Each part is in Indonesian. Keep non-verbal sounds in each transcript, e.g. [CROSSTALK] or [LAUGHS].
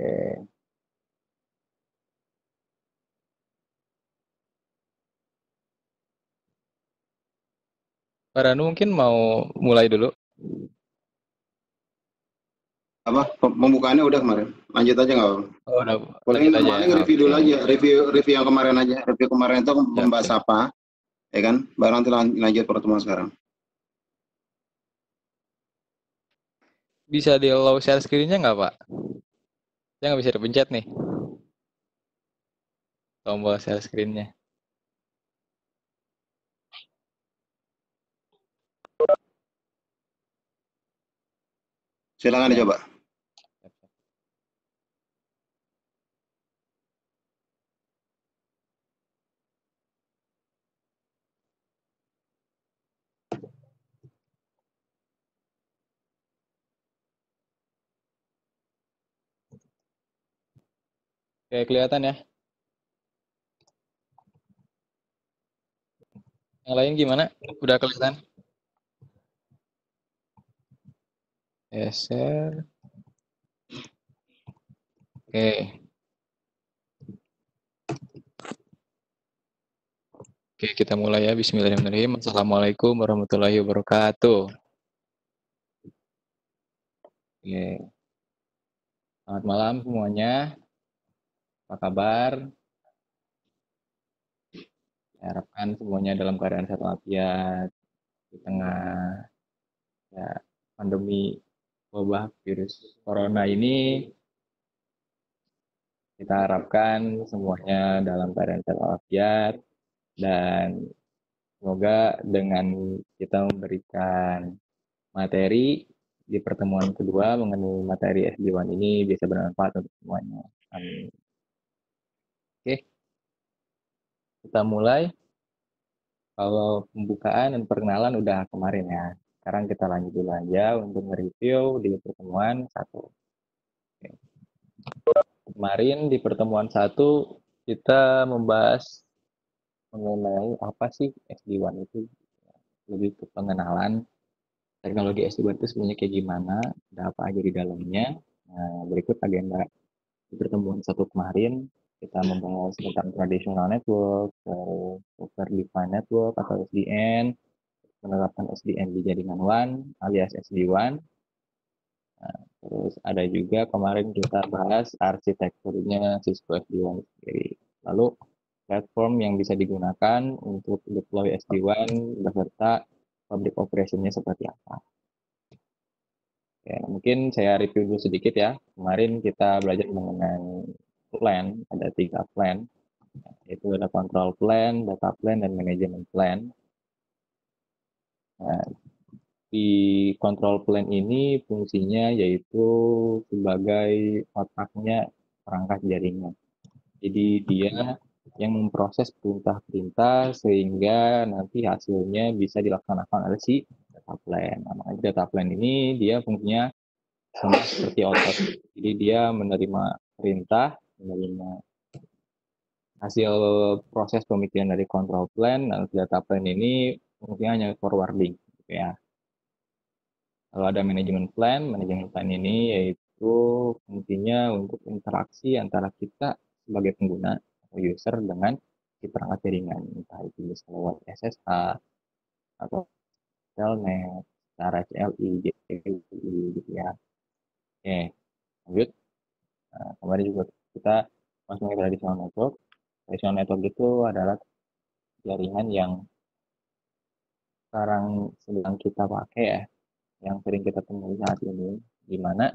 Oke. Pak Ranu mungkin mau mulai dulu. Apa pembukaannya udah kemarin? Lanjut aja nggak? Oh, udah. Boleh lanjut aja. aja. review dulu aja, review review yang kemarin aja. Review kemarin itu membahas apa? Ya kan? Baru nanti lan- lanjut pertemuan sekarang. Bisa di allow share screen-nya nggak, Pak? Saya nggak bisa dipencet nih. Tombol share screen-nya. Silakan dicoba. Oke, kelihatan ya. Yang lain gimana? Udah kelihatan? Geser. Oke. Oke, kita mulai ya. Bismillahirrahmanirrahim. Assalamualaikum warahmatullahi wabarakatuh. Oke. Selamat malam semuanya. Apa kabar? Harapkan semuanya dalam keadaan sehat walafiat di tengah ya, pandemi wabah virus corona ini. Kita harapkan semuanya dalam keadaan sehat walafiat dan semoga dengan kita memberikan materi di pertemuan kedua mengenai materi SD1 ini bisa bermanfaat untuk semuanya. Amin. Oke, kita mulai. Kalau pembukaan dan perkenalan udah kemarin ya. Sekarang kita lanjut dulu aja untuk nge-review di pertemuan satu. Kemarin di pertemuan satu kita membahas mengenai apa sih SD1 itu lebih ke pengenalan teknologi SD1 itu sebenarnya kayak gimana, ada apa aja di dalamnya. Nah, berikut agenda di pertemuan satu kemarin kita membahas tentang traditional network, software defined network atau SDN, menerapkan SDN di jaringan WAN alias SD1. Nah, terus ada juga kemarin kita bahas arsitekturnya Cisco SD1 sendiri. Lalu platform yang bisa digunakan untuk deploy SD1 beserta public operation-nya seperti apa. Ya, mungkin saya review dulu sedikit ya. Kemarin kita belajar mengenai plan, ada tiga plan, yaitu ada control plan, data plan, dan management plan. Nah, di control plan ini fungsinya yaitu sebagai otaknya perangkat jaringan. Jadi dia yang memproses perintah-perintah sehingga nanti hasilnya bisa dilaksanakan oleh si data plan. Nah, data plan ini dia fungsinya sama seperti otot. Jadi dia menerima perintah, menerima hasil proses pemikiran dari control plan dan data plan ini fungsinya hanya forwarding gitu ya. Kalau ada manajemen plan, manajemen plan ini yaitu fungsinya untuk interaksi antara kita sebagai pengguna atau user dengan si perangkat jaringan, entah itu bisa lewat SSH atau telnet, cara CLI, GPI gitu ya. Oke, lanjut. Nah, kemarin juga kita masuk ke traditional network. Traditional network itu adalah jaringan yang sekarang sedang kita pakai ya, yang sering kita temui saat ini, di mana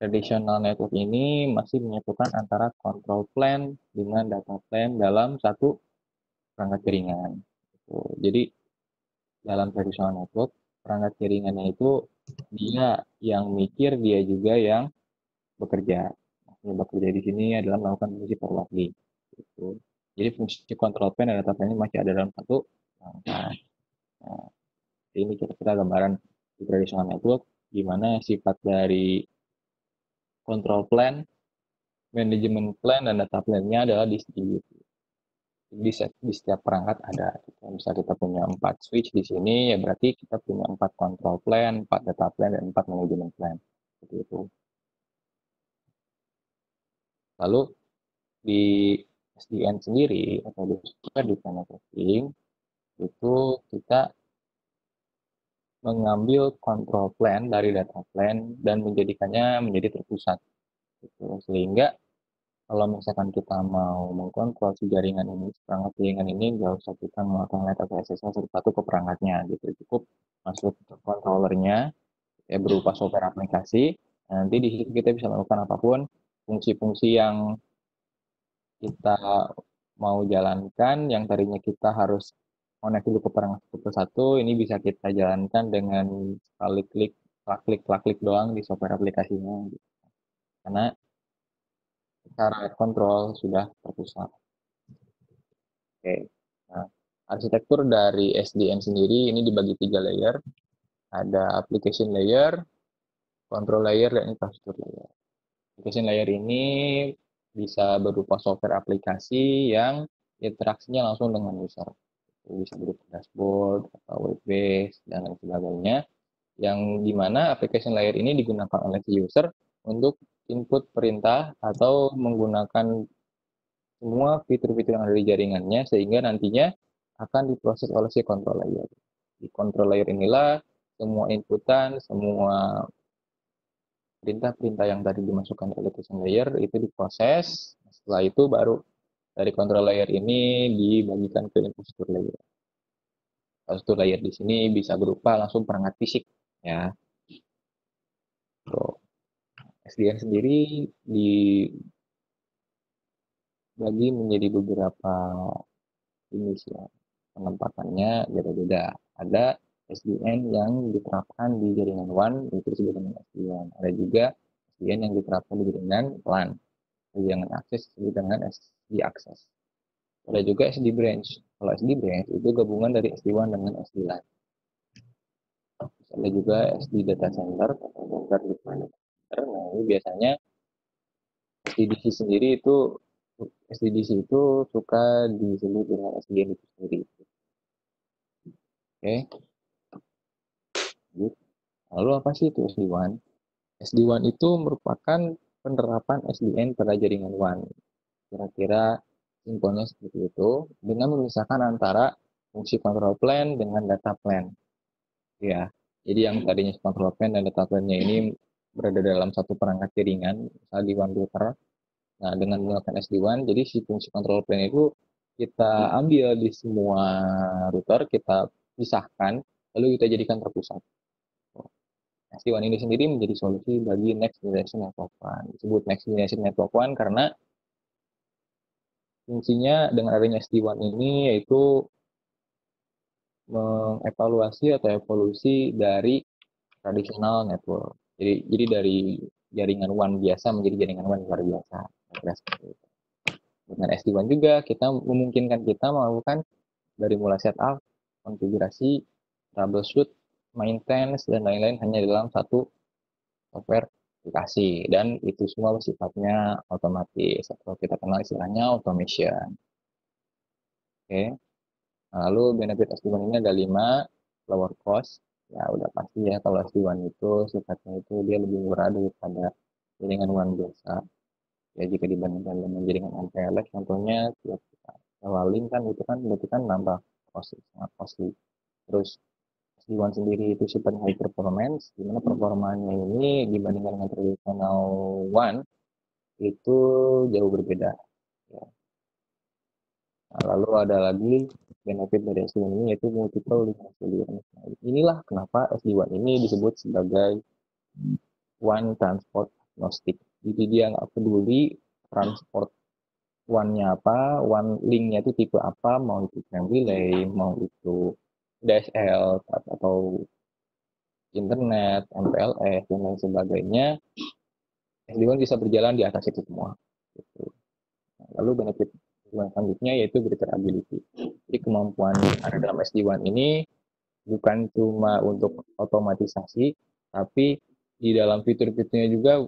traditional network ini masih menyatukan antara control plan dengan data plan dalam satu perangkat jaringan. Jadi dalam traditional network perangkat jaringannya itu dia yang mikir, dia juga yang bekerja. Bekerja di sini adalah melakukan fungsi forwarding. Gitu. Jadi fungsi control plan dan data plan ini masih ada dalam satu perangkat. Nah, ini kira-kira gambaran di traditional network, di mana sifat dari control plan, manajemen plan, dan data plan-nya adalah distributed. Di, di setiap perangkat ada. Bisa kita punya empat switch di sini, ya berarti kita punya empat control plan, empat data plan, dan empat manajemen plan. Seperti itu. Lalu di SDN sendiri atau di Design Networking itu kita mengambil control plan dari data plan dan menjadikannya menjadi terpusat. Gitu. Sehingga kalau misalkan kita mau mengkontrol si jaringan ini, perangkat jaringan ini nggak usah kita melakukan net atau SSH satu ke perangkatnya gitu. Cukup masuk ke controllernya ya berupa software aplikasi. Nanti di situ kita bisa melakukan apa pun fungsi-fungsi yang kita mau jalankan yang tadinya kita harus connect dulu ke perangkat satu persatu ini bisa kita jalankan dengan sekali klik klik klik klik doang di software aplikasinya gitu. karena cara kontrol sudah terpusat. Oke. Nah arsitektur dari SDN sendiri ini dibagi tiga layer. Ada application layer control layer dan infrastructure layer application layer ini bisa berupa software aplikasi yang interaksinya langsung dengan user bisa berupa dashboard atau web base dan lain sebagainya yang di mana application layer ini digunakan oleh si user untuk input perintah atau menggunakan semua fitur-fitur yang ada di jaringannya sehingga nantinya akan diproses oleh si control layer. Di control layer inilah semua inputan, semua perintah-perintah yang tadi dimasukkan ke application layer itu diproses. Setelah itu baru dari control layer ini dibagikan ke infrastruktur layer. Infrastruktur layer di sini bisa berupa langsung perangkat fisik ya. So, SDN sendiri dibagi menjadi beberapa jenis ya. Penempatannya beda-beda. Ada SDN yang diterapkan di jaringan WAN itu disebut dengan SDN. Ada juga SDN yang diterapkan di jaringan LAN. Jaringan akses disebut dengan SD akses. Ada juga SD branch. Kalau SD branch itu gabungan dari SD1 dengan SD LAN. Ada juga SD data center data center. Nah, ini biasanya SDDC sendiri itu SDDC itu suka disebut dengan SDN itu sendiri. Oke. Lalu apa sih itu SD1? SD1 itu merupakan penerapan SDN pada jaringan WAN. Kira-kira simpelnya seperti itu dengan memisahkan antara fungsi control plan dengan data plan. Ya, jadi yang tadinya control plan dan data plan-nya ini berada dalam satu perangkat jaringan, misalnya di WAN router. Nah, dengan menggunakan SD1, jadi si fungsi control plan itu kita ambil di semua router, kita pisahkan, lalu kita jadikan terpusat. SD1 ini sendiri menjadi solusi bagi Next Generation Network One. Disebut Next Generation Network One karena fungsinya dengan adanya SD1 ini yaitu mengevaluasi atau evolusi dari tradisional network. Jadi jadi dari jaringan WAN biasa menjadi jaringan WAN luar biasa. Dengan SD1 juga kita memungkinkan kita melakukan dari mulai setup, konfigurasi, troubleshoot, maintenance dan lain-lain hanya dalam satu software aplikasi dan itu semua sifatnya otomatis atau kita kenal istilahnya automation. Oke. Nah, lalu benefit SD1 ini ada 5 lower cost. Ya udah pasti ya kalau SD1 itu sifatnya itu dia lebih murah daripada jaringan WAN biasa. Ya jika dibandingkan dengan jaringan MPLS contohnya tiap kita awalin kan itu kan berarti kan nambah costly, sangat costly. Terus SD1 sendiri itu sifatnya high performance, di mana performanya ini dibandingkan dengan tradisional One itu jauh berbeda. Ya. Nah, lalu ada lagi benefit dari SD1 ini yaitu multiple link inilah kenapa SD1 ini disebut sebagai one transport agnostic. Jadi dia nggak peduli transport one-nya apa, one link-nya itu tipe apa, mau itu frame relay, mau itu DSL atau internet, MPLS dan lain sebagainya, SD1 bisa berjalan di atas itu semua. Gitu. Nah, lalu benefit yang selanjutnya yaitu ability. Jadi kemampuan ada dalam SD1 ini bukan cuma untuk otomatisasi, tapi di dalam fitur-fiturnya juga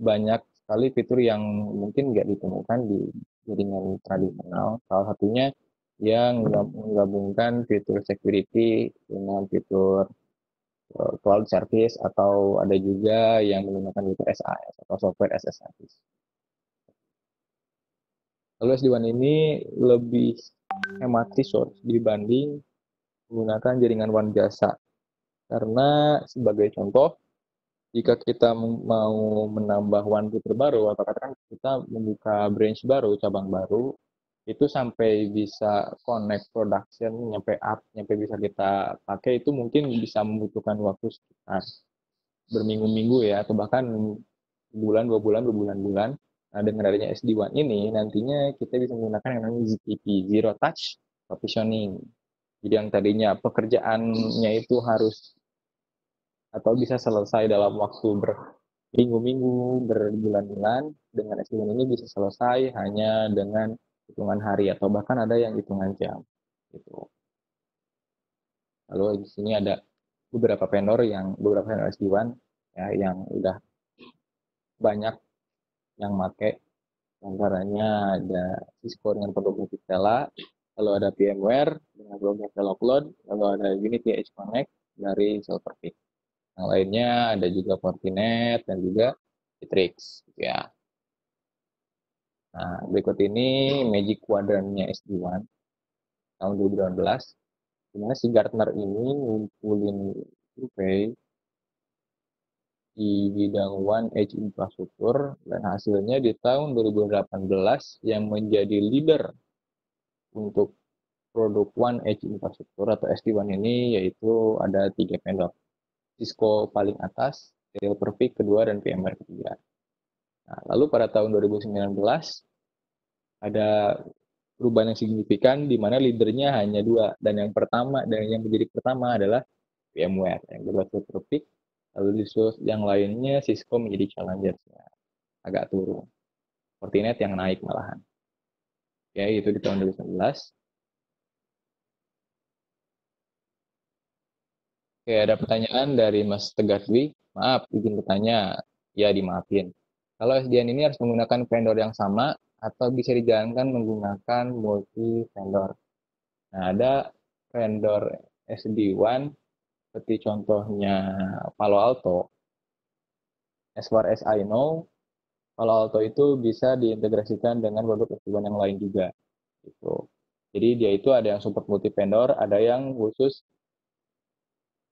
banyak sekali fitur yang mungkin nggak ditemukan di jaringan tradisional. Salah satunya yang menggabungkan fitur security dengan fitur uh, cloud service atau ada juga yang menggunakan fitur SAS atau software as service. Lalu SD-WAN ini lebih hemat resource dibanding menggunakan jaringan WAN jasa. Karena sebagai contoh, jika kita mau menambah WAN router baru, atau katakan kita membuka branch baru, cabang baru, itu sampai bisa connect production, nyampe up, nyampe bisa kita pakai, itu mungkin bisa membutuhkan waktu sekitar berminggu-minggu ya, atau bahkan bulan, dua bulan, berbulan-bulan. Nah, dengan adanya SD-WAN ini, nantinya kita bisa menggunakan yang namanya ZTP, Zero Touch Partitioning. Jadi yang tadinya pekerjaannya itu harus atau bisa selesai dalam waktu berminggu-minggu, berbulan-bulan, dengan SD-WAN ini bisa selesai hanya dengan hitungan hari atau bahkan ada yang hitungan jam. Gitu. Lalu di sini ada beberapa vendor yang beberapa vendor SD-WAN ya yang udah banyak yang make antaranya ada Cisco dengan produk Vistela, lalu ada VMware dengan produk Cloud, lalu ada Unity Edge Connect dari Silverpeak. Yang lainnya ada juga Fortinet dan juga Citrix ya. Nah, berikut ini Magic Quadrant-nya SD1 tahun 2018 di mana si Gartner ini ngumpulin survei di bidang One Edge Infrastructure dan hasilnya di tahun 2018 yang menjadi leader untuk produk One Edge Infrastructure atau SD-WAN ini yaitu ada tiga vendor. Cisco paling atas, Dell Perfect kedua, dan VMware ketiga. Nah, lalu pada tahun 2019 ada perubahan yang signifikan di mana leadernya hanya dua dan yang pertama dan yang menjadi pertama adalah VMware yang kedua Perfect Lalu di yang lainnya Cisco menjadi challenger agak turun. Fortinet yang naik malahan. Ya, itu di tahun 2019. Oke, ada pertanyaan dari Mas Tegaswi. Maaf, izin bertanya. Ya, dimaafin. Kalau SDN ini harus menggunakan vendor yang sama atau bisa dijalankan menggunakan multi vendor. Nah, ada vendor SD1 seperti contohnya Palo Alto. As far as I know, Palo Alto itu bisa diintegrasikan dengan produk SD-WAN yang lain juga. Gitu. Jadi dia itu ada yang support multi vendor, ada yang khusus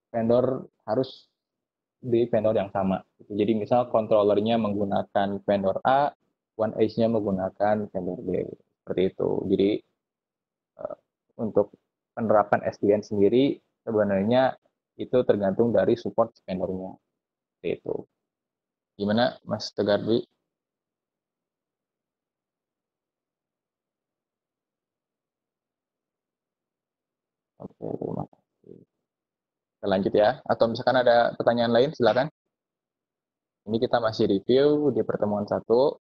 vendor harus di vendor yang sama. Jadi misal controllernya menggunakan vendor A, One Edge-nya menggunakan vendor B. Seperti itu. Jadi uh, untuk penerapan SDN sendiri sebenarnya itu tergantung dari support vendornya. Itu. Gimana Mas Tegarbi? Oke. Kita lanjut ya. Atau misalkan ada pertanyaan lain, silakan. Ini kita masih review di pertemuan satu.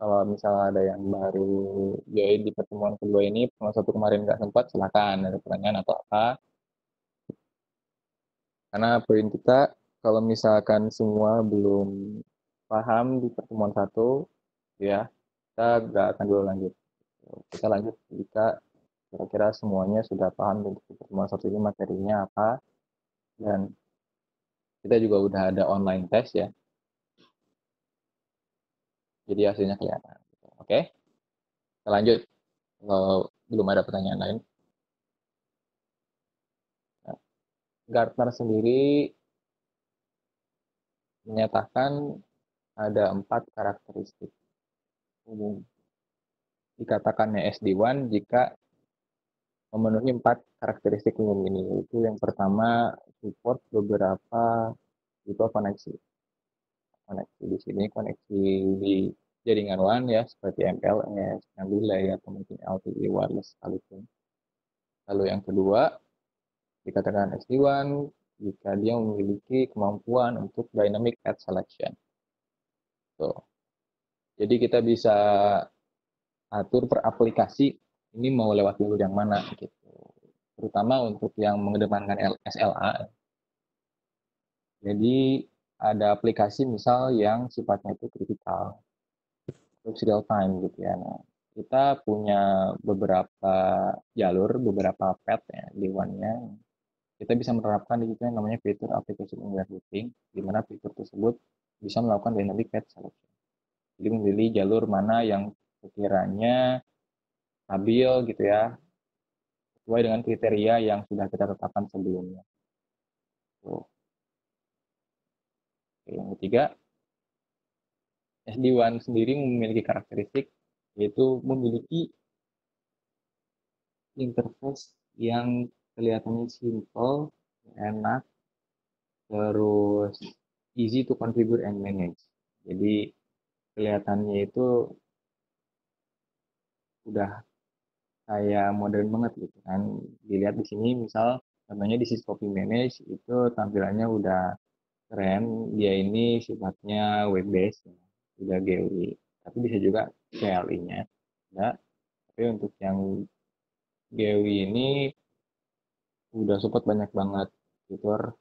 Kalau misalnya ada yang baru join di pertemuan kedua ini, pertemuan satu kemarin nggak sempat, silakan ada pertanyaan atau apa karena poin kita, kalau misalkan semua belum paham di pertemuan satu, ya, kita nggak akan dulu lanjut. Kita lanjut jika kira-kira semuanya sudah paham untuk pertemuan satu ini materinya apa, dan kita juga udah ada online test ya. Jadi hasilnya kelihatan. Oke, kita lanjut. Kalau belum ada pertanyaan lain. Gartner sendiri menyatakan ada empat karakteristik umum. Dikatakannya SD1 jika memenuhi empat karakteristik umum ini. Itu yang pertama support beberapa tipe koneksi. Koneksi di sini koneksi di jaringan WAN ya seperti MPLS, delay atau mungkin LTE wireless sekalipun. Lalu yang kedua Dikatakan SD1 jika dia memiliki kemampuan untuk dynamic ad selection. So, jadi kita bisa atur per aplikasi ini mau lewat jalur yang mana gitu. Terutama untuk yang mengedepankan SLA. Jadi ada aplikasi misal yang sifatnya itu kritikal, real time gitu ya. Nah, kita punya beberapa jalur, beberapa path ya di one-nya kita bisa menerapkan di situ yang namanya fitur application aware routing, di mana fitur tersebut bisa melakukan dynamic path selection. Jadi memilih jalur mana yang sekiranya stabil gitu ya, sesuai dengan kriteria yang sudah kita tetapkan sebelumnya. Tuh. Oke, yang ketiga, SD1 sendiri memiliki karakteristik yaitu memiliki interface yang kelihatannya simple, enak, terus easy to configure and manage. Jadi kelihatannya itu udah kayak modern banget gitu kan. Dilihat di sini misal contohnya di Cisco Manage itu tampilannya udah keren. Dia ini sifatnya web based ya. udah GUI. Tapi bisa juga CLI-nya. Nah, tapi untuk yang GUI ini udah support banyak banget fitur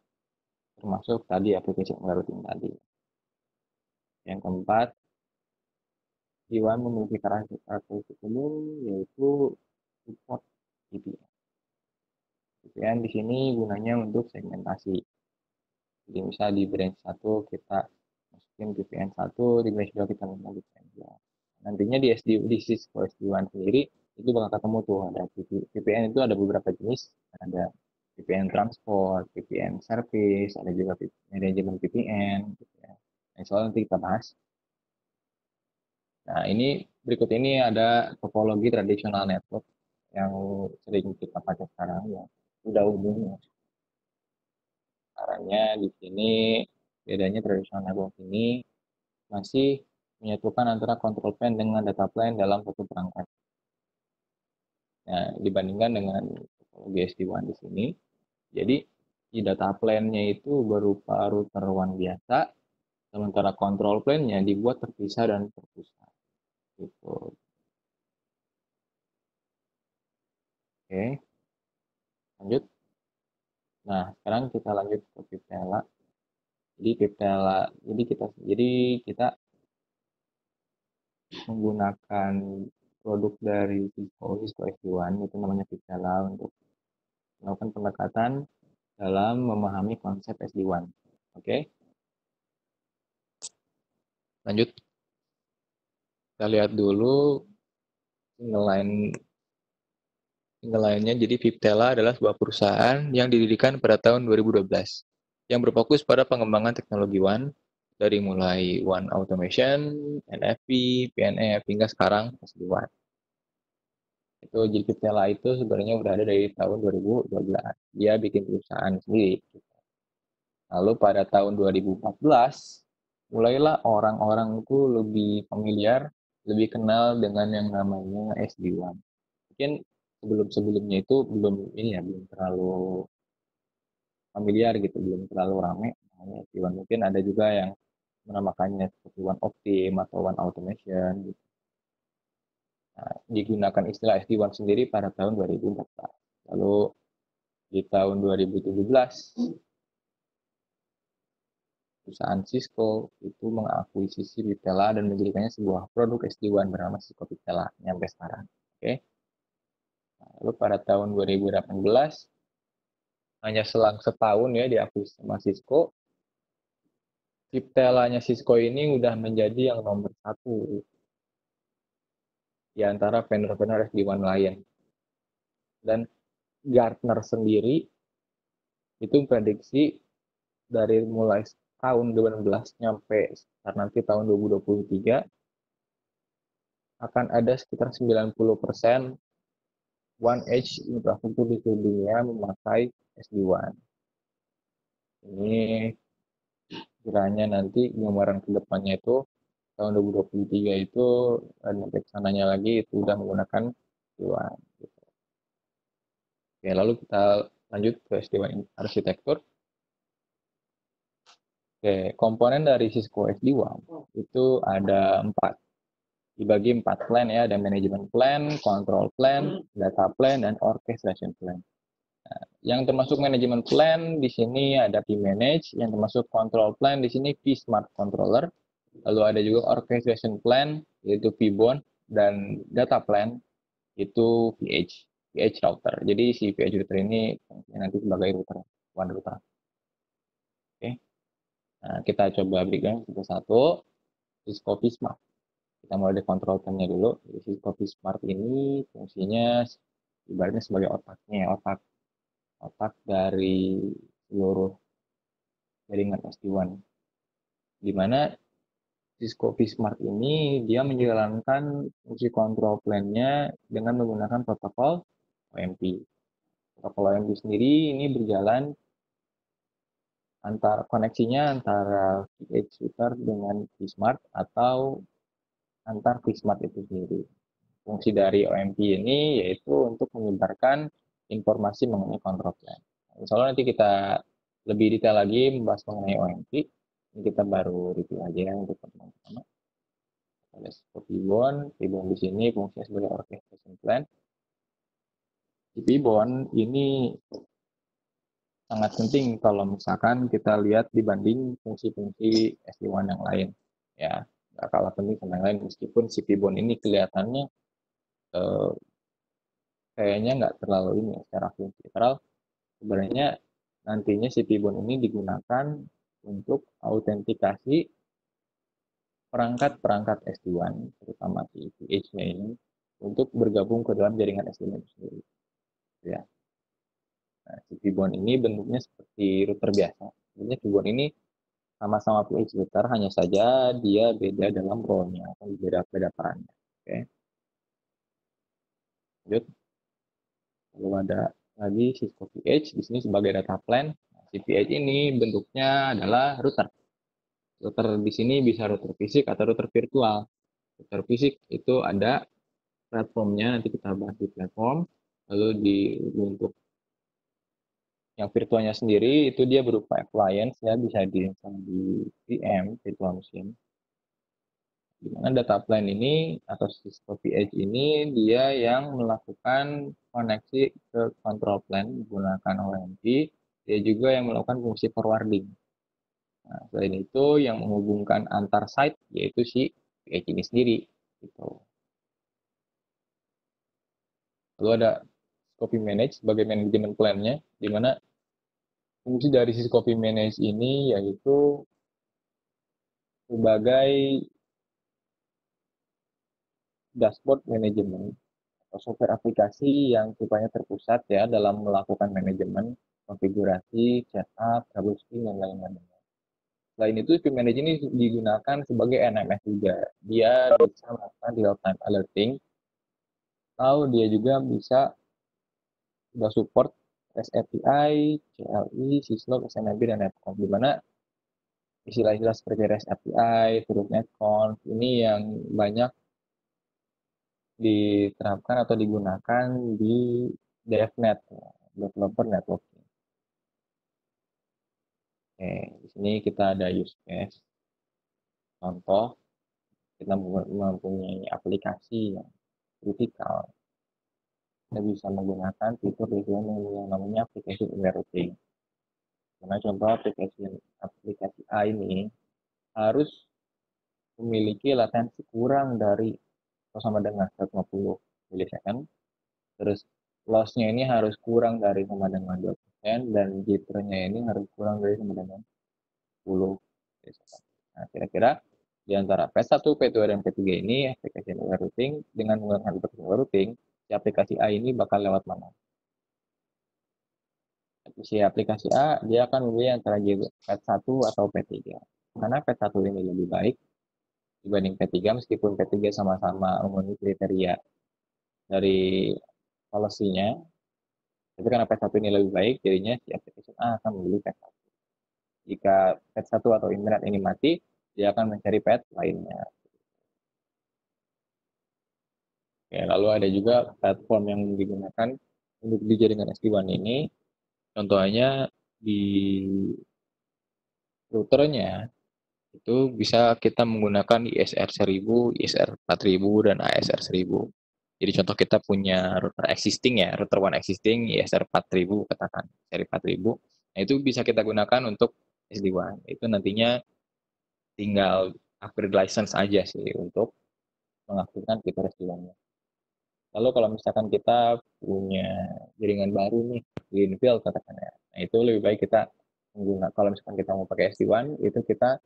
termasuk tadi aplikasi routing tadi. Yang keempat, Iwan memiliki karakteristik umum yaitu support VPN. VPN di sini gunanya untuk segmentasi. Jadi misal di branch 1 kita masukin VPN 1, di branch 2 kita masukin VPN 2. Nantinya di SD di Cisco SD-WAN sendiri itu bakal ketemu tuh ada VPN itu ada beberapa jenis, ada VPN transport, VPN service, ada juga manajemen VPN. Gitu ya. Nah, soal nanti kita bahas. Nah, ini berikut ini ada topologi tradisional network yang sering kita pakai sekarang ya sudah umum ya. Caranya di sini bedanya tradisional network ini masih menyatukan antara control plane dengan data plane dalam satu perangkat. Nah, dibandingkan dengan topologi SD-WAN di sini, jadi di data plane-nya itu berupa router WAN biasa, sementara control plane-nya dibuat terpisah dan terpusat gitu oke lanjut nah sekarang kita lanjut ke Pipela jadi Pipela jadi kita jadi kita menggunakan produk dari Cisco Cisco SD-WAN itu namanya Pipela untuk melakukan pendekatan dalam memahami konsep SD-WAN. Oke. Okay? Lanjut kita lihat dulu single line line-nya. Jadi Viptela adalah sebuah perusahaan yang didirikan pada tahun 2012 yang berfokus pada pengembangan teknologi WAN dari mulai WAN automation, NFV, PNF hingga sekarang SD-WAN. Itu jadi Viptela itu sebenarnya udah ada dari tahun 2012. Dia bikin perusahaan sendiri. Lalu pada tahun 2014 mulailah orang-orang itu lebih familiar lebih kenal dengan yang namanya SD1. Mungkin sebelum-sebelumnya itu belum ini ya, belum terlalu familiar gitu, belum terlalu ramai namanya SD1. Mungkin ada juga yang menamakannya seperti One Optim atau One Automation gitu. Nah, digunakan istilah SD1 sendiri pada tahun 2014. Lalu di tahun 2017 perusahaan Cisco itu mengakuisisi Viptela dan menjadikannya sebuah produk SD-WAN bernama Cisco Viptela sampai sekarang. Oke. Okay. Lalu pada tahun 2018 hanya selang setahun ya diakuisisi sama Cisco, Viptelanya Cisco ini udah menjadi yang nomor satu di antara vendor-vendor SD-WAN lain. Dan Gartner sendiri itu prediksi dari mulai tahun 2016 nyampe nanti tahun 2023 akan ada sekitar 90% One Edge infrastruktur di seluruh dunia memakai SD-WAN. Ini kiranya nanti gambaran ke depannya itu tahun 2023 itu dan sampai sananya lagi itu sudah menggunakan SD-WAN. Gitu. Oke, lalu kita lanjut ke SD-WAN arsitektur. Oke, komponen dari Cisco SD-WAN itu ada empat. Dibagi empat plan ya, ada manajemen plan, control plan, data plan, dan orchestration plan. Nah, yang termasuk manajemen plan di sini ada P-Manage, yang termasuk control plan di sini P-Smart Controller. Lalu ada juga orchestration plan, yaitu P-Bond, dan data plan itu VH, VH router. Jadi si VH router ini nanti sebagai router, one router. Oke. Nah, kita coba berikan satu-satu. Cisco Pisma. Kita mulai dari control nya dulu. Jadi si Copy Smart ini fungsinya ibaratnya sebagai otaknya, otak otak dari seluruh jaringan SD-WAN. Di mana Cisco Smart ini dia menjalankan fungsi control plan-nya dengan menggunakan protokol OMP. Protokol OMP sendiri ini berjalan antara koneksinya antara VH router dengan Vsmart atau antar Vsmart itu sendiri. Fungsi dari OMP ini yaitu untuk menyebarkan informasi mengenai control plan. Misalnya nanti kita lebih detail lagi membahas mengenai OMP, ini kita baru review aja ya untuk pertama-tama. Ada Pibon, Pibon di sini fungsinya sebagai orchestration plan. Di Pibon ini sangat penting kalau misalkan kita lihat dibanding fungsi-fungsi SD1 yang lain. Ya, kalah penting sama yang lain meskipun si Pibon ini kelihatannya eh, kayaknya nggak terlalu ini ya, secara fungsi. Karena sebenarnya nantinya si Pibon ini digunakan untuk autentikasi perangkat-perangkat SD1, terutama si VH-nya ini, untuk bergabung ke dalam jaringan SD1 itu sendiri. Ya. Nah, si Pibon ini bentuknya seperti router biasa. Sebenarnya Pibon ini sama-sama VH router, hanya saja dia beda dalam role-nya, beda, beda perannya. Oke. Lanjut. Lalu ada lagi Cisco VH, di sini sebagai data plan. CPH ini bentuknya adalah router. Router di sini bisa router fisik atau router virtual. Router fisik itu ada platformnya, nanti kita bahas di platform. Lalu di untuk yang virtualnya sendiri itu dia berupa appliance ya bisa di di VM virtual machine di mana data plan ini atau Cisco VH ini dia yang melakukan koneksi ke control plan menggunakan OMP dia juga yang melakukan fungsi forwarding. Nah, selain itu, yang menghubungkan antar site yaitu si PH ini sendiri. Gitu. Lalu ada copy manage sebagai manajemen plan-nya, di mana fungsi dari si copy manage ini yaitu sebagai dashboard manajemen atau software aplikasi yang sifatnya terpusat ya dalam melakukan manajemen konfigurasi, setup, troubleshooting, dan lain-lain. Selain itu, Vim Manager ini digunakan sebagai NMS juga. Dia bisa melakukan real-time alerting, atau dia juga bisa sudah support REST CLI, Syslog, SNMP, dan Netconf. Di mana istilah-istilah seperti REST API, Turut Netconf, ini yang banyak diterapkan atau digunakan di DevNet, Developer Networking. Oke, di sini kita ada use case. Contoh, kita mempunyai aplikasi yang kritikal. Kita bisa menggunakan fitur sini yang namanya aplikasi routing. Karena contoh aplikasi aplikasi A ini harus memiliki latensi kurang dari atau sama dengan 150 milisecond. Terus loss-nya ini harus kurang dari sama dengan 20 dan jitrnya ini harus kurang dari sama dengan 10 nah kira-kira di antara P1, P2, dan P3 ini aplikasi routing dengan menggunakan aplikasi routing si aplikasi A ini bakal lewat mana si aplikasi A dia akan memilih antara P1 atau P3 karena P1 ini lebih baik dibanding P3 meskipun P3 sama-sama memenuhi kriteria dari policy-nya tapi karena pet 1 ini lebih baik, jadinya si application A akan membeli pet 1. Jika pet 1 atau internet ini mati, dia akan mencari pet lainnya. Oke, lalu ada juga platform yang digunakan untuk di jaringan SD-WAN ini. Contohnya di routernya itu bisa kita menggunakan ISR 1000, ISR 4000, dan ASR 1000. Jadi contoh kita punya router existing ya, router one existing ISR 4000 katakan, seri 4000. Nah, itu bisa kita gunakan untuk SD-WAN. Itu nantinya tinggal upgrade license aja sih untuk mengaktifkan fitur SD-WAN-nya. Lalu kalau misalkan kita punya jaringan baru nih, Greenfield katakan ya. Nah, itu lebih baik kita menggunakan kalau misalkan kita mau pakai SD-WAN, itu kita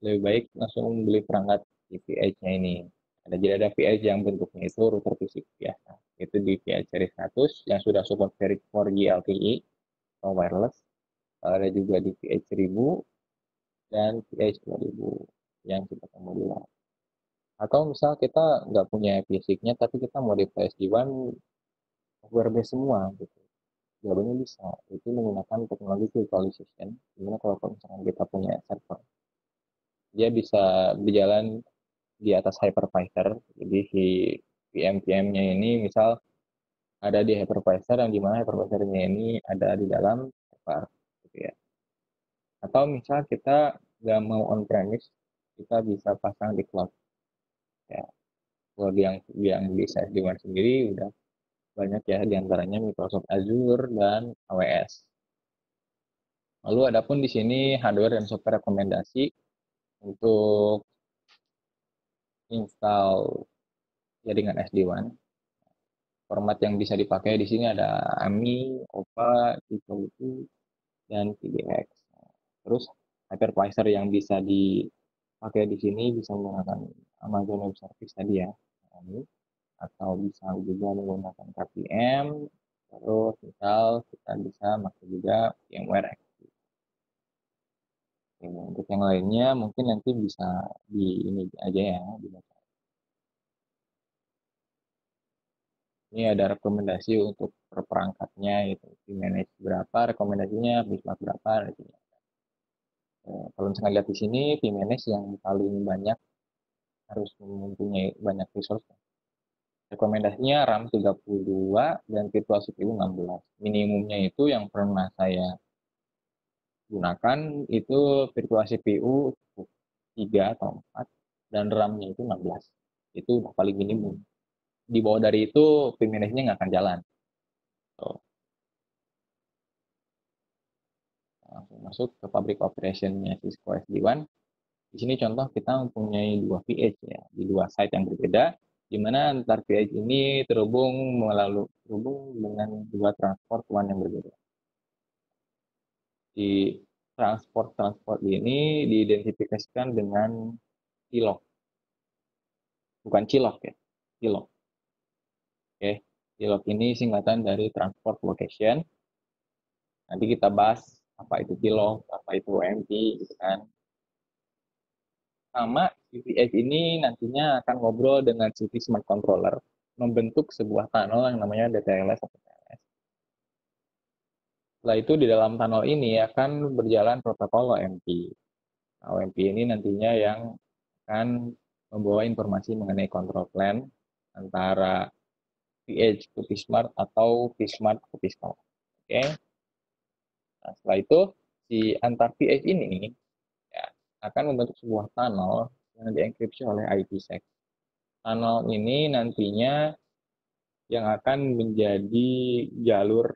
lebih baik langsung beli perangkat VPH-nya ini Nah, jadi ada VH yang bentuknya itu router fisik biasa. Itu di VH seri 100 yang sudah support 4G LTE atau wireless. Ada juga di VH 1000 dan VH 2000 yang kita modular. Atau misal kita nggak punya fisiknya tapi kita mau di SD-WAN software base semua gitu. Jawabannya bisa. Itu menggunakan teknologi virtualization. Di mana kalau misalkan kita punya server, dia bisa berjalan di atas hypervisor. Jadi si VM-VM-nya ini misal ada di hypervisor yang di mana hypervisornya ini ada di dalam server gitu ya. Atau misal kita nggak mau on premise, kita bisa pasang di cloud. Ya. Kalau yang yang bisa di sendiri udah banyak ya di antaranya Microsoft Azure dan AWS. Lalu adapun di sini hardware dan software rekomendasi untuk install jaringan SD-WAN. Format yang bisa dipakai di sini ada AMI, OPA, T2, dan PDX. Terus hypervisor yang bisa dipakai di sini bisa menggunakan Amazon Web Service tadi ya, AMI, atau bisa juga menggunakan KPM. Terus misal kita bisa pakai juga VMware untuk yang lainnya mungkin nanti bisa di ini aja ya dibaca. Ini ada rekomendasi untuk per perangkatnya itu di manage berapa, rekomendasinya bismarck berapa gitu. Eh, kalau misalnya lihat di sini manage yang paling banyak harus mempunyai banyak resource. Rekomendasinya RAM 32 dan virtual CPU 16. Minimumnya itu yang pernah saya gunakan itu virtual CPU 3 atau 4 dan RAM-nya itu 16. Itu udah paling minimum. Di bawah dari itu pin manage-nya nggak akan jalan. So. Langsung masuk ke public operation-nya Cisco SD-WAN. Di sini contoh kita mempunyai dua VH ya, di dua site yang berbeda, di mana antar VH ini terhubung melalui terhubung dengan dua transport WAN yang berbeda di transport-transport ini diidentifikasikan dengan cilok. Bukan cilok ya, cilok. Oke, cilok ini singkatan dari transport location. Nanti kita bahas apa itu cilok, apa itu OMP, gitu kan. Sama UPS ini nantinya akan ngobrol dengan CV Smart Controller membentuk sebuah tunnel yang namanya DTLS atau setelah itu di dalam tunnel ini akan berjalan protokol OMP. Nah, OMP ini nantinya yang akan membawa informasi mengenai control plan antara VH ke Vsmart atau Vsmart ke Vsmart. Oke. Nah, setelah itu si antar VH ini ya, akan membentuk sebuah tunnel yang dienkripsi oleh IPsec. Tunnel ini nantinya yang akan menjadi jalur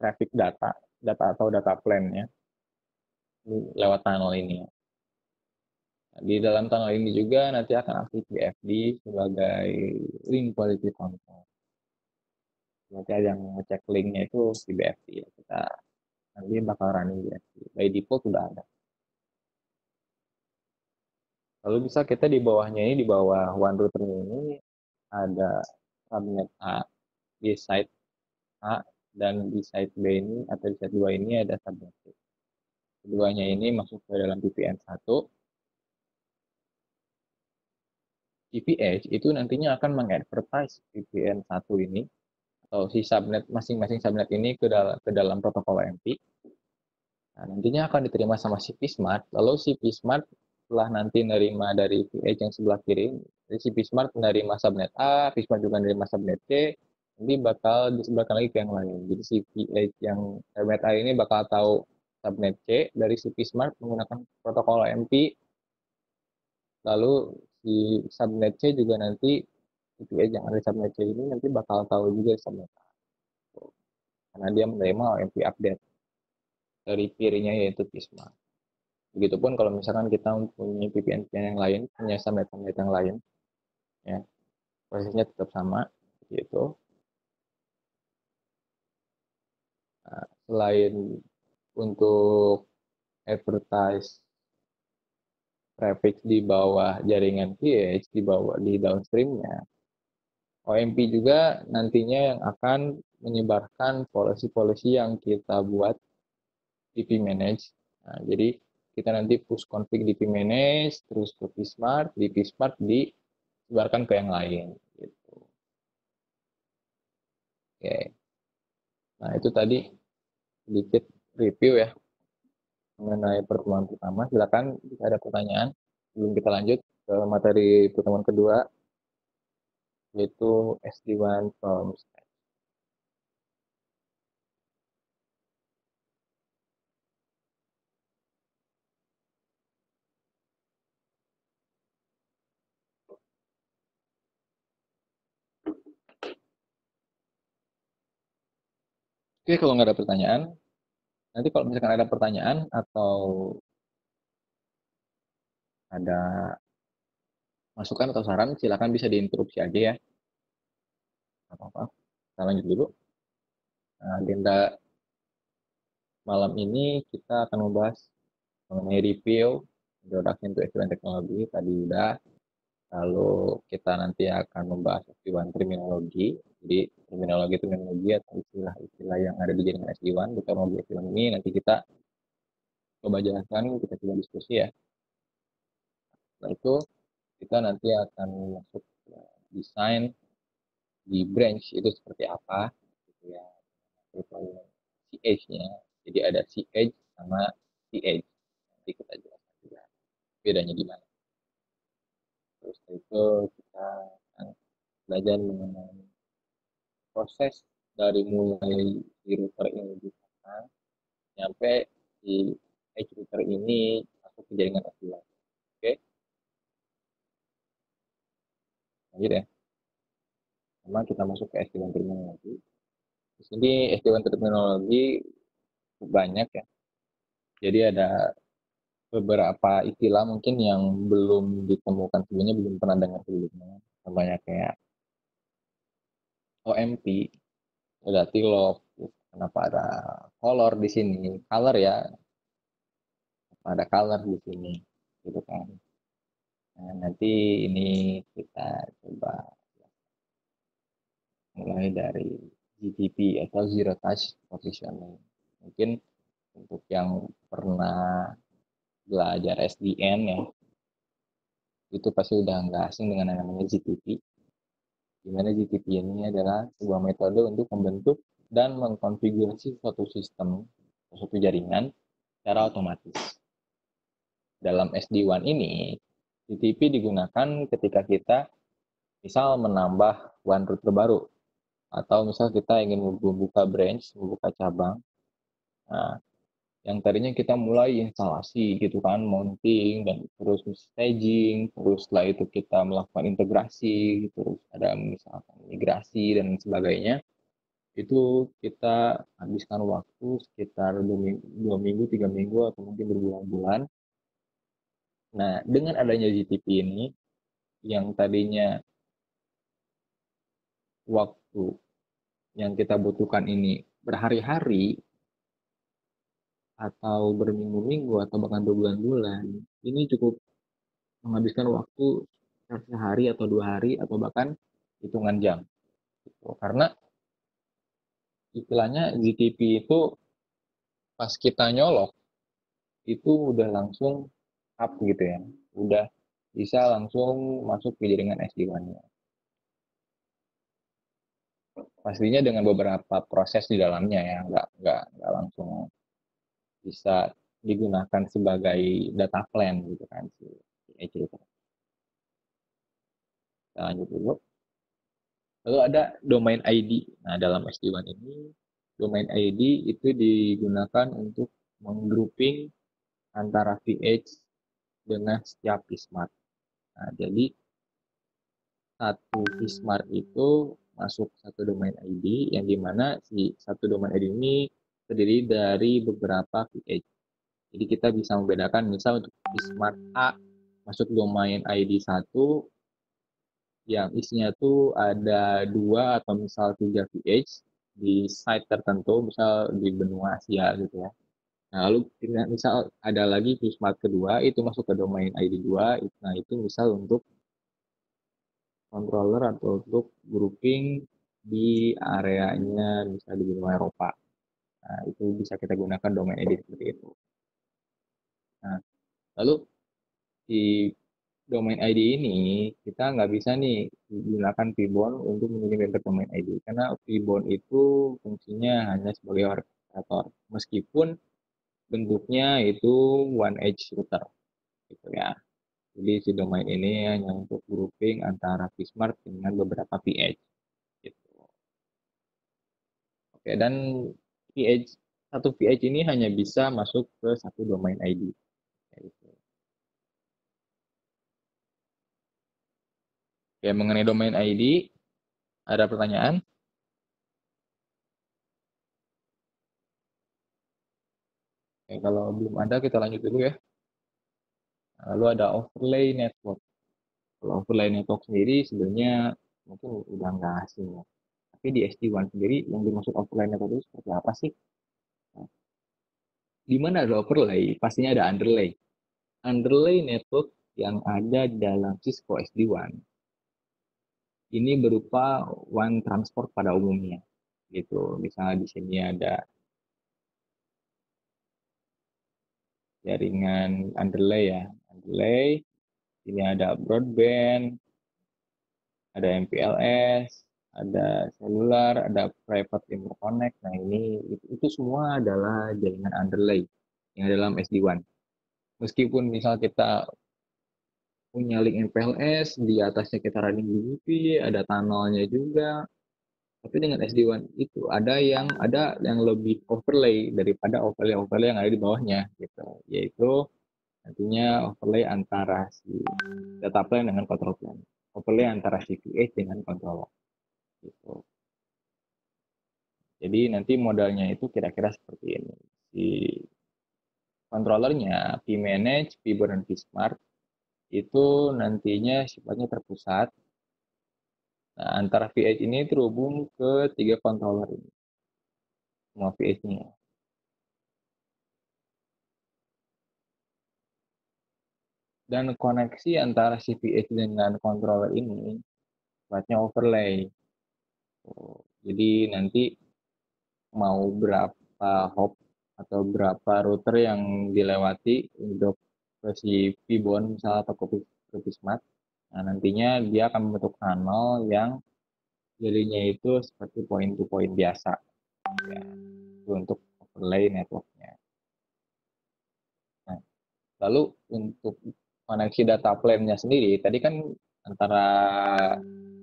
traffic data, data atau data plan ya, lewat tunnel ini. Nah, di dalam tunnel ini juga nanti akan aktif BFD sebagai link quality control. Nanti ada yang ngecek linknya itu di BFD ya. Kita nanti bakal running BFD. By default sudah ada. Lalu bisa kita di bawahnya ini, di bawah one router ini ada subnet A di site A dan di site B ini atau di site 2 ini ada subnet Keduanya ini masuk ke dalam VPN 1. VPH itu nantinya akan mengadvertise VPN 1 ini atau si subnet masing-masing subnet ini ke dalam ke dalam protokol MP. Nah, nantinya akan diterima sama si Smart. Lalu si Smart setelah nanti nerima dari VPH yang sebelah kiri, si Smart menerima subnet A, Smart juga menerima subnet C, nanti bakal disebarkan lagi ke yang lain. Jadi si VH yang subnet A ini bakal tahu subnet C dari si Smart menggunakan protokol MP. Lalu si subnet C juga nanti Yang ada subnet C ini nanti bakal tahu juga subnet A. Karena dia menerima OMP update dari peer-nya yaitu Smart. Begitupun kalau misalkan kita mempunyai VPN yang lain, punya subnet-subnet yang lain, ya prosesnya tetap sama, gitu. Nah, selain untuk advertise prefix di bawah jaringan VH di bawah di downstreamnya OMP juga nantinya yang akan menyebarkan polisi-polisi yang kita buat di vManage. Nah, jadi kita nanti push config di vManage, terus ke vSmart, di vSmart disebarkan ke yang lain. Gitu. Oke. Nah, itu tadi sedikit review ya mengenai pertemuan pertama. Silakan jika ada pertanyaan sebelum kita lanjut ke materi pertemuan kedua yaitu SD1 from scratch. Oke, kalau nggak ada pertanyaan, nanti kalau misalkan ada pertanyaan atau ada masukan atau saran, silakan bisa diinterupsi aja ya. apa-apa. Kita lanjut dulu. Nah, agenda malam ini kita akan membahas mengenai review introduction to S1 teknologi tadi udah lalu kita nanti akan membahas S1 terminologi jadi terminologi terminologi atau istilah-istilah yang ada di jaringan SD1 di teknologi S1 ini nanti kita coba jelaskan kita coba diskusi ya setelah itu kita nanti akan masuk desain di branch itu seperti apa gitu ya. CH-nya jadi ada CH sama CH nanti kita jelaskan juga bedanya di mana. Terus itu kita akan belajar mengenai proses dari mulai di router ini dipasang sampai di edge router ini masuk ke jaringan S2 lanjut ya. Sama kita masuk ke SD1 terminologi di sini SD1 terminologi banyak ya. Jadi ada beberapa istilah mungkin yang belum ditemukan sebelumnya belum pernah dengar sebelumnya. Contohnya kayak OMP ada tilok kenapa ada color di sini? Color ya. Ada color di sini gitu kan Nah, nanti ini kita coba mulai dari GTP atau Zero Touch Positioning. Mungkin untuk yang pernah belajar SDN ya, itu pasti udah nggak asing dengan yang namanya GTP. Di mana GTP ini adalah sebuah metode untuk membentuk dan mengkonfigurasi suatu sistem, suatu jaringan secara otomatis. Dalam SD1 ini, GTP digunakan ketika kita misal menambah one router baru atau misal kita ingin membuka branch, membuka cabang. Nah, yang tadinya kita mulai instalasi gitu kan, mounting dan terus staging, terus setelah itu kita melakukan integrasi, terus ada misalkan migrasi dan sebagainya. Itu kita habiskan waktu sekitar dua minggu tiga minggu atau mungkin berbulan-bulan Nah, dengan adanya GTP ini, yang tadinya waktu yang kita butuhkan ini berhari-hari, atau berminggu-minggu, atau bahkan berbulan-bulan, ini cukup menghabiskan waktu sehari atau dua hari, atau bahkan hitungan jam. Gitu. Karena istilahnya GTP itu pas kita nyolok, itu udah langsung up gitu ya udah bisa langsung masuk ke jaringan SD-WAN-nya. Pastinya dengan beberapa proses di dalamnya ya, nggak, nggak, nggak langsung bisa digunakan sebagai data plan gitu kan si itu. Kita lanjut dulu. Lalu ada domain ID. Nah, dalam SD-WAN ini, domain ID itu digunakan untuk menggrouping antara VH dengan setiap Smart. Nah, jadi satu Smart itu masuk satu domain ID yang di mana si satu domain ID ini terdiri dari beberapa VH. Jadi kita bisa membedakan misal untuk Smart A masuk domain ID 1 yang isinya tuh ada dua atau misal tiga VH di site tertentu, misal di benua Asia gitu ya. Nah, lalu misal ada lagi smart kedua, itu masuk ke domain ID 2, nah itu misal untuk controller atau untuk grouping di areanya bisa di benua Eropa. Nah, itu bisa kita gunakan domain ID seperti itu. Nah, lalu di domain ID ini kita nggak bisa nih gunakan Vbon untuk mengirim ke domain ID karena Vbon itu fungsinya hanya sebagai orchestrator meskipun bentuknya itu one edge router gitu ya. Jadi si domain ini hanya untuk grouping antara vSmart dengan beberapa VH. Gitu. Oke, dan VH satu VH ini hanya bisa masuk ke satu domain ID. Gitu. Oke, mengenai domain ID, ada pertanyaan? Oke, kalau belum ada kita lanjut dulu ya. Lalu ada overlay network. Kalau overlay network sendiri sebenarnya mungkin udah nggak asing ya. Tapi di SD1 sendiri yang dimaksud overlay network itu seperti apa sih? Nah, di mana ada overlay? Pastinya ada underlay. Underlay network yang ada dalam Cisco SD1 ini berupa one transport pada umumnya gitu misalnya di sini ada jaringan underlay ya. Underlay, ini ada broadband, ada MPLS, ada seluler, ada private interconnect. Nah ini itu, semua adalah jaringan underlay yang dalam SD-WAN. Meskipun misal kita punya link MPLS, di atasnya kita running BGP, ada tunnelnya juga, tapi dengan SD1 itu ada yang ada yang lebih overlay daripada overlay overlay yang ada di bawahnya gitu. Yaitu nantinya overlay antara si data plane dengan control plane overlay antara si VH dengan controller gitu. Jadi nanti modalnya itu kira-kira seperti ini. Si controllernya vManage, vBoard, dan vSmart itu nantinya sifatnya terpusat Nah, antara VH ini terhubung ke tiga controller ini. Semua VH-nya. Dan koneksi antara si VH dengan controller ini sifatnya overlay. jadi nanti mau berapa hop atau berapa router yang dilewati untuk si Vbon misalnya atau kopi smart Nah, nantinya dia akan membentuk tunnel yang jadinya itu seperti point to point biasa. Ya, untuk overlay networknya. Nah, lalu untuk koneksi data plane-nya sendiri, tadi kan antara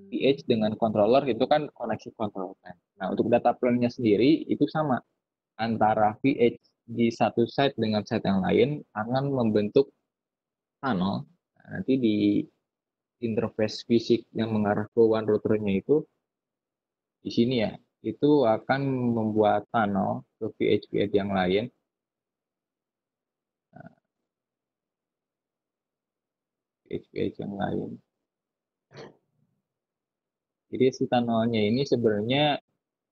PH dengan controller itu kan koneksi controller plane. Nah, untuk data plane-nya sendiri itu sama. Antara VH di satu site dengan site yang lain akan membentuk tunnel. Nah, nanti di interface fisik yang mengarah ke one routernya itu di sini ya itu akan membuat tunnel ke VHVH yang lain. Nah, VHVH yang lain. Jadi si tunnelnya ini sebenarnya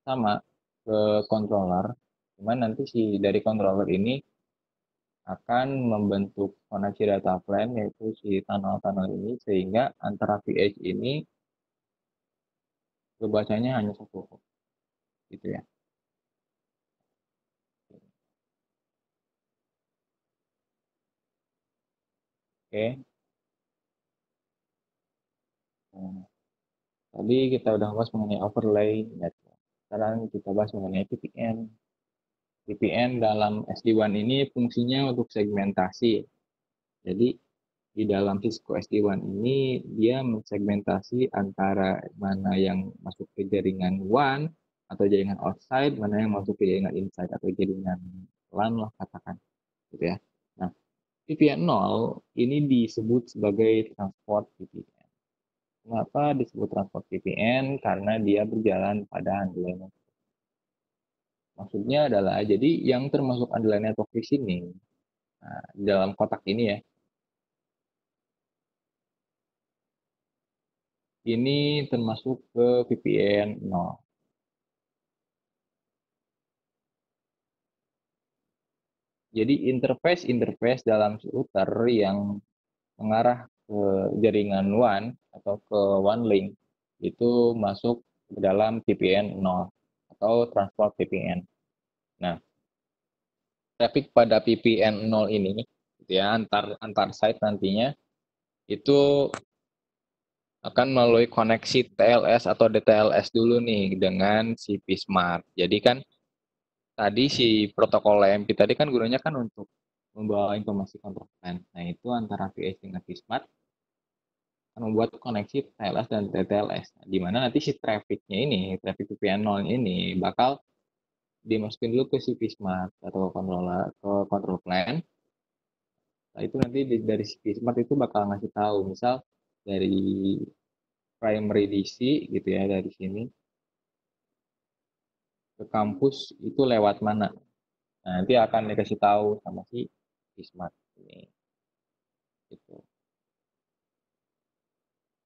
sama ke controller cuman nanti si dari controller ini akan membentuk koneksi data plane yaitu si tunnel-tunnel ini sehingga antara VH ini kebacanya hanya satu gitu ya. Oke. Nah, tadi kita udah bahas mengenai overlay network. Sekarang kita bahas mengenai VPN. VPN dalam SD-WAN ini fungsinya untuk segmentasi. Jadi di dalam Cisco SD-WAN ini dia mensegmentasi antara mana yang masuk ke jaringan WAN atau jaringan outside, mana yang masuk ke jaringan inside atau jaringan LAN lah katakan. Gitu ya. Nah, VPN 0 ini disebut sebagai transport VPN. Kenapa disebut transport VPN? Karena dia berjalan pada handle Maksudnya adalah jadi yang termasuk underlying network di sini nah, dalam kotak ini ya. Ini termasuk ke VPN 0. Jadi interface-interface dalam router yang mengarah ke jaringan WAN atau ke WAN link itu masuk ke dalam VPN 0 atau transport VPN. Nah, traffic pada VPN 0 ini gitu ya antar antar site nantinya itu akan melalui koneksi TLS atau DTLS dulu nih dengan si Smart. Jadi kan tadi si protokol LMP tadi kan gunanya kan untuk membawa informasi kontrol plan. Nah itu antara VS dengan Smart membuat koneksi TLS dan TTLS. Nah, di mana nanti si trafficnya ini, traffic VPN 0 ini bakal dimasukin dulu ke si Smart atau controller ke control plan. Nah itu nanti dari si Smart itu bakal ngasih tahu, misal dari primary DC gitu ya dari sini ke kampus itu lewat mana. Nah, nanti akan dikasih tahu sama si Smart ini. Gitu.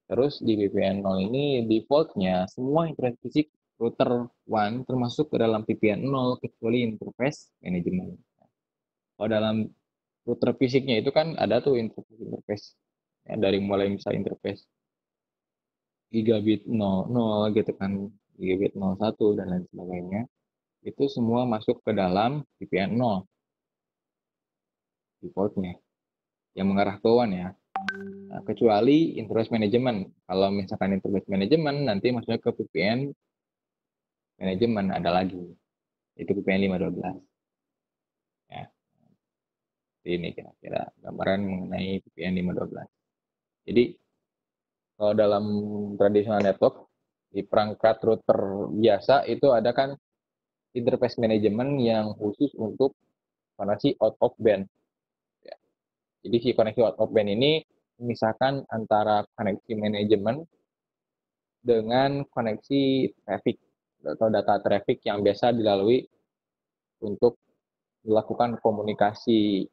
Terus di VPN 0 ini defaultnya semua internet fisik router one termasuk ke dalam VPN 0 kecuali interface manajemen. Kalau dalam router fisiknya itu kan ada tuh interface interface. Ya, dari mulai misal interface gigabit 00 gitu kan gigabit 01 dan lain sebagainya itu semua masuk ke dalam VPN 0 defaultnya. Yang mengarah ke WAN ya nah, kecuali interface management. Kalau misalkan interface management nanti masuknya ke VPN management ada lagi. Itu VPN 512 ya. Ini kira-kira gambaran mengenai VPN 512 jadi kalau dalam tradisional network di perangkat router biasa itu ada kan interface management yang khusus untuk koneksi out of band. Jadi si koneksi out ini memisahkan antara koneksi manajemen dengan koneksi traffic atau data traffic yang biasa dilalui untuk melakukan komunikasi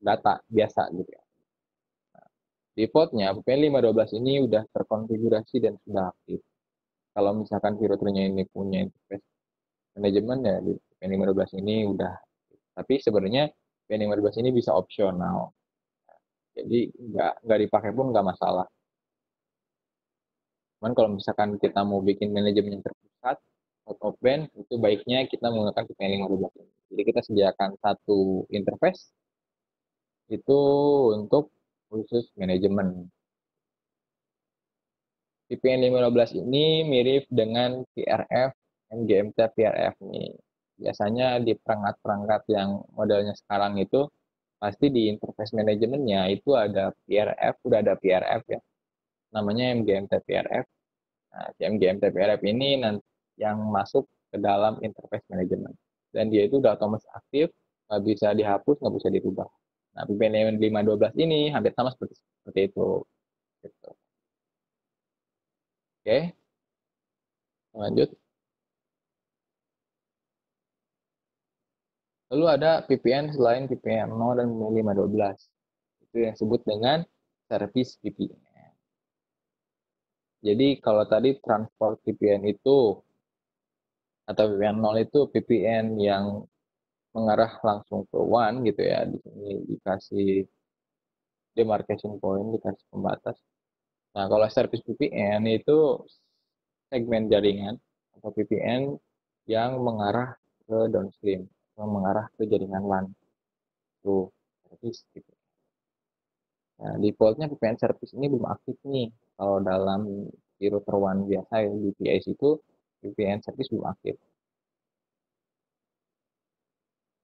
data biasa gitu ya. Defaultnya VPN 512 ini udah terkonfigurasi dan sudah aktif. Kalau misalkan routernya ini punya interface manajemen ya di VPN 512 ini udah tapi sebenarnya VPN 512 ini bisa opsional. Jadi nggak nggak dipakai pun nggak masalah. Cuman kalau misalkan kita mau bikin manajemen yang terpusat, out of band, itu baiknya kita menggunakan VPN 512 ini. Jadi kita sediakan satu interface itu untuk khusus manajemen. VPN 512 ini mirip dengan PRF, MGMT PRF nih. Biasanya di perangkat-perangkat yang modelnya sekarang itu pasti di interface manajemennya itu ada PRF, udah ada PRF ya. Namanya MGMT PRF. Nah, MGMT PRF ini nanti yang masuk ke dalam interface manajemen. Dan dia itu udah otomatis aktif, nggak bisa dihapus, nggak bisa dirubah. Nah, VPN 512 ini hampir sama seperti seperti itu. Gitu. Oke. Lanjut. Lalu ada VPN selain VPN 0 dan 512. Itu yang disebut dengan service VPN. Jadi kalau tadi transport VPN itu atau VPN 0 itu VPN yang mengarah langsung ke one gitu ya di sini dikasih demarcation point dikasih pembatas nah kalau service VPN itu segmen jaringan atau VPN yang mengarah ke downstream mengarah ke jaringan LAN tuh service gitu. Nah defaultnya VPN service ini belum aktif nih. Kalau dalam di router one biasa ya VPS itu VPN service belum aktif.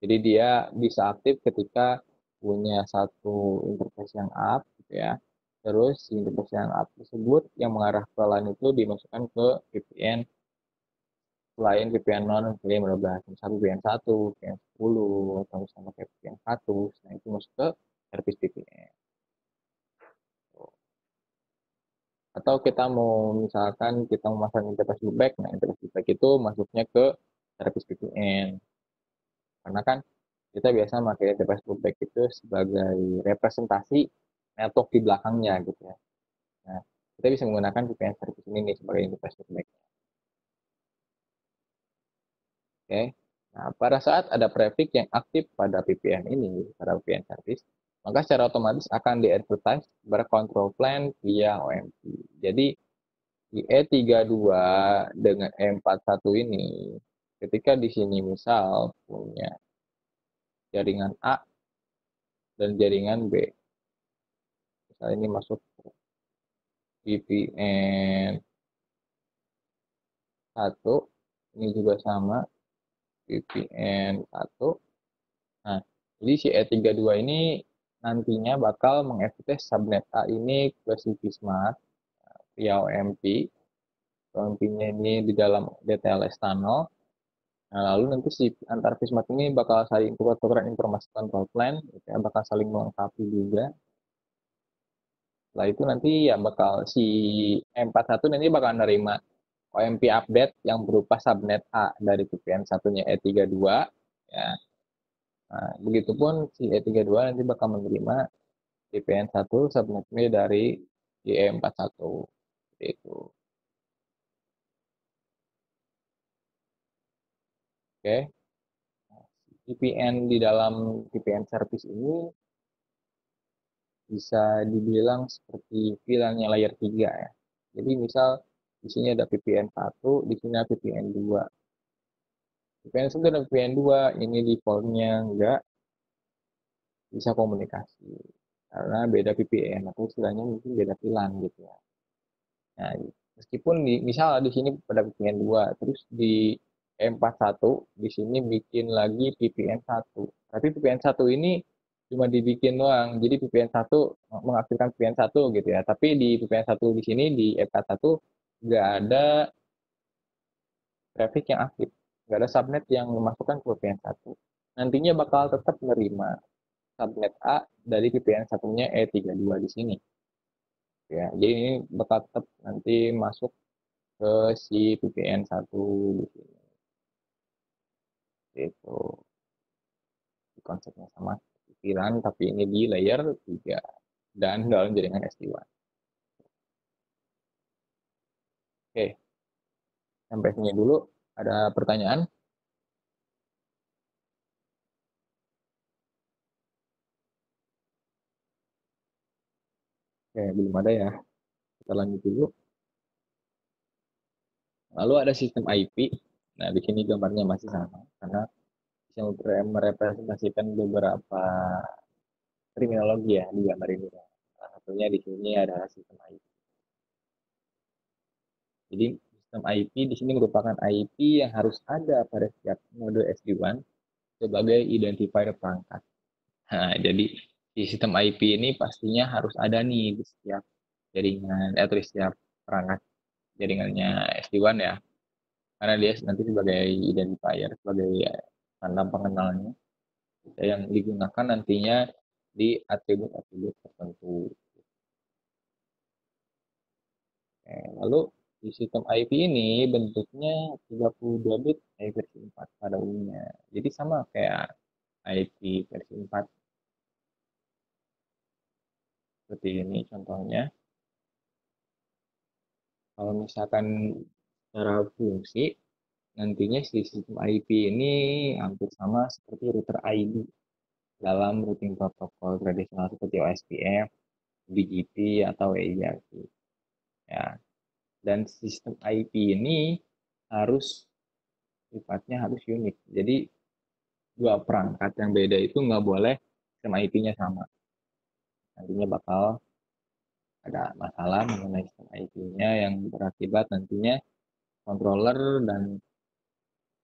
Jadi dia bisa aktif ketika punya satu interface yang up, gitu ya. Terus interface yang up tersebut yang mengarah ke LAN itu dimasukkan ke VPN selain VPN non VPN 15, misalnya VPN 1, VPN 10, atau misalnya VPN 1, nah itu masuk ke service VPN. Atau kita mau misalkan kita memasang interface loopback, nah interface loopback itu masuknya ke service VPN karena kan kita biasa pakai device loopback itu sebagai representasi network di belakangnya gitu ya. Nah, kita bisa menggunakan VPN service ini nih sebagai device loopback. Oke. Nah, pada saat ada prefix yang aktif pada VPN ini, pada VPN service, maka secara otomatis akan di-advertise bercontrol plan via OMP. Jadi, di E32 dengan E41 ini, ketika di sini misal punya jaringan A dan jaringan B. Misalnya ini masuk VPN 1, ini juga sama, VPN 1. Nah, jadi si E32 ini nantinya bakal mengakses subnet A ini ke si Smart via OMP. OMP-nya ini di dalam DTLS tunnel. Nah, lalu nanti si antar Smart ini bakal saling tukar-tukaran informasi control plan, ya, bakal saling melengkapi juga. Setelah itu nanti ya bakal si M41 nanti bakal menerima OMP update yang berupa subnet A dari VPN satunya E32 ya. Nah, begitupun si E32 nanti bakal menerima VPN 1 subnetnya dari E41 seperti itu. Oke. VPN di dalam VPN service ini bisa dibilang seperti VLAN layer 3 ya. Jadi misal di sini ada VPN 1, di sini ada VPN 2. VPN 1 dan VPN 2 ini defaultnya enggak bisa komunikasi karena beda VPN atau istilahnya mungkin beda VLAN gitu ya. Nah, meskipun di, misal di sini pada VPN 2, terus di M41 di sini bikin lagi VPN 1. Tapi VPN 1 ini cuma dibikin doang. Jadi VPN 1 mengaktifkan VPN 1 gitu ya. Tapi di VPN 1 di sini di M41 nggak ada traffic yang aktif, nggak ada subnet yang memasukkan ke VPN 1. Nantinya bakal tetap menerima subnet A dari VPN satunya E32 di sini. Ya, jadi ini bakal tetap nanti masuk ke si VPN 1 di sini. Itu konsepnya sama VLAN tapi ini di layer 3 dan dalam jaringan SD-WAN. Oke. Sampai sini dulu. Ada pertanyaan? Oke, belum ada ya. Kita lanjut dulu. Lalu ada sistem IP. Nah, di sini gambarnya masih sama karena bisa merepresentasikan beberapa terminologi ya di gambar ini. Salah satunya di sini adalah sistem IP. Jadi sistem IP di sini merupakan IP yang harus ada pada setiap node SD-WAN sebagai identifier perangkat. Nah, jadi di sistem IP ini pastinya harus ada nih di setiap jaringan atau di setiap perangkat jaringannya SD-WAN ya. Karena dia nanti sebagai identifier, sebagai tanda pengenalnya yang digunakan nantinya di atribut-atribut tertentu. Oke, lalu di sistem IP ini bentuknya 32 bit IP versi 4 pada umumnya. Jadi sama kayak IP versi 4. Seperti ini contohnya. Kalau misalkan secara fungsi, nantinya si sistem IP ini hampir sama seperti router ID dalam routing protokol tradisional seperti OSPF, BGP, atau EIRP. Ya, dan sistem IP ini harus sifatnya harus unik. Jadi dua perangkat yang beda itu nggak boleh sistem IP-nya sama. Nantinya bakal ada masalah mengenai sistem IP-nya yang berakibat nantinya controller dan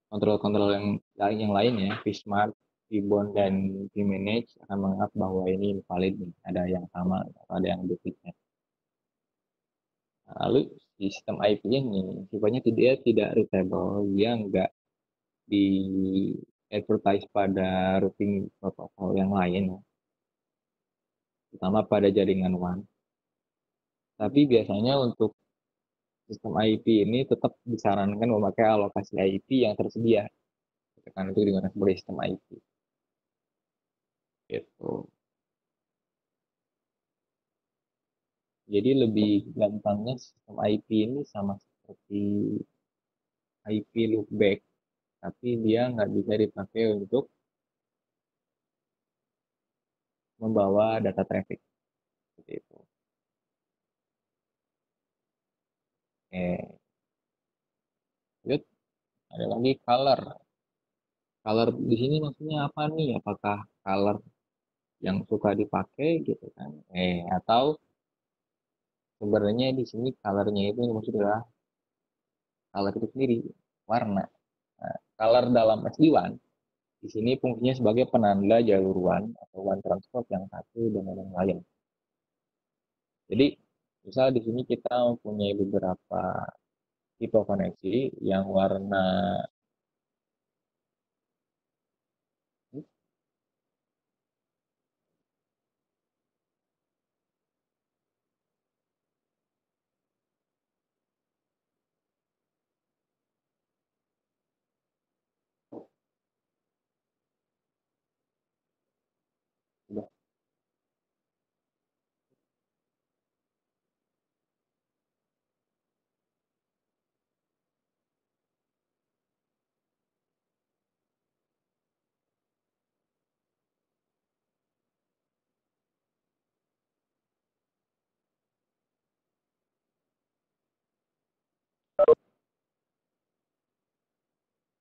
kontrol-kontrol yang lain yang lain ya, vSmart, vBond dan vManage akan menganggap bahwa ini invalid nih, ada yang sama atau ada yang duplicate. Lalu sistem IP ini sifatnya tidak tidak readable, dia nggak di advertise pada routing protokol yang lain, terutama pada jaringan WAN. Tapi biasanya untuk sistem IP ini tetap disarankan memakai alokasi IP yang tersedia, karena itu digunakan sebagai sistem IP. Gitu. Jadi lebih gampangnya sistem IP ini sama seperti IP loopback tapi dia nggak bisa dipakai untuk membawa data traffic. Seperti itu. Oke. Lanjut. Ada lagi color. Color di sini maksudnya apa nih? Apakah color yang suka dipakai gitu kan? Eh, atau sebenarnya di sini colornya itu maksudnya color itu sendiri warna. Nah, color dalam SD1 di sini fungsinya sebagai penanda jalur one atau one transport yang satu dengan yang lain. Jadi, misal di sini kita mempunyai beberapa tipe koneksi yang warna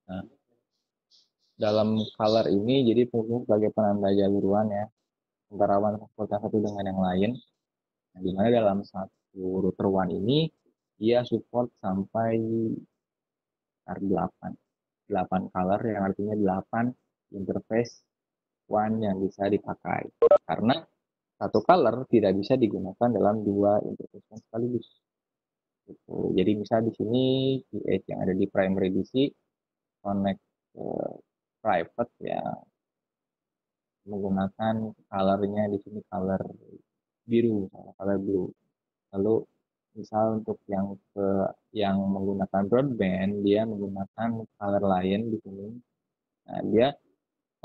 Nah, dalam color ini jadi fungsinya sebagai penanda jaluruan ya antara one transport yang satu dengan yang lain. Nah, di mana dalam satu router one ini dia support sampai 8 8 color yang artinya 8 interface one yang bisa dipakai karena satu color tidak bisa digunakan dalam dua interface sekaligus. Gitu. Jadi misal di sini PH yang ada di primary DC connect ke private ya menggunakan colornya di sini color biru, color blue. Lalu misal untuk yang ke yang menggunakan broadband dia menggunakan color lain di sini. Nah, dia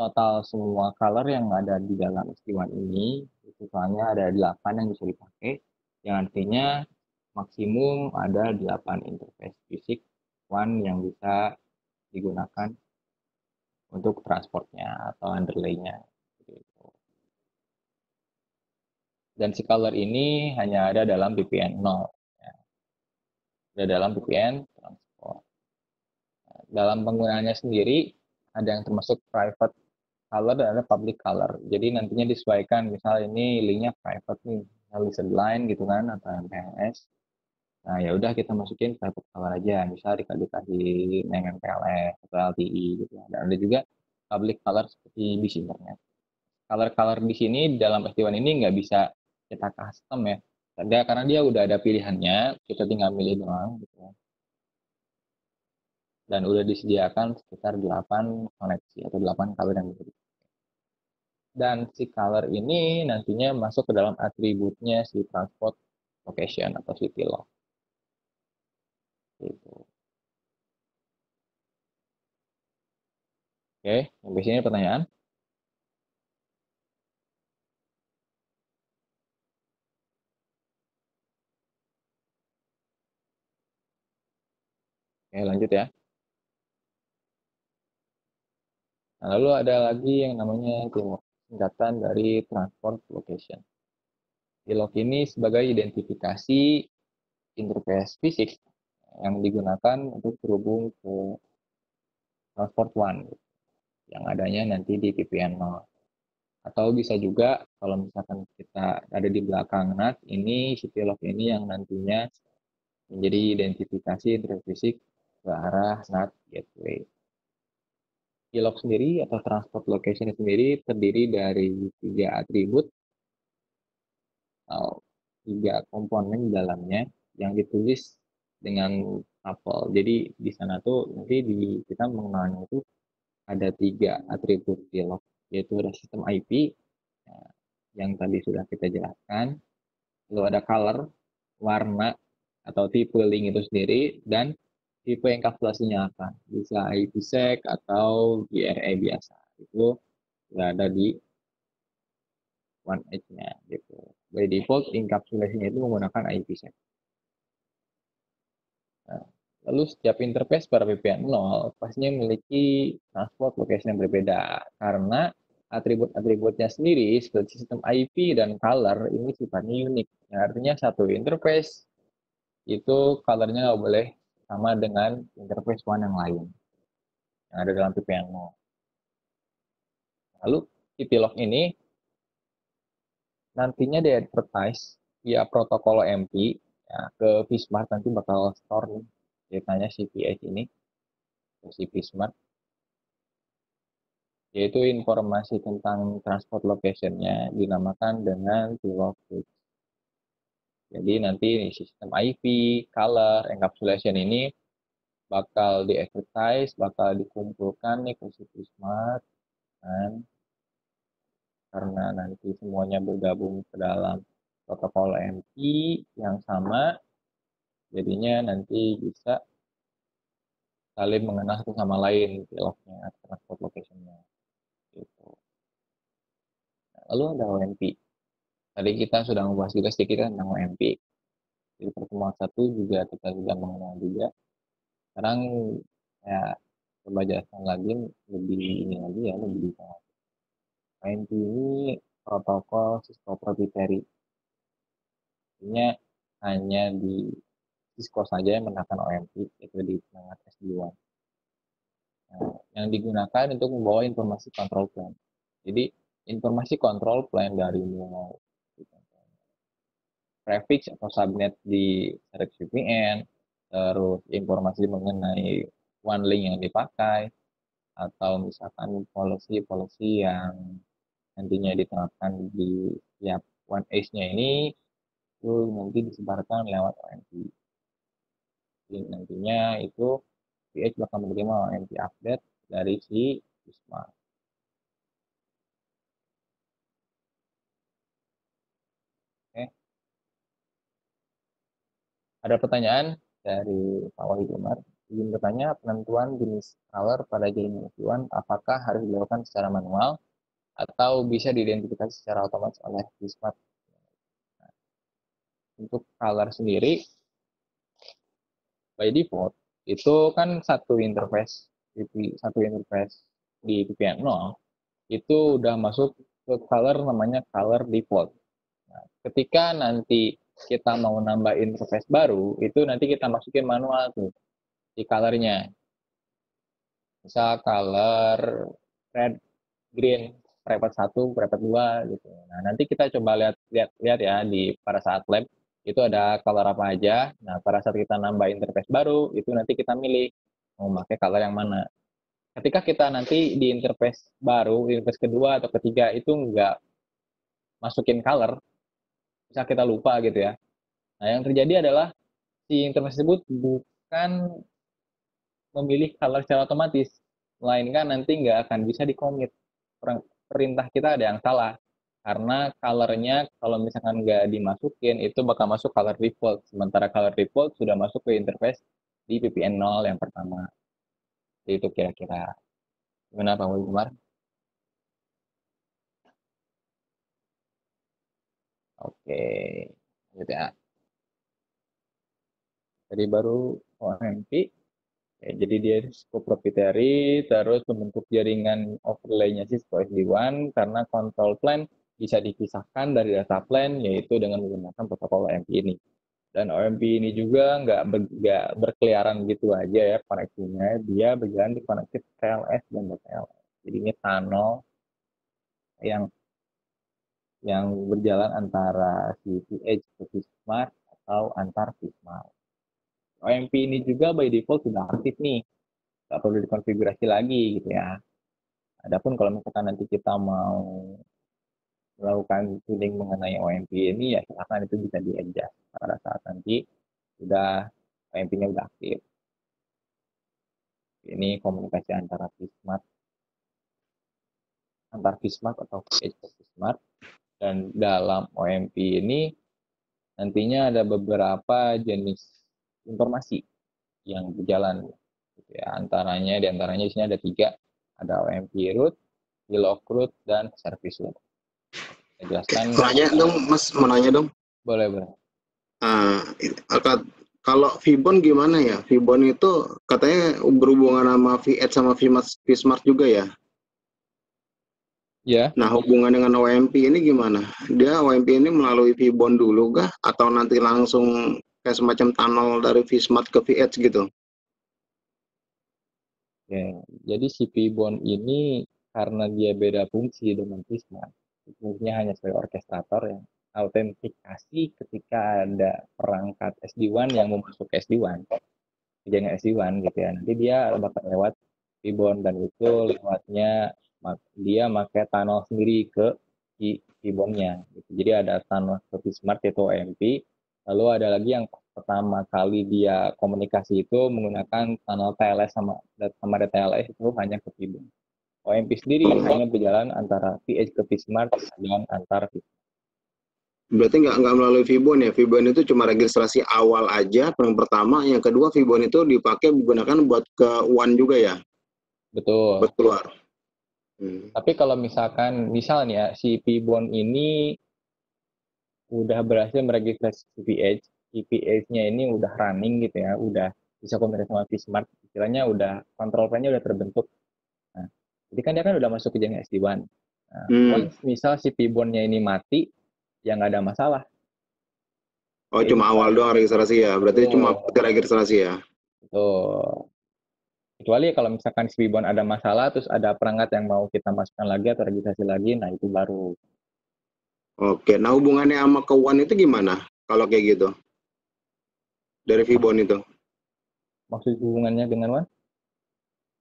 total semua color yang ada di dalam istiwan ini itu soalnya ada 8 yang bisa dipakai yang artinya maksimum ada 8 interface fisik one yang bisa digunakan untuk transportnya atau underlay-nya. Dan si color ini hanya ada dalam VPN 0. Ya. Ada dalam VPN transport. Dalam penggunaannya sendiri, ada yang termasuk private color dan ada public color. Jadi nantinya disesuaikan, misal ini linknya private nih, misal line gitu kan, atau MPLS. Nah, ya udah kita masukin private color aja. Misal dikasih name MPLS atau LTE gitu. Dan ada juga public color seperti di internet. Color-color di sini dalam SD1 ini nggak bisa kita custom ya. Ada karena dia udah ada pilihannya, kita tinggal milih doang gitu. Dan udah disediakan sekitar 8 koneksi atau 8 color yang bisa Dan si color ini nantinya masuk ke dalam atributnya si transport location atau city lock. Gitu. Oke, sampai sini pertanyaan? Oke, lanjut ya. Nah, lalu ada lagi yang namanya singkatan dari transport location. TLOC ini sebagai identifikasi interface fisik yang digunakan untuk terhubung ke transport one yang adanya nanti di VPN 0. Atau bisa juga kalau misalkan kita ada di belakang NAT, ini CityLog ini yang nantinya menjadi identifikasi interface fisik ke arah NAT gateway. Ilok sendiri atau transport location sendiri terdiri dari tiga atribut atau tiga komponen di dalamnya yang ditulis dengan tuple. Jadi di sana tuh nanti di, kita mengenalnya itu ada tiga atribut ilok yaitu ada sistem IP ya, yang tadi sudah kita jelaskan, lalu ada color warna atau tipe link itu sendiri dan tipe enkapsulasinya apa. Bisa IPsec atau GRE biasa. Itu sudah ada di one edge-nya gitu. By default enkapsulasinya itu menggunakan IPsec Lalu setiap interface pada VPN 0 pastinya memiliki transport location yang berbeda karena atribut-atributnya sendiri seperti sistem IP dan color ini sifatnya unik. Artinya satu interface itu colornya nggak boleh sama dengan interface one yang lain yang ada dalam VPN 0. Lalu log ini nantinya di advertise via protokol MP ya, ke Vsmart nanti bakal store nih ceritanya CPH ini CP Smart yaitu informasi tentang transport locationnya dinamakan dengan Pilot Jadi nanti sistem IP, color, encapsulation ini bakal di advertise, bakal dikumpulkan nih ke CP Smart kan karena nanti semuanya bergabung ke dalam protokol MP yang sama jadinya nanti bisa saling mengenal satu sama lain lognya transport locationnya gitu. Nah, lalu ada OMP tadi kita sudah membahas juga sedikit tentang OMP di pertemuan satu juga kita sudah mengenal juga. Sekarang ya coba jelaskan lagi lebih ini lagi ya lebih detail. OMP ini protokol Cisco proprietary. Artinya hanya di Cisco saja yang menggunakan OMP itu di semangat SD1. Nah, yang digunakan untuk membawa informasi control plan. Jadi informasi control plan dari mulai prefix atau subnet di Rex VPN, terus informasi mengenai one link yang dipakai, atau misalkan policy-policy yang nantinya diterapkan di tiap one edge-nya ini itu nanti disebarkan lewat OMP nantinya itu PH bakal menerima OMP update dari si Wisma. Oke. Ada pertanyaan dari Pak Wahid Umar. Izin bertanya, penentuan jenis color pada jaringan SD1 apakah harus dilakukan secara manual atau bisa diidentifikasi secara otomatis oleh Wisma? Nah, untuk color sendiri, by default itu kan satu interface satu interface di VPN 0 itu udah masuk ke color namanya color default. Nah, ketika nanti kita mau nambah interface baru, itu nanti kita masukin manual tuh di colornya. Bisa color red, green, private 1, private 2 gitu. Nah, nanti kita coba lihat lihat lihat ya di pada saat lab itu ada color apa aja. Nah, pada saat kita nambah interface baru, itu nanti kita milih mau pakai color yang mana. Ketika kita nanti di interface baru, interface kedua atau ketiga itu nggak masukin color, bisa kita lupa gitu ya. Nah, yang terjadi adalah si interface tersebut bukan memilih color secara otomatis, melainkan nanti nggak akan bisa di-commit. Perintah kita ada yang salah karena colornya kalau misalkan nggak dimasukin itu bakal masuk color default sementara color default sudah masuk ke interface di VPN 0 yang pertama itu kira-kira gimana Pak Umar? Oke, gitu ya. Tadi baru OMP, ya, jadi dia scope proprietary, terus membentuk jaringan overlay-nya Cisco SD-WAN karena control plan bisa dipisahkan dari data plan yaitu dengan menggunakan protokol OMP ini. Dan OMP ini juga nggak ber, berkeliaran gitu aja ya koneksinya, dia berjalan di koneksi TLS dan BTLS. Jadi ini tunnel yang yang berjalan antara si PH ke Smart atau antar Smart. OMP ini juga by default sudah aktif nih, nggak perlu dikonfigurasi lagi gitu ya. Adapun kalau misalkan nanti kita mau melakukan tuning mengenai OMP ini ya silakan itu bisa di adjust pada saat nanti sudah OMP-nya sudah aktif. Ini komunikasi antara Vismart antar Vismart atau VH dan dalam OMP ini nantinya ada beberapa jenis informasi yang berjalan gitu ya. Antaranya di antaranya di sini ada tiga. Ada OMP root, log root dan service root jelaskan. Nanya dong, Mas, mau nanya dong. Boleh, boleh. Uh, kalau Vibon gimana ya? Vibon itu katanya berhubungan sama V8 sama Vsmart juga ya? Ya. Nah, hubungan dengan OMP ini gimana? Dia OMP ini melalui Vibon dulu kah? Atau nanti langsung kayak semacam tunnel dari Vsmart ke V8 gitu? Ya, jadi si Vibon ini karena dia beda fungsi dengan Vsmart, fungsinya hanya sebagai orkestrator yang autentikasi ketika ada perangkat SD-WAN yang mau masuk ke SD-WAN jangan SD-WAN gitu ya. Nanti dia bakal lewat Vibon dan itu lewatnya dia pakai tunnel sendiri ke Vibonnya gitu. jadi ada tunnel ke Smart yaitu OMP lalu ada lagi yang pertama kali dia komunikasi itu menggunakan tunnel TLS sama sama TLS itu hanya ke Vibon OMP sendiri hanya berjalan antara VH ke Vsmart dan antar Berarti nggak nggak melalui Vibon ya? Vibon itu cuma registrasi awal aja, yang pertama. Yang kedua, Vibon itu dipakai digunakan buat ke One juga ya? Betul. Buat keluar. Hmm. Tapi kalau misalkan, misalnya si Vibon ini udah berhasil meregistrasi VPH, VPH-nya ini udah running gitu ya, udah bisa komunikasi sama Vsmart, istilahnya udah kontrol plan-nya udah terbentuk. Jadi kan dia kan udah masuk ke jaringan SD-WAN. Nah, hmm. misal si Vibon-nya ini mati, ya nggak ada masalah. Oh, cuma awal doang registrasi ya? Berarti oh. cuma registrasi ya? Betul. Kecuali kalau misalkan si Bibon ada masalah, terus ada perangkat yang mau kita masukkan lagi atau registrasi lagi, nah itu baru. Oke, nah hubungannya sama keuangan itu gimana kalau kayak gitu? Dari Vibon itu? Maksud hubungannya dengan Wan?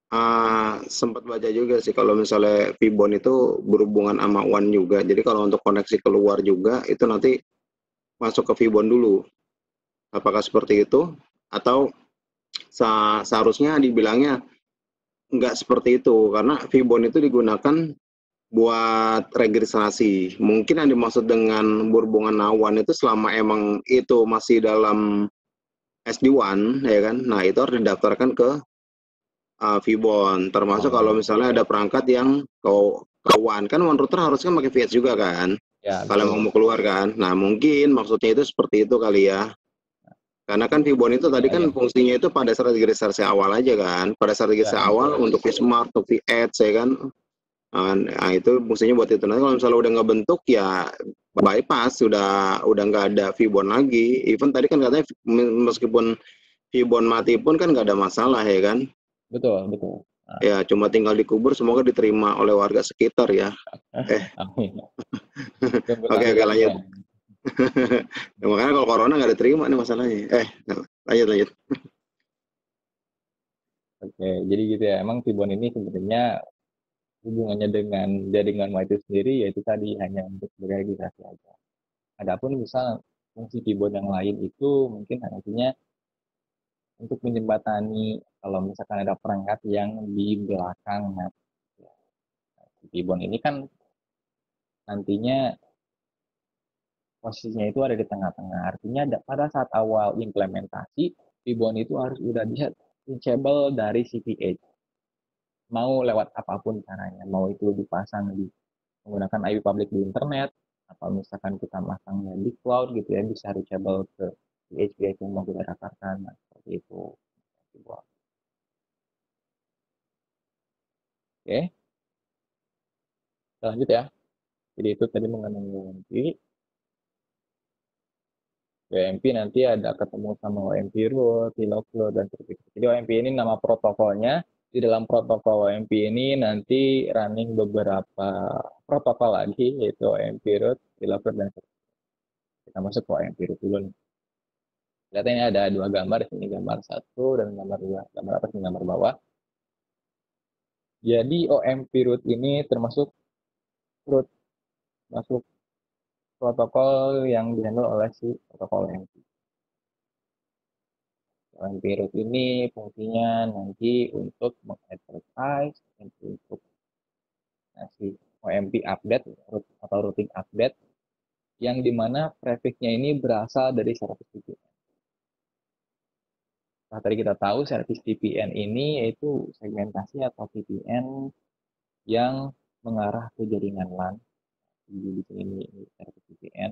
Uh, sempat baca juga sih kalau misalnya Vibon itu berhubungan sama One juga. Jadi kalau untuk koneksi keluar juga itu nanti masuk ke Vibon dulu. Apakah seperti itu? Atau seharusnya dibilangnya nggak seperti itu karena Vibon itu digunakan buat registrasi. Mungkin yang dimaksud dengan berhubungan awan itu selama emang itu masih dalam SD1 ya kan. Nah, itu harus didaftarkan ke uh, Vibon. Termasuk oh. kalau misalnya ada perangkat yang kau kawan kan one router harusnya pakai VH juga kan. Ya, kalau mau keluar kan. Nah mungkin maksudnya itu seperti itu kali ya. Karena kan Vibon itu tadi ya, kan ya. fungsinya itu pada saat registrasi awal aja kan. Pada saat registrasi ya, awal ya. untuk Vsmart, untuk V-Ads ya kan. Nah, itu fungsinya buat itu. Nanti kalau misalnya udah nggak bentuk ya bypass, sudah udah nggak ada Vibon lagi. Even tadi kan katanya meskipun Vibon mati pun kan nggak ada masalah ya kan. Betul, betul. Nah. Ya, cuma tinggal dikubur, semoga diterima oleh warga sekitar ya. [LAUGHS] eh. [LAUGHS] Oke, oke lanjut. [LAUGHS] ya, makanya kalau corona nggak diterima nih masalahnya. Eh, lanjut, lanjut. Oke, jadi gitu ya. Emang Tibon ini sebenarnya hubungannya dengan jaringan itu sendiri yaitu tadi hanya untuk beregistrasi aja. Adapun misal fungsi Tibon yang lain itu mungkin artinya untuk menjembatani kalau misalkan ada perangkat yang di belakang nah, Kibon ini kan nantinya posisinya itu ada di tengah-tengah. Artinya pada saat awal implementasi, Kibon itu harus sudah bisa reachable dari CPH. Mau lewat apa pun caranya, mau itu dipasang di menggunakan IP public di internet, atau misalkan kita masangnya di cloud gitu ya, bisa reachable ke PHP yang mau kita daftarkan. Nah, itu dibuat. Oke. Lanjut ya. Jadi itu tadi mengenai OMP. OMP nanti ada ketemu sama OMP root, load, dan seperti Jadi OMP ini nama protokolnya. Di dalam protokol OMP ini nanti running beberapa protokol lagi, yaitu OMP root, load, dan seperti Kita masuk ke OMP root dulu nih. Lihat ini ada dua gambar, di sini gambar satu dan gambar dua. Gambar atas dan gambar bawah. Jadi OMP root ini termasuk root masuk protokol yang dihandle oleh si protokol OMP. OMP root ini fungsinya nanti untuk mengadvertise, untuk ngasih OMP update atau routing update yang di mana prefixnya ini berasal dari service VPN. Nah, tadi kita tahu servis VPN ini yaitu segmentasi atau VPN yang mengarah ke jaringan LAN. Jadi di sini ini servis VPN.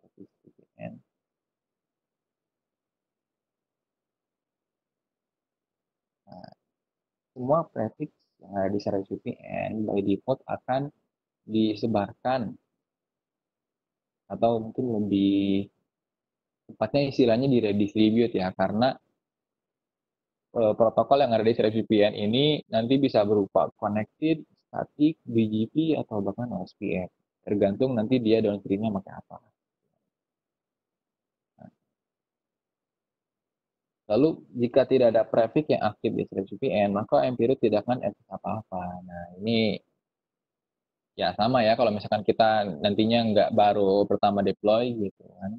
Servis VPN. Nah, semua prefix yang ada di service VPN by default akan disebarkan atau mungkin lebih tepatnya istilahnya di redistribute ya karena uh, protokol yang ada di VPN ini nanti bisa berupa connected, static, BGP atau bahkan OSPF tergantung nanti dia downstreamnya pakai apa. Lalu jika tidak ada prefix yang aktif di VPN, maka MPRoot tidak akan akses apa-apa. Nah ini ya sama ya kalau misalkan kita nantinya nggak baru pertama deploy gitu kan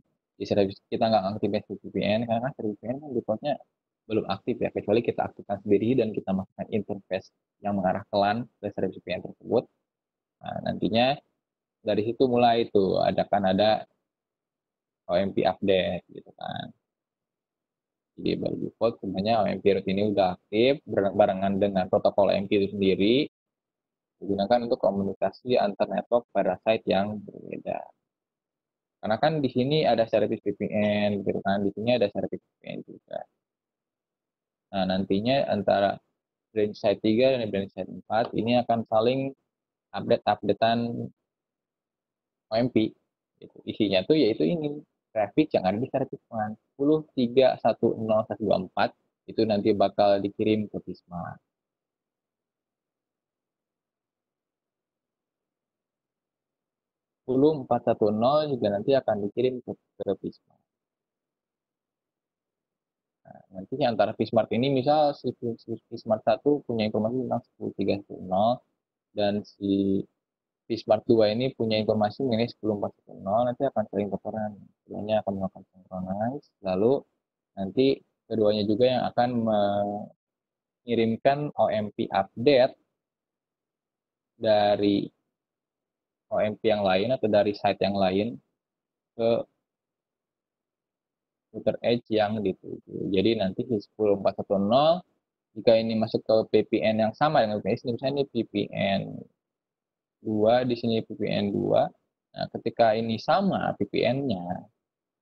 service kita nggak service VPN karena kan VPN kan defaultnya belum aktif ya kecuali kita aktifkan sendiri dan kita masukkan interface yang mengarah ke LAN ke service VPN tersebut. Nah, nantinya dari situ mulai itu ada kan ada OMP update gitu kan. Jadi by default sebenarnya OMP root ini udah aktif barengan dengan protokol OMP itu sendiri digunakan untuk komunikasi antar network pada site yang berbeda. Karena kan di sini ada service VPN gitu kan, di sini ada service VPN juga. Nah, nantinya antara branch site 3 dan branch site 4 ini akan saling update-updatean OMP. Gitu. Isinya tuh yaitu ini, traffic yang ada di service 10 10310124 itu nanti bakal dikirim ke Bisma. 10410 juga nanti akan dikirim ke, ke Bismarck. Nah, nanti antara Bismarck ini misal si Bismarck 1 punya informasi tentang 10310 dan si Bismarck 2 ini punya informasi mengenai 10410 nanti akan sering tukeran. Keduanya akan melakukan synchronize lalu nanti keduanya juga yang akan mengirimkan OMP update dari OMP yang lain atau dari site yang lain ke router edge yang dituju. Jadi nanti di 10410 jika ini masuk ke VPN yang sama dengan VPN, misalnya ini VPN 2 di sini VPN 2. Nah, ketika ini sama VPN-nya,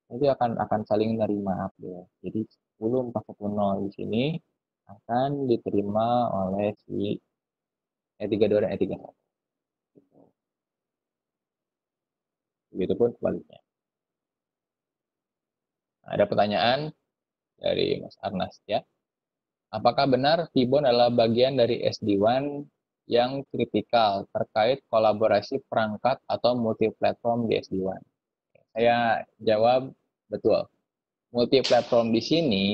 itu akan akan saling menerima update. Jadi 10410 di sini akan diterima oleh si E32 dan E31. Begitupun sebaliknya. Nah, ada pertanyaan dari Mas Arnas ya. Apakah benar Tibon adalah bagian dari SD-WAN yang kritikal terkait kolaborasi perangkat atau multi-platform di SD-WAN? Saya jawab betul. Multi-platform di sini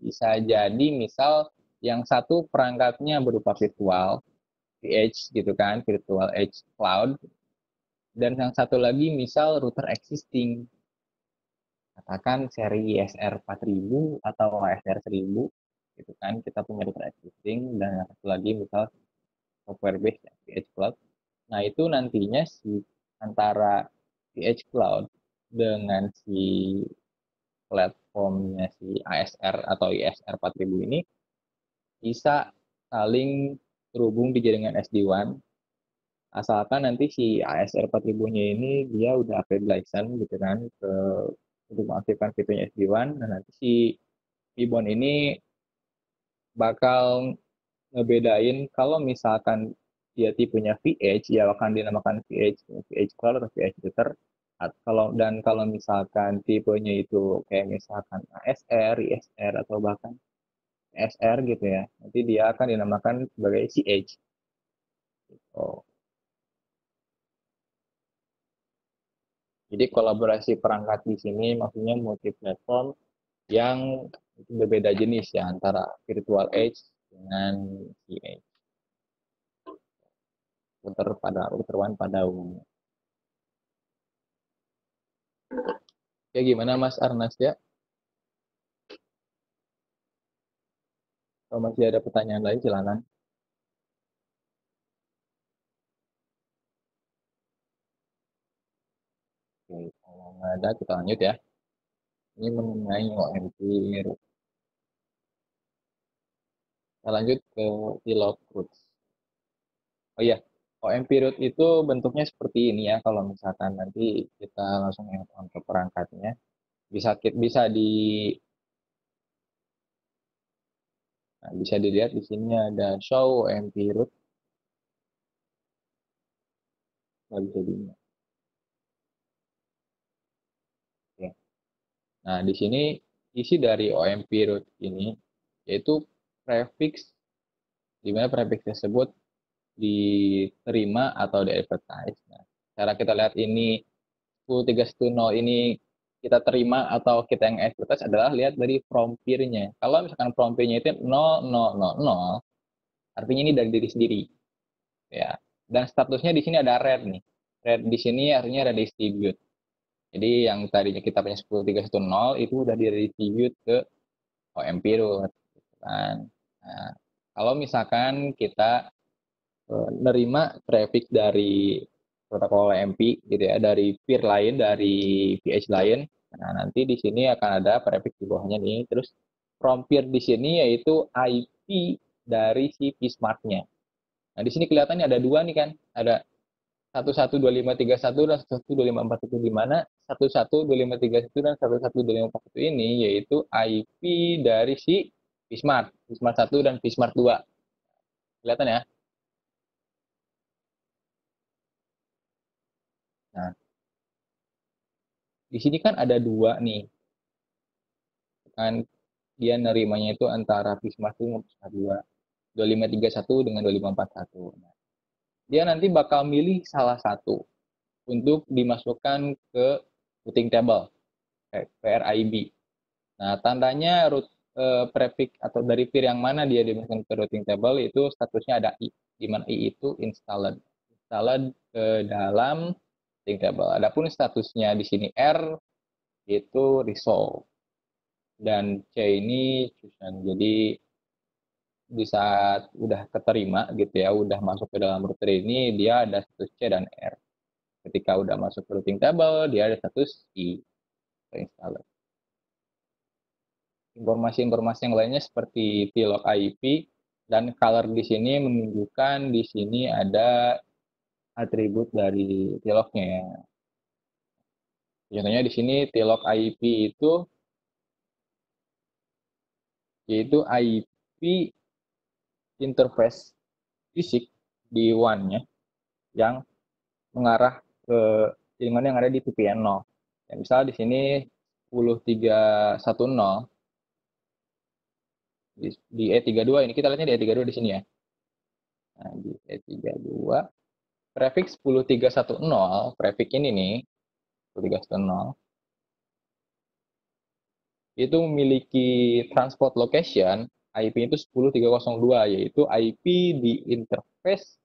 bisa jadi misal yang satu perangkatnya berupa virtual, VH gitu kan, virtual edge cloud, dan yang satu lagi misal router existing, katakan seri ISR 4000 atau ASR 1000 gitu kan kita punya router existing. Dan yang satu lagi misal software based VH Cloud. Nah itu nantinya si antara VH Cloud dengan si platformnya si ASR atau ISR 4000 ini bisa saling terhubung di jaringan SD-WAN asalkan nanti si ASR 4000-nya ini dia udah upgrade license gitu kan ke untuk mengaktifkan fiturnya SD-WAN dan nanti si Ibon ini bakal ngebedain kalau misalkan dia tipenya VH ya akan dinamakan VH VH Cloud atau VH Router kalau dan kalau misalkan tipenya itu kayak misalkan ASR, ISR atau bahkan SR gitu ya nanti dia akan dinamakan sebagai CH gitu. Jadi kolaborasi perangkat di sini maksudnya multi platform yang berbeda jenis ya antara virtual edge dengan edge. Router pada router one pada umumnya. Ya gimana Mas Arnas ya? Kalau masih ada pertanyaan lain silakan. Oke, kalau nggak ada kita lanjut ya. Ini mengenai OMP kita lanjut ke pilot root. Oh iya, OMP root itu bentuknya seperti ini ya. Kalau misalkan nanti kita langsung on ke perangkatnya, bisa bisa di Nah, bisa dilihat di sini ada show OMP root. Nggak bisa dilihat. Oke. Nah, di sini isi dari OMP root ini yaitu prefix di mana prefix tersebut diterima atau di advertise. Nah, cara kita lihat ini 10310 ini kita terima atau kita yang advertise adalah lihat dari from peer-nya. Kalau misalkan from peer-nya itu 0, 0, 0, 0, artinya ini dari diri sendiri. Ya. Dan statusnya di sini ada red nih. Red di sini artinya ada distribute. Jadi yang tadinya kita punya 10310 itu udah di distribute ke OMP root. Gitu kan. Nah, kalau misalkan kita uh, nerima traffic dari protokol MP gitu ya dari peer lain dari PH lain nah nanti di sini akan ada prefix di bawahnya nih terus from peer di sini yaitu IP dari si P-Smart-nya nah di sini kelihatannya ada dua nih kan ada 112531 dan 112541 di mana 112531 dan 112541 ini yaitu IP dari si P-Smart, P-Smart 1 dan P-Smart 2. Kelihatan ya? Nah, di sini kan ada dua nih. Kan dia nerimanya itu antara Pisma 1 dan 2. 2531 dengan 2541. Nah, dia nanti bakal milih salah satu untuk dimasukkan ke routing table, PRIB. Nah, tandanya root eh, prefix atau dari peer yang mana dia dimasukkan ke routing table itu statusnya ada i, di mana i itu installed. Installed ke dalam table. Adapun statusnya di sini R itu resolve dan C ini chosen. Jadi di saat udah keterima gitu ya, udah masuk ke dalam router ini dia ada status C dan R. Ketika udah masuk ke routing table, dia ada status I installer. Informasi-informasi yang lainnya seperti vlog IP dan color di sini menunjukkan di sini ada atribut dari tiloknya ya. Contohnya di sini tilok IP itu yaitu IP interface fisik di one-nya yang mengarah ke jaringan yang ada di VPN 0. Ya, misal di sini 10310 di, di E32 ini kita lihatnya di E32 di sini ya. Nah, di E32 prefix 10310, prefix ini nih, 10310, itu memiliki transport location IP itu 10302, yaitu IP di interface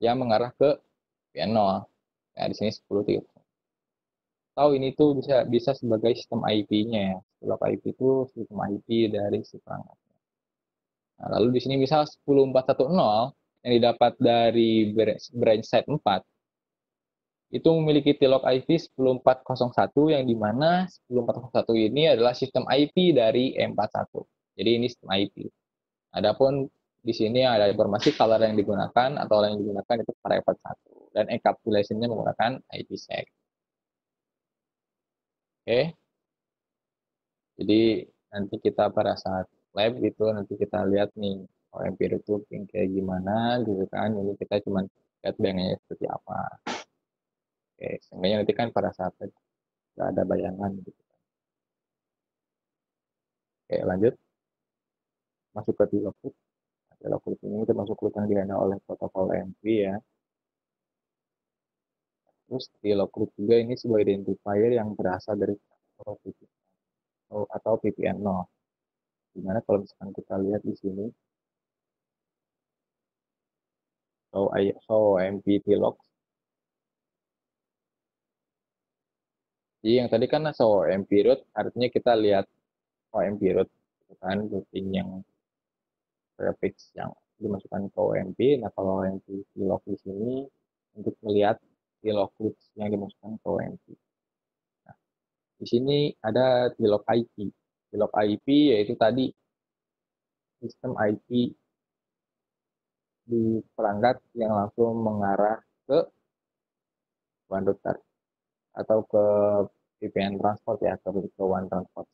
yang mengarah ke VN0. Ya, di sini 103. Tahu ini tuh bisa bisa sebagai sistem IP-nya ya. IP itu sistem IP dari si perangkatnya. Nah, lalu di sini misal 10410 yang didapat dari branch site 4 itu memiliki tilok IP 10401 yang di mana 10401 ini adalah sistem IP dari M41. Jadi ini sistem IP. Adapun di sini ada informasi color yang digunakan atau yang digunakan itu private 1 dan encapsulation-nya menggunakan IPsec. Oke. Jadi nanti kita pada saat lab itu nanti kita lihat nih empir itu kayak gimana gitu kan ini kita cuma lihat bayangannya seperti apa oke seenggaknya nanti kan pada saat nggak ada bayangan gitu kan oke lanjut masuk ke tilokut tilokut ini termasuk yang dihandle oleh protokol MP ya. Terus tilokut juga ini sebuah identifier yang berasal dari atau VPN 0 di mana kalau misalkan kita lihat di sini so I so MPT logs jadi yang tadi kan so MP root artinya kita lihat OMP root gitu kan routing yang prefix yang dimasukkan ke OMP nah kalau OMP log di sini untuk melihat log routes yang dimasukkan ke OMP nah, di sini ada log IP log IP yaitu tadi sistem IP di perangkat yang langsung mengarah ke one router atau ke VPN transport ya ke, ke one transport.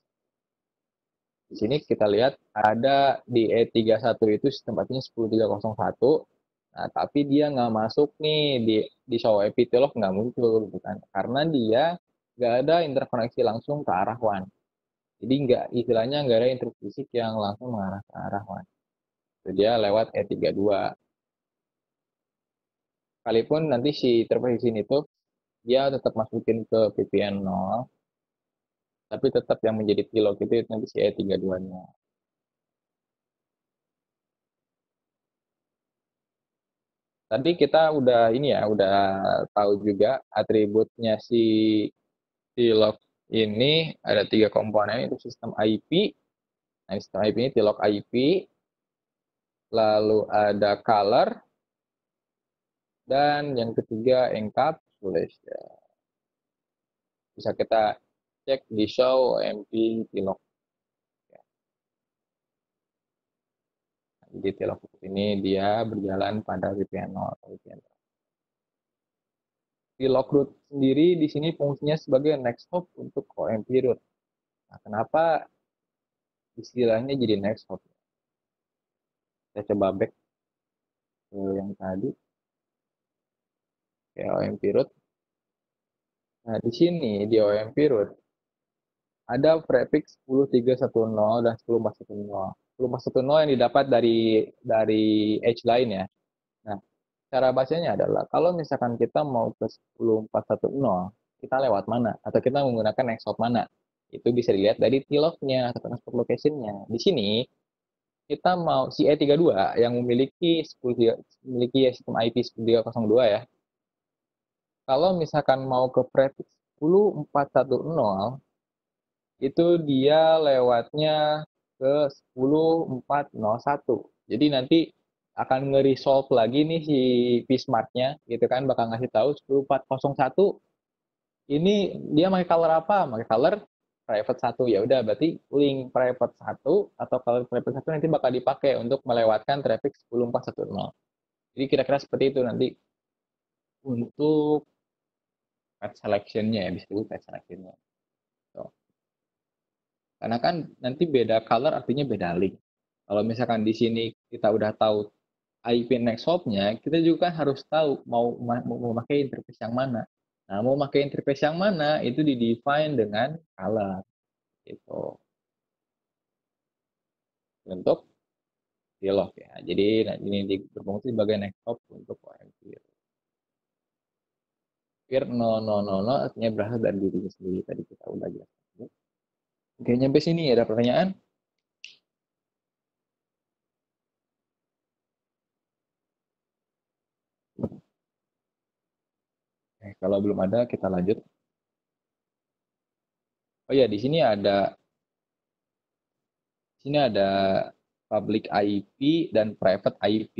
Di sini kita lihat ada di E31 itu IP-nya 10301. Nah, tapi dia nggak masuk nih di di show epitelog nggak muncul gitu kan. Karena dia nggak ada interkoneksi langsung ke arah WAN. Jadi nggak istilahnya nggak ada internet fisik yang langsung mengarah ke arah WAN. Itu dia lewat E32. Sekalipun nanti si interface ini tuh dia tetap masukin ke VPN 0, tapi tetap yang menjadi pilot itu nanti si E32-nya. Tadi kita udah ini ya, udah tahu juga atributnya si pilot ini ada tiga komponen itu sistem IP. Nah, sistem IP ini tilok IP, lalu ada color, dan yang ketiga encapsulation. Bisa kita cek di show MP tilok. Jadi tilok ini dia berjalan pada VPN 0 atau VPN 0 di root sendiri di sini fungsinya sebagai next hop untuk OMP root. Nah, kenapa istilahnya jadi next hop? Saya coba back ke yang tadi. Oke, OMP root. Nah, di sini di OMP root ada prefix 10310 dan 10410. 10410 yang didapat dari dari edge lain ya. Cara bacanya adalah kalau misalkan kita mau ke 10410 kita lewat mana? Atau kita menggunakan hop mana? Itu bisa dilihat dari tiloknya atau transport location-nya. Di sini kita mau si E32 yang memiliki 10 memiliki sistem IP 10302 ya. Kalau misalkan mau ke prefix 10410 itu dia lewatnya ke 10401 jadi nanti akan nge-resolve lagi nih si P-Smart-nya gitu kan bakal ngasih tahu 10401 ini dia pakai color apa? Pakai color private 1 ya udah berarti link private 1 atau color private 1 nanti bakal dipakai untuk melewatkan traffic 10410. Jadi kira-kira seperti itu nanti untuk pet selection-nya ya bisa disebut pet selection-nya. Karena kan nanti beda color artinya beda link. Kalau misalkan di sini kita udah tahu IP next hop-nya, kita juga harus tahu mau memakai interface yang mana. Nah, mau memakai interface yang mana itu di-define dengan color. Gitu. Untuk dialog ya. Jadi nah, ini berfungsi sebagai next hop untuk OMP. Peer 0000 artinya berasal dari dirinya sendiri. Tadi kita udah jelaskan. Oke, nyampe sini ada pertanyaan? Oke, kalau belum ada kita lanjut. Oh ya, di sini ada di sini ada public IP dan private IP.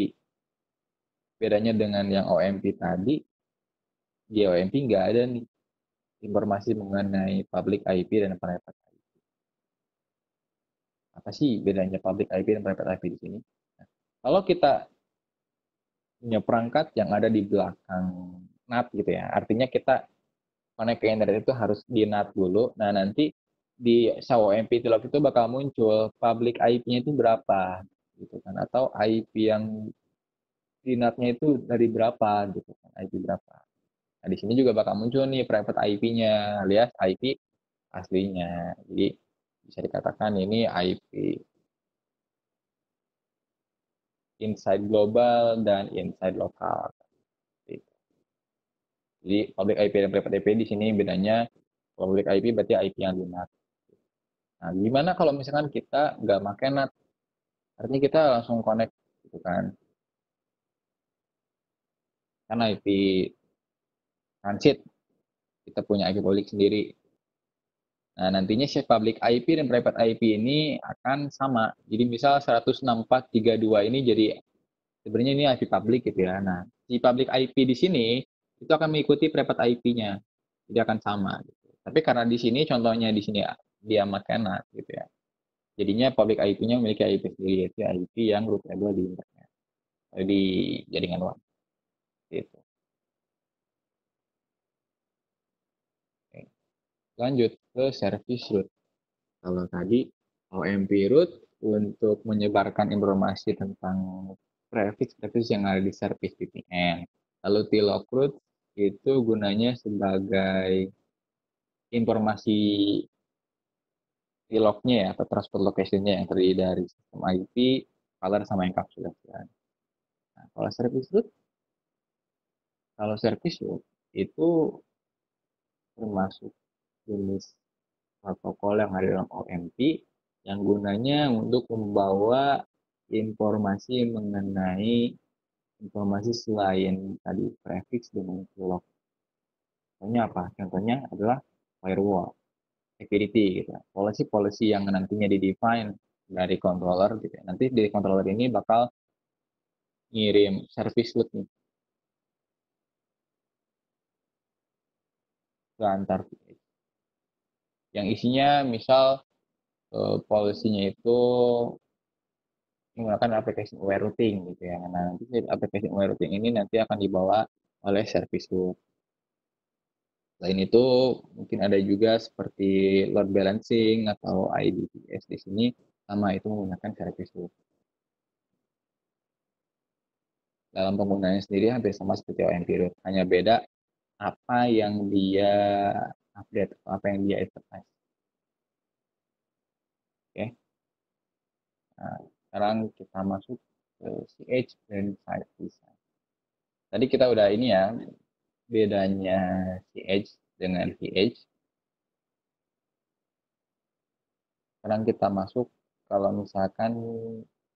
Bedanya dengan yang OMP tadi, di OMP nggak ada nih informasi mengenai public IP dan private. Apa sih bedanya public IP dan private IP di sini? Nah, kalau kita punya perangkat yang ada di belakang NAT gitu ya. Artinya kita connect ke internet itu harus di NAT dulu. Nah, nanti di MP log itu bakal muncul public IP-nya itu berapa gitu kan atau IP yang di NAT-nya itu dari berapa gitu kan IP berapa. Nah, di sini juga bakal muncul nih private IP-nya alias IP aslinya. Jadi bisa dikatakan ini IP inside global dan inside lokal. Jadi public IP dan private IP di sini bedanya public IP berarti IP yang di NAT. Nah, gimana kalau misalkan kita nggak pakai NAT? Artinya kita langsung connect gitu kan. Karena IP transit kita punya IP public sendiri. Nah, nantinya si public IP dan private IP ini akan sama. Jadi misal 16432 ini jadi sebenarnya ini IP public gitu ya. Nah, si public IP di sini itu akan mengikuti private IP-nya. Jadi akan sama. Gitu. Tapi karena di sini contohnya di sini dia makena gitu ya. Jadinya public IP-nya memiliki IP sendiri yaitu IP yang routable di internet di jaringan WAN. Gitu. Oke. Lanjut ke service root. Kalau tadi OMP root untuk menyebarkan informasi tentang prefix prefix yang ada di service VPN. Lalu TLOC root itu gunanya sebagai informasi lognya ya atau transport location-nya yang terdiri dari sistem IP, color sama encapsulation. Nah, kalau service root, kalau service root itu termasuk jenis protokol yang ada dalam OMP yang gunanya untuk membawa informasi mengenai informasi selain tadi prefix dengan log. Contohnya apa? Contohnya adalah firewall, security gitu. Policy-policy yang nantinya di-define dari controller gitu. Ya. Nanti di controller ini bakal ngirim service load nih ke antar yang isinya misal uh, policy-nya itu menggunakan aplikasi aware routing gitu ya. Nah, nanti aplikasi aware routing ini nanti akan dibawa oleh service loop. Selain itu, mungkin ada juga seperti load balancing atau IDPS di sini sama itu menggunakan service loop. Dalam penggunaannya sendiri hampir sama seperti OMP root, hanya beda apa yang dia update, apa yang dia advertise. Oke. Nah, sekarang kita masuk ke CH dan site design. Tadi kita udah ini ya, bedanya CH dengan VH. Sekarang kita masuk kalau misalkan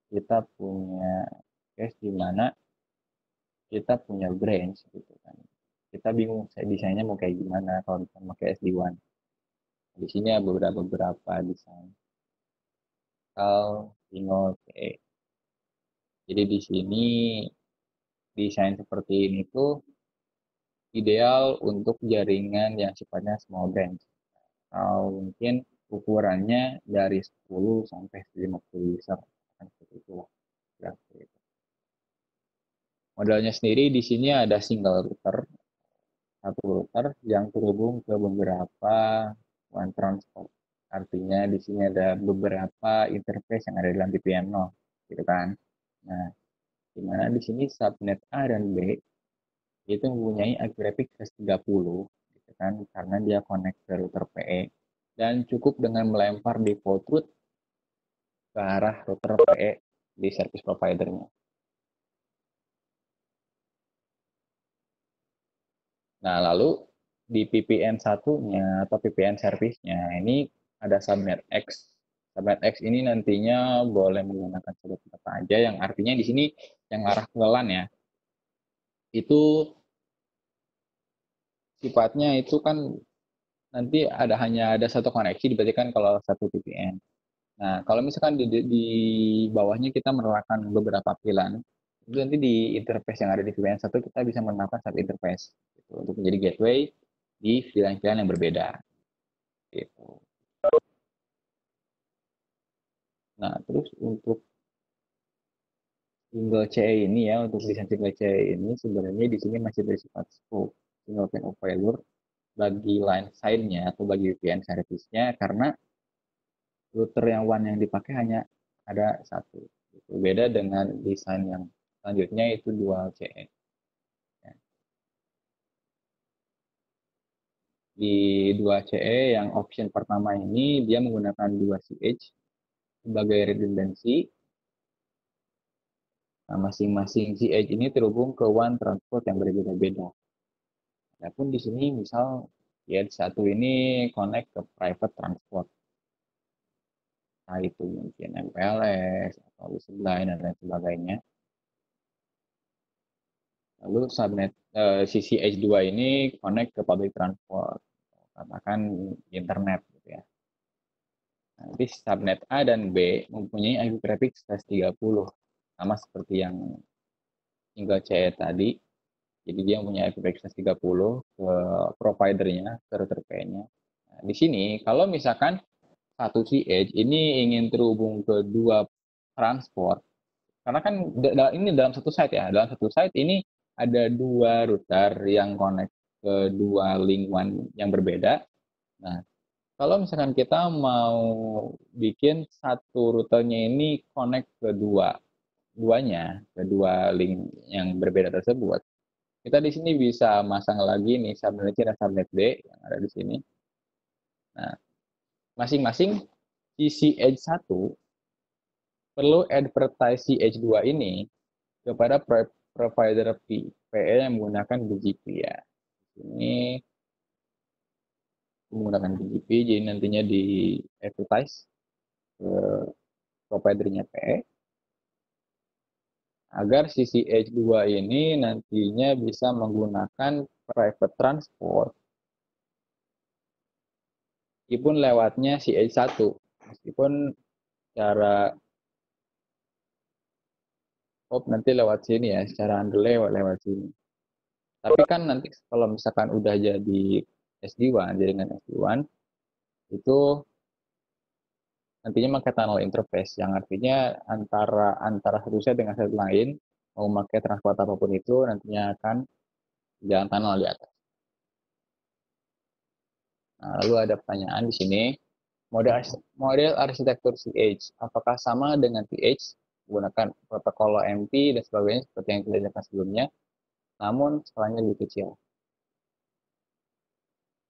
kita punya case di mana kita punya branch gitu kan. Kita bingung saya desainnya mau kayak gimana kalau misalnya pakai SD1. Di sini ada beberapa beberapa desain Kal, Pingo, C. Jadi di sini desain seperti ini tuh ideal untuk jaringan yang sifatnya small branch. Atau mungkin ukurannya dari 10 sampai 50 user. Seperti itu. Ya, itu. Modelnya sendiri di sini ada single router, satu router yang terhubung ke beberapa one transport Artinya di sini ada beberapa interface yang ada dalam VPN 0, gitu kan. Nah, di mana di sini subnet A dan B itu mempunyai IP traffic 30, gitu kan, karena dia connect ke router PE dan cukup dengan melempar default route ke arah router PE di service providernya. Nah, lalu di VPN satunya atau VPN service-nya ini ada subnet X. Subnet X ini nantinya boleh menggunakan sebut apa aja yang artinya di sini yang arah ke LAN ya. Itu sifatnya itu kan nanti ada hanya ada satu koneksi berarti kan kalau satu VPN. Nah, kalau misalkan di, di bawahnya kita menerapkan beberapa VLAN, itu nanti di interface yang ada di VPN satu kita bisa menerapkan sub interface gitu, untuk menjadi gateway di VLAN-VLAN yang berbeda. Gitu. Nah, terus untuk single CE ini ya, untuk desain single CE ini sebenarnya di sini masih bersifat scope, single pane of failure bagi line side-nya atau bagi VPN service-nya karena router yang one yang dipakai hanya ada satu. Beda dengan desain yang selanjutnya itu dual CE. Ya. Di dua CE yang option pertama ini dia menggunakan dua CH sebagai redundancy. Nah, masing-masing si edge ini terhubung ke one transport yang berbeda-beda. Adapun di sini misal edge satu ini connect ke private transport. Nah, itu mungkin MPLS atau line dan lain sebagainya. Lalu subnet eh, sisi H2 ini connect ke public transport, katakan internet gitu ya. Nanti subnet A dan B mempunyai IP prefix 30 sama seperti yang single C tadi. Jadi dia mempunyai IP prefix 30 ke providernya, ke router P-nya. Nah, di sini kalau misalkan satu edge ini ingin terhubung ke dua transport, karena kan ini dalam satu site ya, dalam satu site ini ada dua router yang connect ke dua link one yang berbeda. Nah, kalau misalkan kita mau bikin satu rutenya ini connect ke dua, duanya, ke dua link yang berbeda tersebut, kita di sini bisa masang lagi nih subnet C dan subnet D yang ada di sini. Nah, masing-masing si edge 1 perlu advertise edge 2 ini kepada provider PE yang menggunakan BGP ya. Ini menggunakan BGP, jadi nantinya di advertise ke providernya PE agar sisi H2 ini nantinya bisa menggunakan private transport meskipun lewatnya si H1 meskipun cara oh nanti lewat sini ya secara underlay lewat, lewat sini. Tapi kan nanti kalau misalkan udah jadi SD1 jaringan SD1 itu nantinya pakai tunnel interface yang artinya antara antara satu set dengan set lain mau memakai transport apa pun itu nantinya akan jalan tunnel di atas. Nah, lalu ada pertanyaan di sini, model model arsitektur CH apakah sama dengan PH menggunakan protokol MP dan sebagainya seperti yang kita jelaskan sebelumnya, namun skalanya lebih kecil.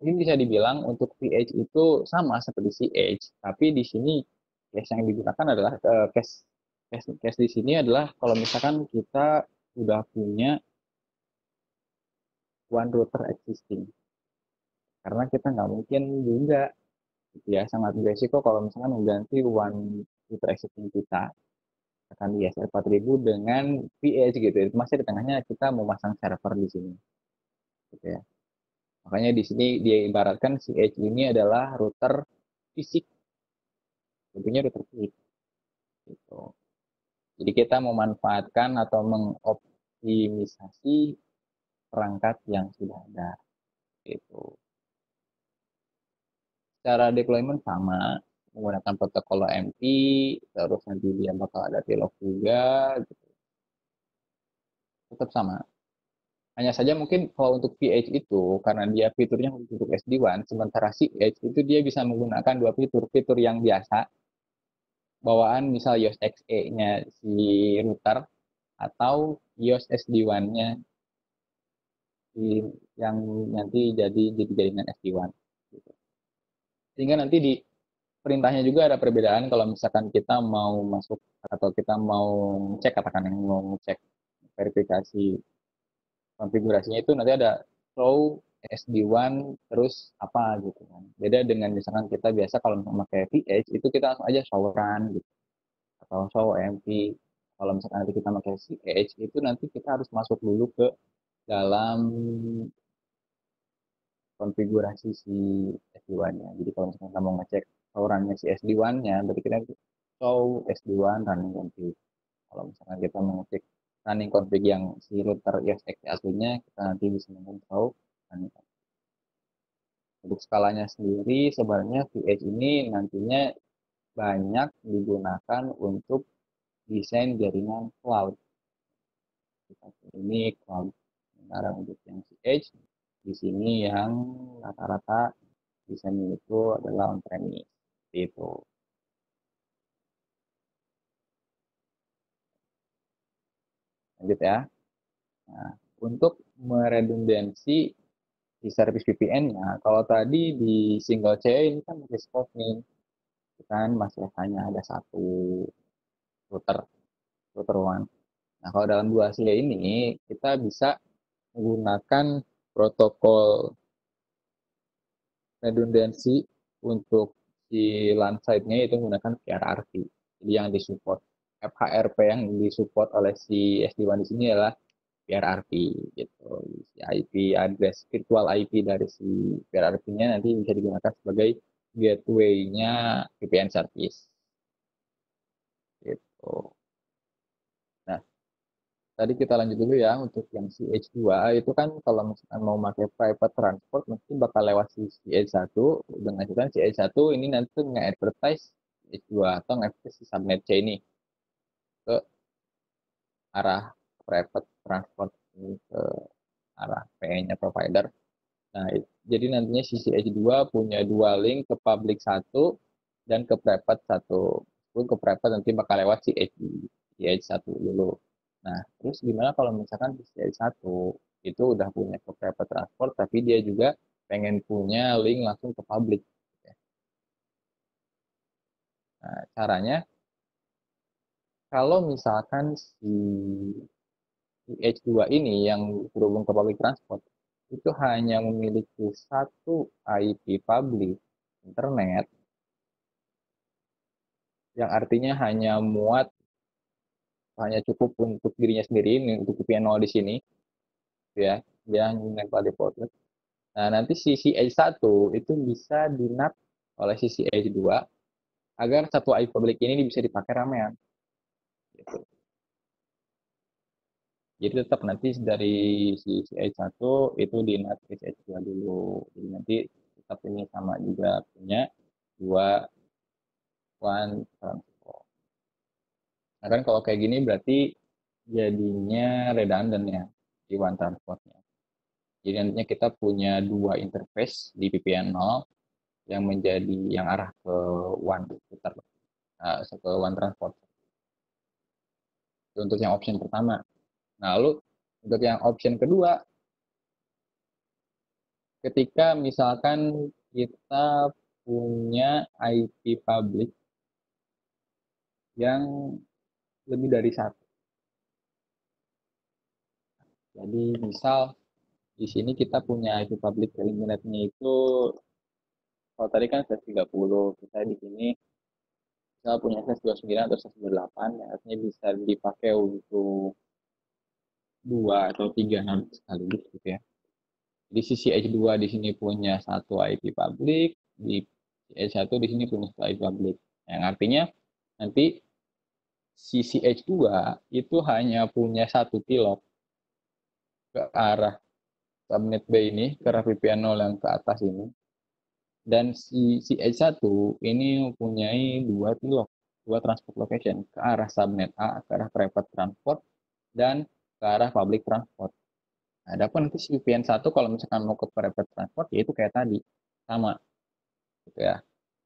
Ini bisa dibilang untuk pH itu sama seperti CH, tapi di sini case yang digunakan adalah uh, case, case case di sini adalah kalau misalkan kita sudah punya one router existing. Karena kita nggak mungkin juga gitu ya sangat beresiko kalau misalkan mengganti one router existing kita akan di SL 4000 dengan pH gitu. Masih di tengahnya kita memasang server di sini. Gitu ya. Makanya di sini dia ibaratkan si edge ini adalah router fisik. Tentunya router fisik. Gitu. Jadi kita memanfaatkan atau mengoptimisasi perangkat yang sudah ada. Gitu. Secara deployment sama, menggunakan protokol MP, terus nanti dia bakal ada tilog juga. Gitu. Tetap sama. Hanya saja mungkin kalau untuk PH itu, karena dia fiturnya untuk SD1, sementara CH itu dia bisa menggunakan dua fitur. Fitur yang biasa, bawaan misal iOS XE-nya si router, atau iOS SD1-nya yang nanti jadi jadi jaringan SD1. Gitu. Sehingga nanti di perintahnya juga ada perbedaan kalau misalkan kita mau masuk atau kita mau cek katakan yang mau cek verifikasi konfigurasinya itu nanti ada show SD1 terus apa gitu kan. Beda dengan misalkan kita biasa kalau memakai VH itu kita langsung aja show run gitu. Atau show MP. Kalau misalkan nanti kita pakai CH itu nanti kita harus masuk dulu ke dalam konfigurasi si SD1-nya. Jadi kalau misalkan kita mau ngecek run-nya si SD1-nya, berarti kita show SD1 running config. Kalau misalkan kita mau ngecek running config yang si router ESX aslinya kita nanti bisa mengontrol running config. Untuk skalanya sendiri sebenarnya VH ini nantinya banyak digunakan untuk desain jaringan cloud. Ini cloud. Sementara untuk yang CH di sini yang rata-rata desain itu adalah on-premise. Itu. Lanjut ya. Nah, untuk meredundansi di service VPN-nya, kalau tadi di single C ini kan masih spot kan masih hanya ada satu router, router one. Nah, kalau dalam dua C ini, kita bisa menggunakan protokol redundansi untuk si LAN site-nya itu menggunakan PRRP. Jadi yang disupport FHRP yang disupport oleh si SD1 di sini adalah PRRP gitu. Si IP address virtual IP dari si PRRP-nya nanti bisa digunakan sebagai gateway-nya VPN service. Gitu. Tadi kita lanjut dulu ya untuk yang si H2 itu kan kalau misalkan mau pakai private transport mesti bakal lewat si H1 dengan catatan si H1 ini nanti nge-advertise H2 atau nge-advertise si subnet C ini ke arah private transport ke arah PE-nya provider. Nah, jadi nantinya sisi H2 punya dua link ke public satu dan ke private satu. Pun ke private nanti bakal lewat si H, si H1 dulu. Nah, terus gimana kalau misalkan si H1 itu udah punya ke private transport, tapi dia juga pengen punya link langsung ke public. Nah, caranya kalau misalkan si H2 ini yang berhubung ke public transport itu hanya memiliki satu IP public internet yang artinya hanya muat hanya cukup untuk dirinya sendiri untuk 0 di sini ya dia nempel di port nah nanti sisi H1 itu bisa dinat oleh sisi H2 agar satu IP public ini bisa dipakai ramean gitu. Jadi tetap nanti dari si CH1 itu di NAT CH2 dulu. Jadi nanti tetap ini sama juga punya dua one. Nah kan kalau kayak gini berarti jadinya redundant ya di one transportnya. Jadi nantinya kita punya dua interface di VPN 0 yang menjadi yang arah ke one putar uh, ke one transport. Itu untuk yang option pertama. Nah, lalu untuk yang option kedua, ketika misalkan kita punya IP public yang lebih dari satu. Jadi misal di sini kita punya IP public limitnya itu kalau tadi kan 130, kita di sini misal punya 129 atau 128, artinya bisa dipakai untuk dua atau tiga node sekaligus gitu ya. Di sisi H2 di sini punya satu IP public, di H1 di sini punya satu IP public. Yang artinya nanti sisi H2 itu hanya punya satu pilot ke arah subnet B ini, ke arah VPN 0 yang ke atas ini. Dan si, si H1 ini mempunyai dua pilot, dua transport location ke arah subnet A, ke arah private transport, dan ke arah public transport. Nah, ada pun nanti si VPN 1 kalau misalkan mau ke private transport ya itu kayak tadi sama gitu ya.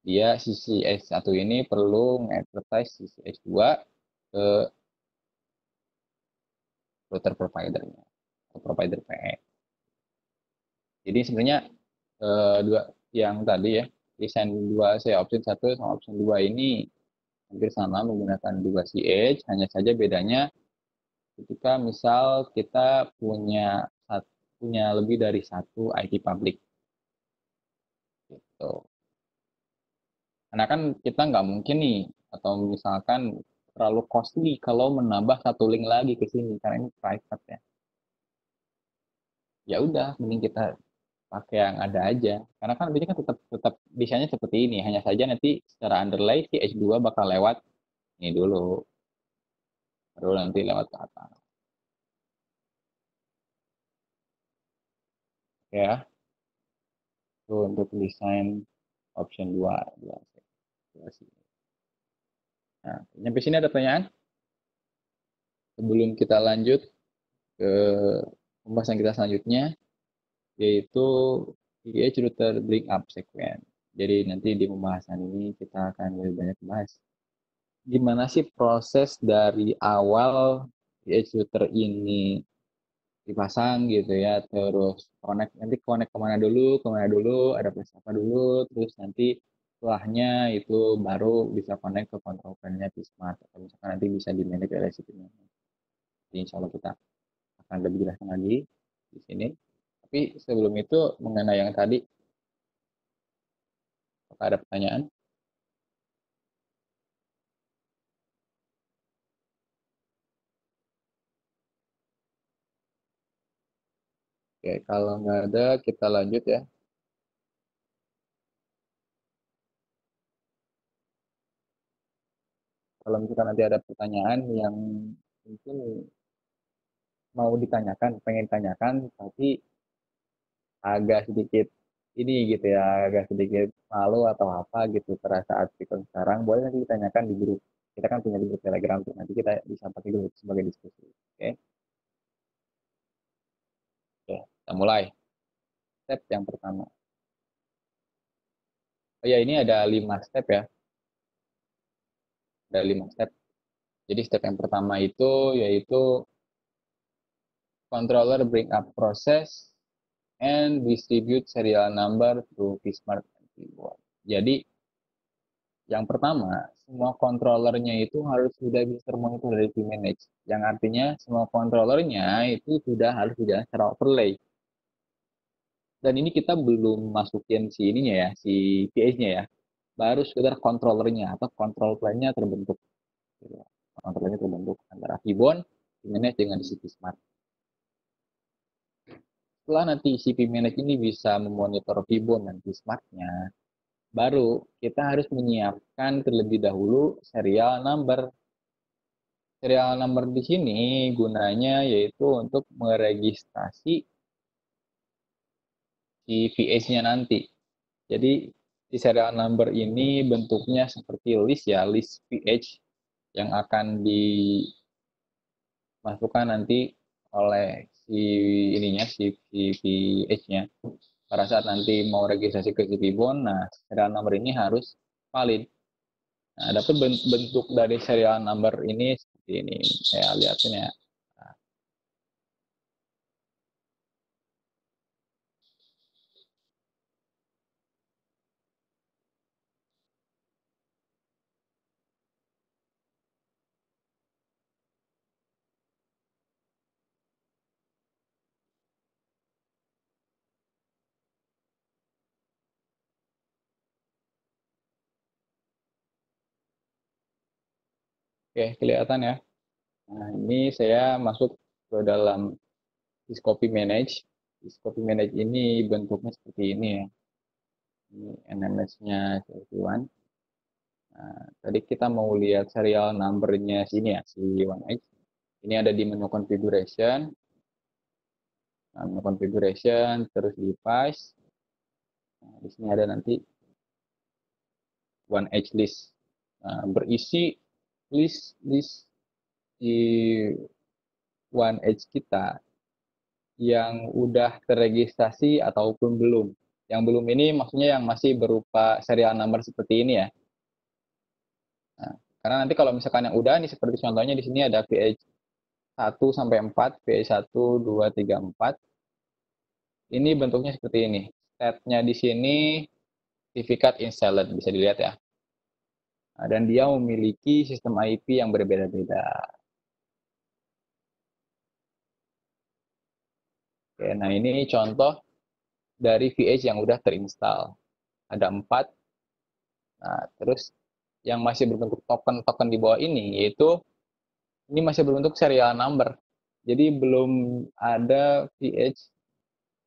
Dia sisi S1 ini perlu nge-advertise sisi S2 ke router providernya atau provider PE. Jadi sebenarnya eh, dua yang tadi ya desain dua saya option satu sama option dua ini hampir sama menggunakan dua CH hanya saja bedanya ketika misal kita punya punya lebih dari satu IT public. Gitu. Karena kan kita nggak mungkin nih atau misalkan terlalu costly kalau menambah satu link lagi ke sini karena ini private ya ya udah mending kita pakai yang ada aja karena kan biasanya kan tetap tetap desainnya seperti ini hanya saja nanti secara underlay si H2 bakal lewat ini dulu baru nanti lewat ke atas. Ya. Itu untuk desain option 2. Nah, sampai sini ada pertanyaan? Sebelum kita lanjut ke pembahasan kita selanjutnya, yaitu PH router bring up sequence. Jadi nanti di pembahasan ini kita akan lebih banyak bahas gimana sih proses dari awal PH router ini dipasang gitu ya terus connect nanti connect ke mana dulu ke mana dulu ada proses apa dulu terus nanti setelahnya itu baru bisa connect ke control panelnya Pismart atau misalkan nanti bisa di manage oleh sistemnya. Jadi insya Allah kita akan lebih jelaskan lagi di sini. Tapi sebelum itu mengenai yang tadi apakah ada pertanyaan? Oke, kalau nggak ada, kita lanjut ya. Kalau misalkan nanti ada pertanyaan yang mungkin mau ditanyakan, pengen tanyakan, tapi agak sedikit ini gitu ya, agak sedikit malu atau apa gitu saat speaker sekarang, boleh nanti ditanyakan di grup. Kita kan punya di grup Telegram tuh, nanti kita bisa pakai grup sebagai diskusi. Oke. Oke, kita mulai. step yang pertama. Oh ya, ini ada lima step ya. Ada lima step. Jadi step yang pertama itu yaitu controller bring up process and distribute serial number to vSmart keyboard. Jadi yang pertama, semua kontrolernya itu harus sudah bisa termonitor dari vManage. Yang artinya semua kontrolernya itu sudah harus berjalan secara overlay. Dan ini kita belum masukin si ininya ya, si PH-nya ya. Baru sekedar kontrolernya atau control plane-nya terbentuk. Kontrolernya terbentuk antara Vbon, vManage dengan CP Smart. Setelah nanti si vManage ini bisa memonitor Vbon dan vSmart-nya, baru kita harus menyiapkan terlebih dahulu serial number. Serial number di sini gunanya yaitu untuk meregistrasi si VS-nya nanti. Jadi di serial number ini bentuknya seperti list ya, list VH yang akan dimasukkan nanti oleh si ininya si, si VH-nya pada saat nanti mau registrasi ke Citybond, nah serial number ini harus valid. Nah, dapat bentuk dari serial number ini seperti ini. Saya lihatin ya. Oke, kelihatan ya. Nah, ini saya masuk ke dalam Discopy Manage. Discopy Manage ini bentuknya seperti ini ya. Ini NMS-nya one Nah, tadi kita mau lihat serial number-nya sini ya, si One Ini ada di menu configuration. Nah, menu configuration, terus device. Nah, di sini ada nanti One Edge list. Nah, berisi list list di One Edge kita yang udah terregistrasi ataupun belum. Yang belum ini maksudnya yang masih berupa serial number seperti ini ya. Nah, karena nanti kalau misalkan yang udah nih seperti contohnya di sini ada VH 1 sampai 4, VH 1, 2, 3, 4. Ini bentuknya seperti ini. Statnya di sini certificate installed bisa dilihat ya. Nah, dan dia memiliki sistem IP yang berbeda-beda. Oke, nah ini contoh dari VH yang udah terinstall. Ada empat. Nah, terus yang masih berbentuk token-token di bawah ini, yaitu ini masih berbentuk serial number. Jadi belum ada VH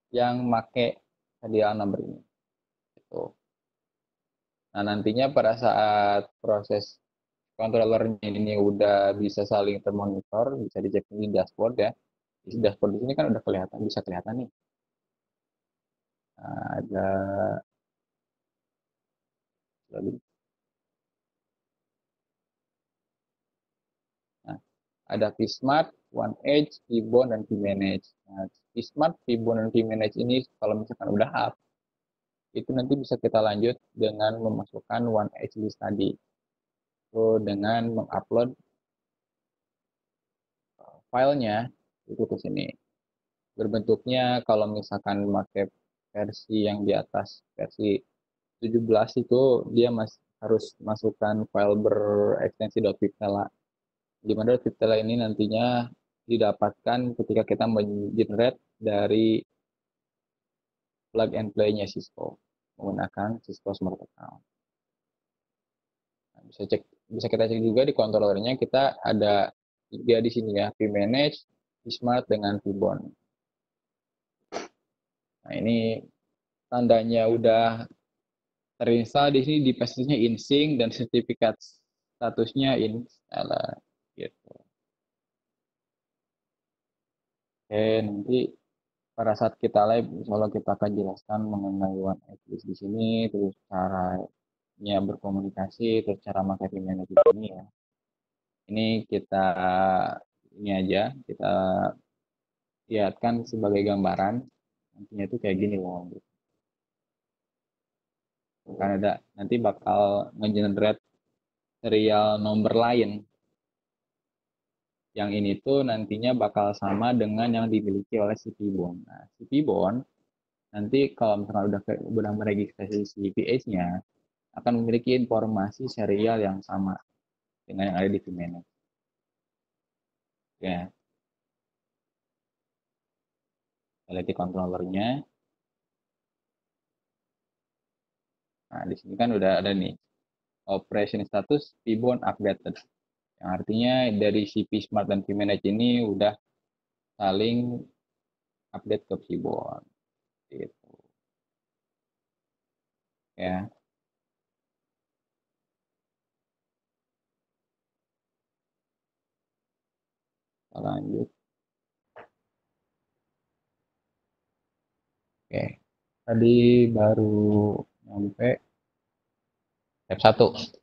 yang make serial number ini. Nah, nantinya pada saat proses controllernya ini udah bisa saling termonitor, bisa dicek di dashboard ya. Di dashboard di sini kan udah kelihatan, bisa kelihatan nih. Nah, ada lalu Nah, ada vSmart, One Edge, Vbond, dan vManage. Nah, vSmart, Vbond, dan vManage ini kalau misalkan udah up, itu nanti bisa kita lanjut dengan memasukkan one edge list tadi. So, dengan mengupload uh, filenya itu ke sini. Berbentuknya kalau misalkan memakai versi yang di atas versi 17 itu dia masih harus masukkan file berekstensi .piptela. Di mana ini nantinya didapatkan ketika kita mengenerate dari plug and play-nya Cisco menggunakan Cisco Smart Account. Nah, bisa cek bisa kita cek juga di controllernya kita ada tiga di sini ya, vManage, vSmart dengan vBond. Nah, ini tandanya udah terinstall di sini di pastinya insync dan sertifikat statusnya install gitu. Oke, nanti pada saat kita live, insya kita akan jelaskan mengenai One Edge di sini, terus caranya berkomunikasi, terus cara pakai manager ini ya. Ini kita ini aja, kita lihatkan sebagai gambaran. nantinya itu kayak gini loh kan ada nanti bakal ngegenerate serial nomor lain yang ini tuh nantinya bakal sama dengan yang dimiliki oleh si Pibon. Nah, si Pibon nanti kalau misalkan udah udah meregistrasi si PH-nya akan memiliki informasi serial yang sama dengan yang ada di Vmanage. Ya. Quality controllernya. Nah, di sini kan udah ada nih operation status Pibon updated. Yang artinya dari CP Smart dan Vmanage ini udah saling update ke Pibon. Gitu. Ya. Lanjut. Oke. Tadi baru nyampe step 1.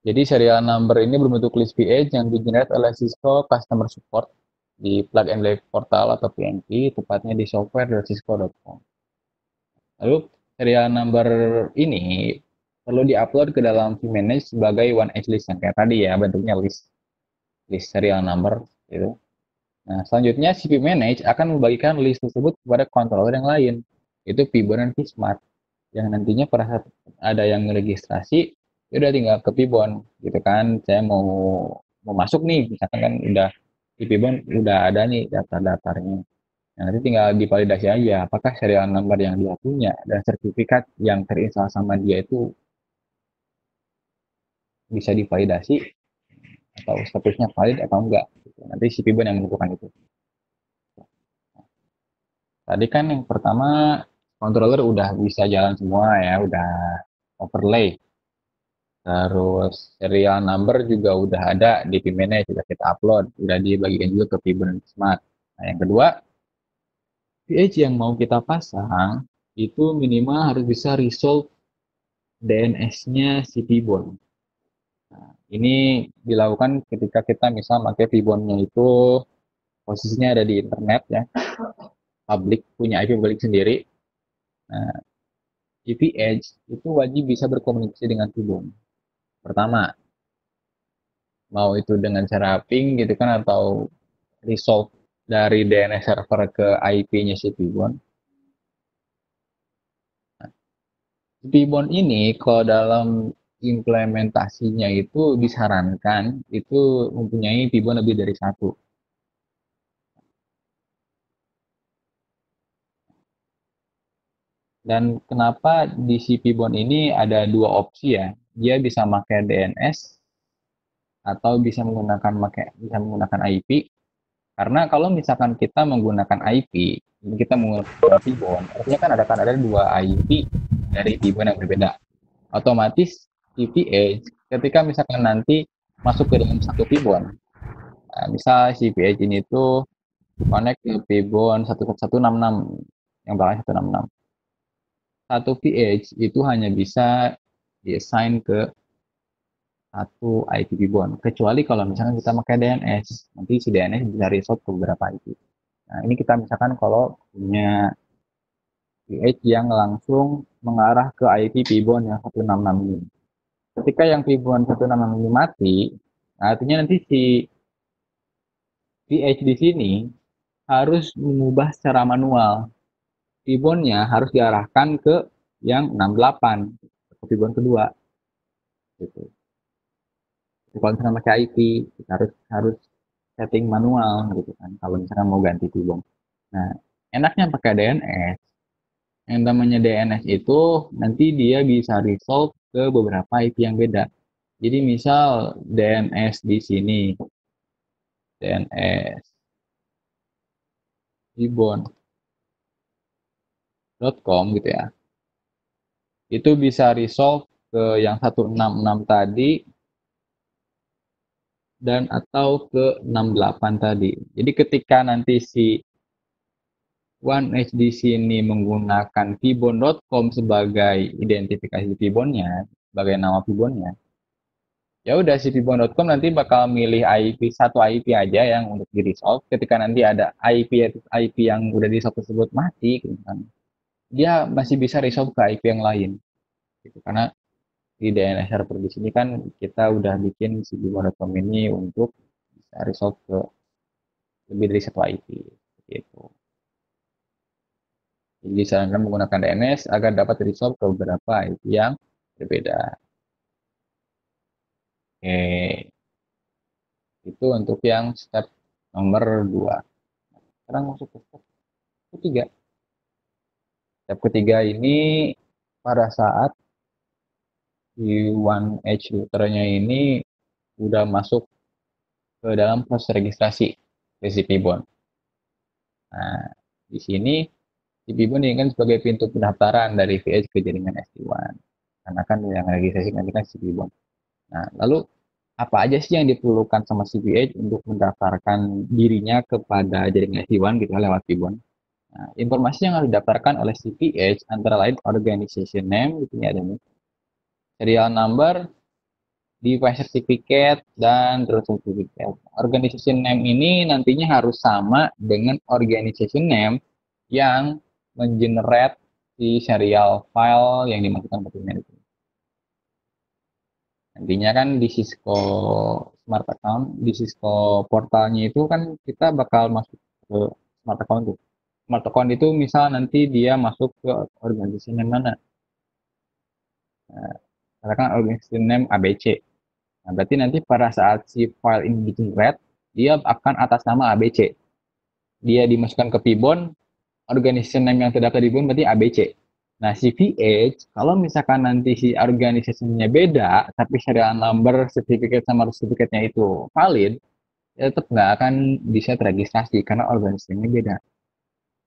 Jadi serial number ini berbentuk list PH yang di-generate oleh Cisco Customer Support di plug and play portal atau PNP, tepatnya di software.cisco.com. Lalu serial number ini perlu diupload ke dalam vManage sebagai one edge list yang kayak tadi ya, bentuknya list list serial number gitu. Nah, selanjutnya si vManage akan membagikan list tersebut kepada controller yang lain, yaitu Pibon dan Vsmart. Yang nantinya pada saat ada yang registrasi, ya udah tinggal ke Pibon gitu kan. Saya mau mau masuk nih, misalkan kan udah di Pibon udah ada nih data-datanya. Nah, nanti tinggal divalidasi aja apakah serial number yang dia punya dan sertifikat yang terinstall sama dia itu bisa divalidasi atau statusnya valid atau enggak. Gitu. Nanti si Pibon yang menentukan itu. Tadi kan yang pertama controller udah bisa jalan semua ya, udah overlay. Terus serial number juga udah ada di vManage, sudah kita upload, udah dibagikan juga ke Pibon Smart. Nah, yang kedua, PH yang mau kita pasang itu minimal harus bisa resolve DNS-nya si Pibon. Nah, ini dilakukan ketika kita misal pakai Pibonnya itu posisinya ada di internet ya, publik punya IP publik sendiri. Nah, IP Edge itu wajib bisa berkomunikasi dengan Pibon. Pertama, mau itu dengan cara ping gitu kan atau resolve dari DNS server ke IP-nya si Pibon. Nah, Pibon ini kalau dalam implementasinya itu disarankan itu mempunyai Pibon lebih dari satu. Dan kenapa di si Pibon ini ada dua opsi ya? Dia bisa pakai DNS atau bisa menggunakan pakai bisa menggunakan IP. Karena kalau misalkan kita menggunakan IP, kita menggunakan Pibon, artinya kan ada kan ada dua IP dari Pibon yang berbeda. Otomatis Edge ketika misalkan nanti masuk ke dalam satu Pibon. Nah, misal si PH ini tuh connect ke Pibon 1166 yang belakangnya 166 satu PH itu hanya bisa diassign ke satu IP bond. Kecuali kalau misalkan kita pakai DNS, nanti si DNS bisa resolve ke beberapa IP. Nah, ini kita misalkan kalau punya PH yang langsung mengarah ke IP Pibon yang 166 ini. Ketika yang Pibon 166 ini mati, nah artinya nanti si PH di sini harus mengubah secara manual Pibonnya harus diarahkan ke yang 68 ke Pibon kedua. Gitu. Kalau misalnya pakai IP kita harus harus setting manual gitu kan kalau misalkan mau ganti Pibon nah enaknya pakai DNS yang namanya DNS itu nanti dia bisa resolve ke beberapa IP yang beda. Jadi misal DNS di sini DNS Pibon com gitu ya itu bisa resolve ke yang 166 tadi dan atau ke 68 tadi. Jadi ketika nanti si OneEdge di sini menggunakan Pibon.com sebagai identifikasi Pibonnya, sebagai nama Pibonnya, ya udah si pibon.com nanti bakal milih IP satu IP aja yang untuk di resolve ketika nanti ada IP IP yang udah di resolve tersebut mati gitu kan dia masih bisa resolve ke IP yang lain gitu karena di DNS server di sini kan kita udah bikin si pibon.com ini untuk bisa resolve ke lebih dari satu IP gitu. Jadi disarankan menggunakan DNS agar dapat resolve ke beberapa IP yang berbeda. Oke. Itu untuk yang step nomor 2. Sekarang masuk ke step ketiga. Step ketiga ini pada saat di one edge routernya ini udah masuk ke dalam proses registrasi resipi bond. Nah, di sini CP ini kan sebagai pintu pendaftaran dari VH ke jaringan SD-WAN. Karena kan yang registrasi nanti kan CP bond. Nah, lalu apa aja sih yang diperlukan sama CPH untuk mendaftarkan dirinya kepada jaringan SD-WAN gitu lewat Pibon? Nah, informasi yang harus didaftarkan oleh CPH antara lain organization name, gitu ya ada nih, serial number, device certificate, dan terus certificate. Organization name ini nantinya harus sama dengan organization name yang mengenerate si serial file yang dimasukkan ke itu. Nantinya kan di Cisco Smart Account, di Cisco portalnya itu kan kita bakal masuk ke Smart Account tuh. Smart Account itu misal nanti dia masuk ke organisasi yang mana. Nah, katakan organisasi name ABC. Nah, berarti nanti pada saat si file ini di-generate, dia akan atas nama ABC. Dia dimasukkan ke Pibon, organisasi name yang terdaftar di Pibon berarti ABC. Nah, CVH, kalau misalkan nanti si organisasinya beda, tapi serial number, sertifikat sama sertifikatnya itu valid, ya tetap nggak akan bisa terregistrasi karena organisasinya beda.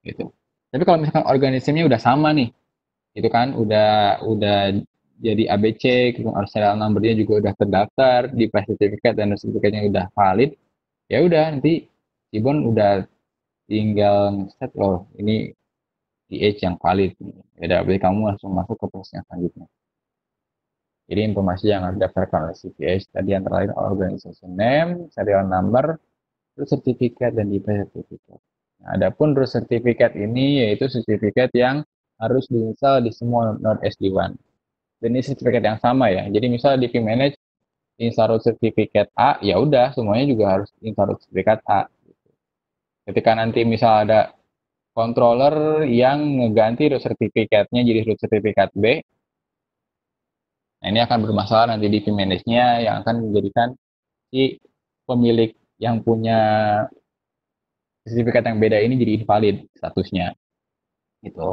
Gitu. Tapi kalau misalkan organisasinya udah sama nih, itu kan udah udah jadi ABC, gitu, serial numbernya juga udah terdaftar di sertifikat dan sertifikatnya udah valid, ya udah nanti Ibon udah tinggal set loh ini PH yang valid. Ya, berarti kamu langsung masuk ke proses yang selanjutnya. Jadi informasi yang harus didaftarkan oleh CPH tadi antara lain organization name, serial number, root certificate, dan device certificate. Adapun root certificate ini yaitu sertifikat yang harus diinstal di semua node SD1. Dan ini sertifikat yang sama ya. Jadi misal di vManage install root certificate A, ya udah semuanya juga harus install root certificate A. Ketika nanti misal ada controller yang ngeganti root certificate-nya jadi root certificate B. Nah, ini akan bermasalah nanti di vManage-nya yang akan menjadikan si pemilik yang punya sertifikat yang beda ini jadi invalid statusnya. Gitu.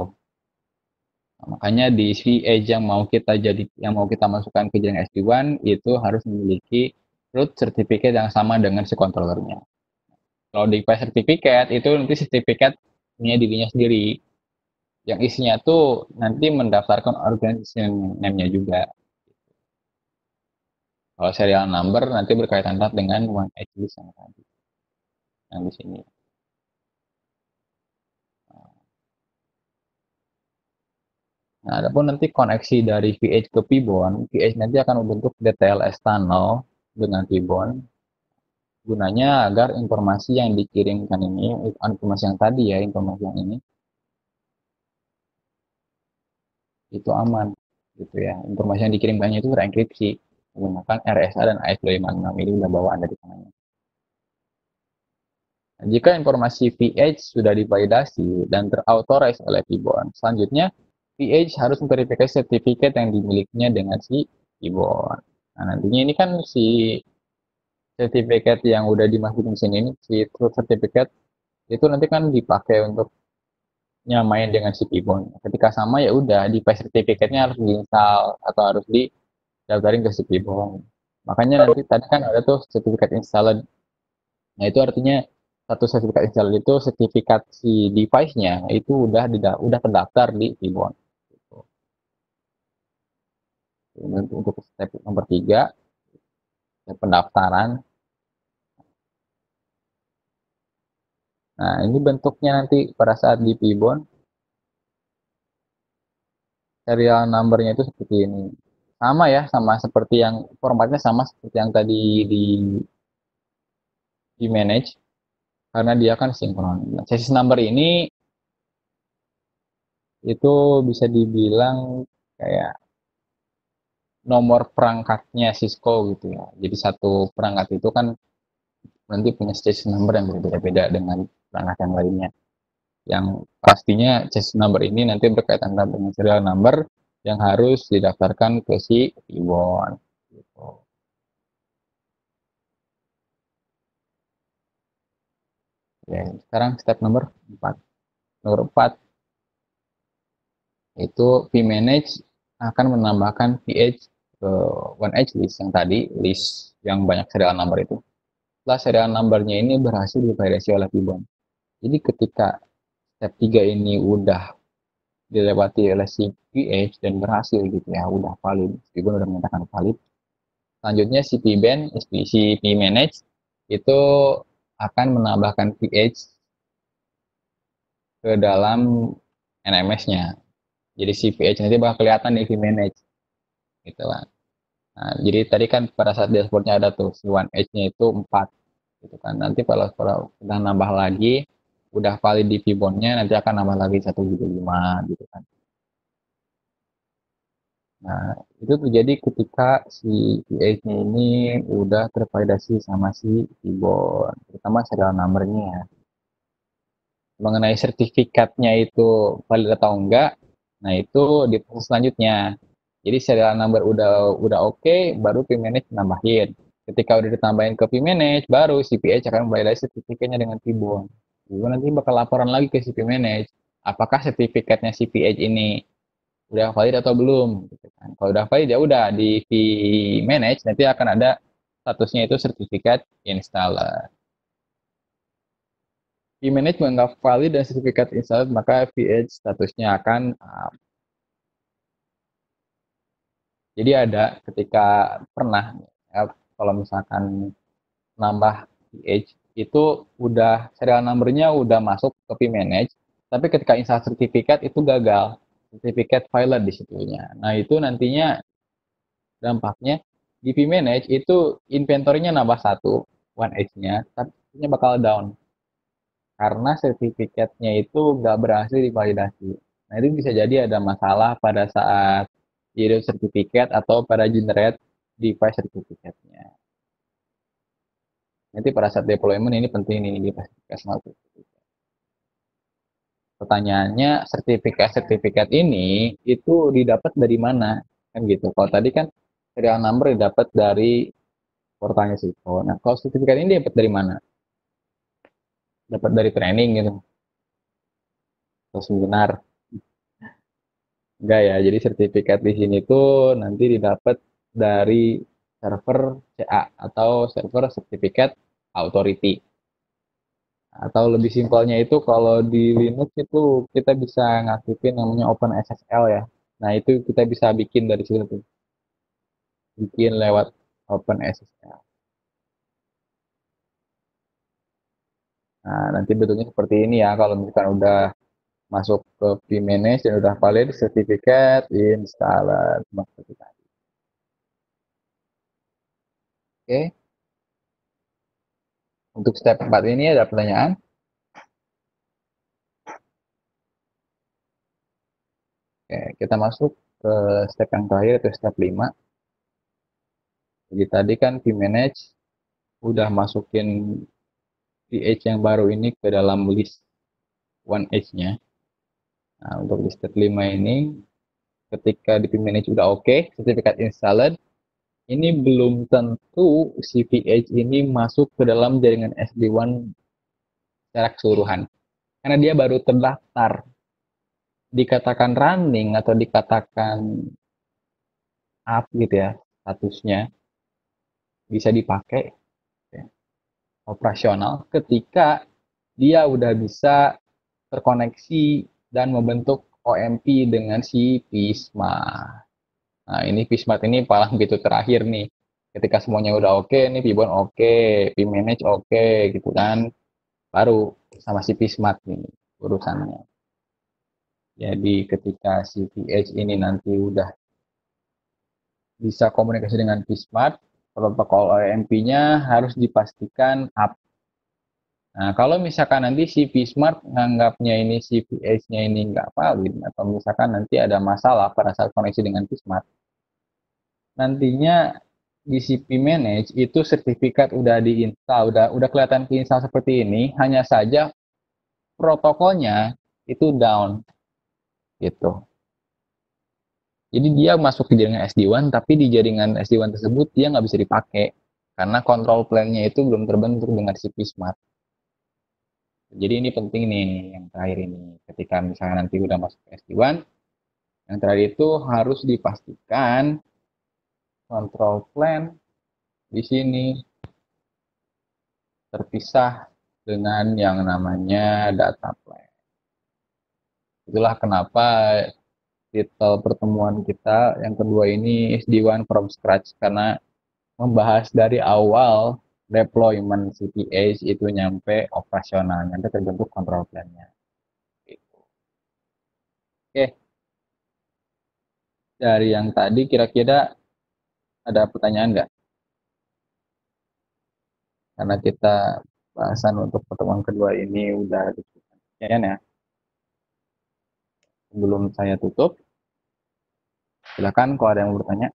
Nah, makanya di VH yang mau kita jadi yang mau kita masukkan ke jaringan SD1 itu harus memiliki root certificate yang sama dengan si controllernya. Kalau di certificate itu nanti sertifikat punya dirinya sendiri yang isinya tuh nanti mendaftarkan organization name-nya juga. Kalau serial number nanti berkaitan dengan one edge yang tadi. Yang di sini. Nah, adapun nanti koneksi dari VH ke Pibon, VH nanti akan membentuk DTLS tunnel dengan Pibon gunanya agar informasi yang dikirimkan ini informasi yang tadi ya informasi yang ini itu aman gitu ya. Informasi yang dikirimkannya itu terenkripsi menggunakan RSA dan AS256 ini udah bawaan dari sananya nah, jika informasi VH sudah divalidasi dan terautorized oleh Pibon selanjutnya VH harus memverifikasi sertifikat yang dimilikinya dengan si Pibon nah nantinya ini kan si sertifikat yang udah dimasukin sini ini si truth certificate itu nanti kan dipakai untuk nyamain dengan si Pibon. Ketika sama ya udah di sertifikatnya harus diinstal atau harus di daftarin ke si Pibon. Makanya nanti tadi kan ada tuh sertifikat installed. Nah itu artinya satu sertifikat installed itu sertifikat si device-nya itu udah udah terdaftar di Untuk step nomor tiga, pendaftaran Nah, ini bentuknya nanti pada saat di Pibon. Serial numbernya itu seperti ini. sama ya, sama seperti yang formatnya sama seperti yang tadi di di manage karena dia kan sinkron. Nah, chassis number ini itu bisa dibilang kayak nomor perangkatnya Cisco gitu ya. Jadi satu perangkat itu kan nanti punya chassis number yang berbeda-beda dengan perangkat yang lainnya. Yang pastinya chassis number ini nanti berkaitan dengan serial number yang harus didaftarkan ke si Iwon. Gitu. Sekarang step nomor 4. Nomor 4 itu vmanage akan menambahkan ph ke one edge list yang tadi, list yang banyak serial number itu. Setelah serial numbernya ini berhasil divalidasi oleh Pibon. Jadi ketika step 3 ini udah dilewati oleh si PH dan berhasil gitu ya, udah valid, Pibon udah menyatakan valid. Selanjutnya si Pban, si Pmanage itu akan menambahkan pH ke dalam NMS-nya. Jadi si pH nanti bakal kelihatan di vmanage. Gitu kan. Nah, jadi tadi kan pada saat dashboardnya ada tuh si one edge-nya itu 4 gitu kan. Nanti kalau kalau udah nambah lagi udah valid di Vibon-nya nanti akan nambah lagi 175 gitu kan. Nah, itu terjadi ketika si pH-nya ini udah tervalidasi sama si Vibon, terutama serial number-nya ya. Mengenai sertifikatnya itu valid atau enggak, nah itu di proses selanjutnya. Jadi serial number udah udah oke, okay, baru P-Manage nambahin. Ketika udah ditambahin ke P-Manage, baru si PH akan validasi sertifikatnya dengan Vibon. Vibon nanti bakal laporan lagi ke si P-Manage, apakah sertifikatnya si PH ini udah valid atau belum gitu kan. Kalau udah valid ya udah di V manage nanti akan ada statusnya itu sertifikat installer. V manage menganggap valid dan sertifikat installer maka VH statusnya akan um, jadi ada ketika pernah ya, kalau misalkan nambah VH itu udah serial numbernya udah masuk ke V manage tapi ketika install sertifikat itu gagal sertifikat filer di situnya. Nah, itu nantinya dampaknya di vmanage itu inventory-nya nambah satu, one edge-nya, tapi bakal down. Karena sertifikatnya itu nggak berhasil divalidasi. Nah, itu bisa jadi ada masalah pada saat issue sertifikat atau pada generate device sertifikatnya. Nanti pada saat deployment ini penting nih di sertifikat. Pertanyaannya sertifikat-sertifikat ini itu didapat dari mana? Kan gitu. Kalau tadi kan serial number didapat dari portalnya Cisco nah kalau sertifikat ini dapat dari mana? Dapat dari training gitu. Atau seminar enggak ya jadi sertifikat di sini tuh nanti didapat dari server CA atau server sertifikat authority atau lebih simpelnya itu kalau di Linux itu kita bisa ngaktifin namanya OpenSSL ya. Nah itu kita bisa bikin dari situ tuh. Bikin lewat OpenSSL. Nah nanti bentuknya seperti ini ya kalau misalkan udah masuk ke vmanage dan udah valid sertifikat installer seperti tadi. Oke. Untuk step 4 ini ada pertanyaan? Oke, kita masuk ke step yang terakhir, itu step 5. Jadi tadi kan vmanage udah masukin ph yang baru ini ke dalam list one edge-nya. Nah, untuk di step 5 ini, ketika di vmanage udah oke, okay, sertifikat installed, ini belum tentu CVH ini masuk ke dalam jaringan SD1 secara keseluruhan. Karena dia baru terdaftar. Dikatakan running atau dikatakan up gitu ya statusnya bisa dipakai ya, operasional ketika dia udah bisa terkoneksi dan membentuk OMP dengan si Pisma. Nah, ini Vsmart ini paling gitu terakhir nih. Ketika semuanya udah oke, okay, nih Pibon oke, okay, Pmanage oke, okay, gitu kan. Baru sama si Vsmart nih urusannya. Jadi ketika si VH ini nanti udah bisa komunikasi dengan vSmart, protokol OMP-nya harus dipastikan up. Nah, kalau misalkan nanti si vSmart nganggapnya ini si VH-nya ini nggak valid, atau misalkan nanti ada masalah pada saat koneksi dengan vSmart, nantinya di CP Manage itu sertifikat udah diinstal, udah udah kelihatan diinstal seperti ini, hanya saja protokolnya itu down gitu. Jadi dia masuk ke jaringan SD-WAN, tapi di jaringan SD-WAN tersebut dia nggak bisa dipakai karena kontrol plan-nya itu belum terbentuk dengan CP Smart. Jadi ini penting nih yang terakhir ini. Ketika misalnya nanti udah masuk ke SD-WAN, yang terakhir itu harus dipastikan kontrol plan di sini terpisah dengan yang namanya data plan. Itulah kenapa titel pertemuan kita yang kedua ini SD1 from scratch karena membahas dari awal deployment CPH itu nyampe operasional, nyampe terbentuk control plan-nya. Gitu. Oke. Dari yang tadi kira-kira ada pertanyaan nggak? Karena kita bahasan untuk pertemuan kedua ini udah disebutkan ya sebelum saya tutup, silakan kalau ada yang bertanya.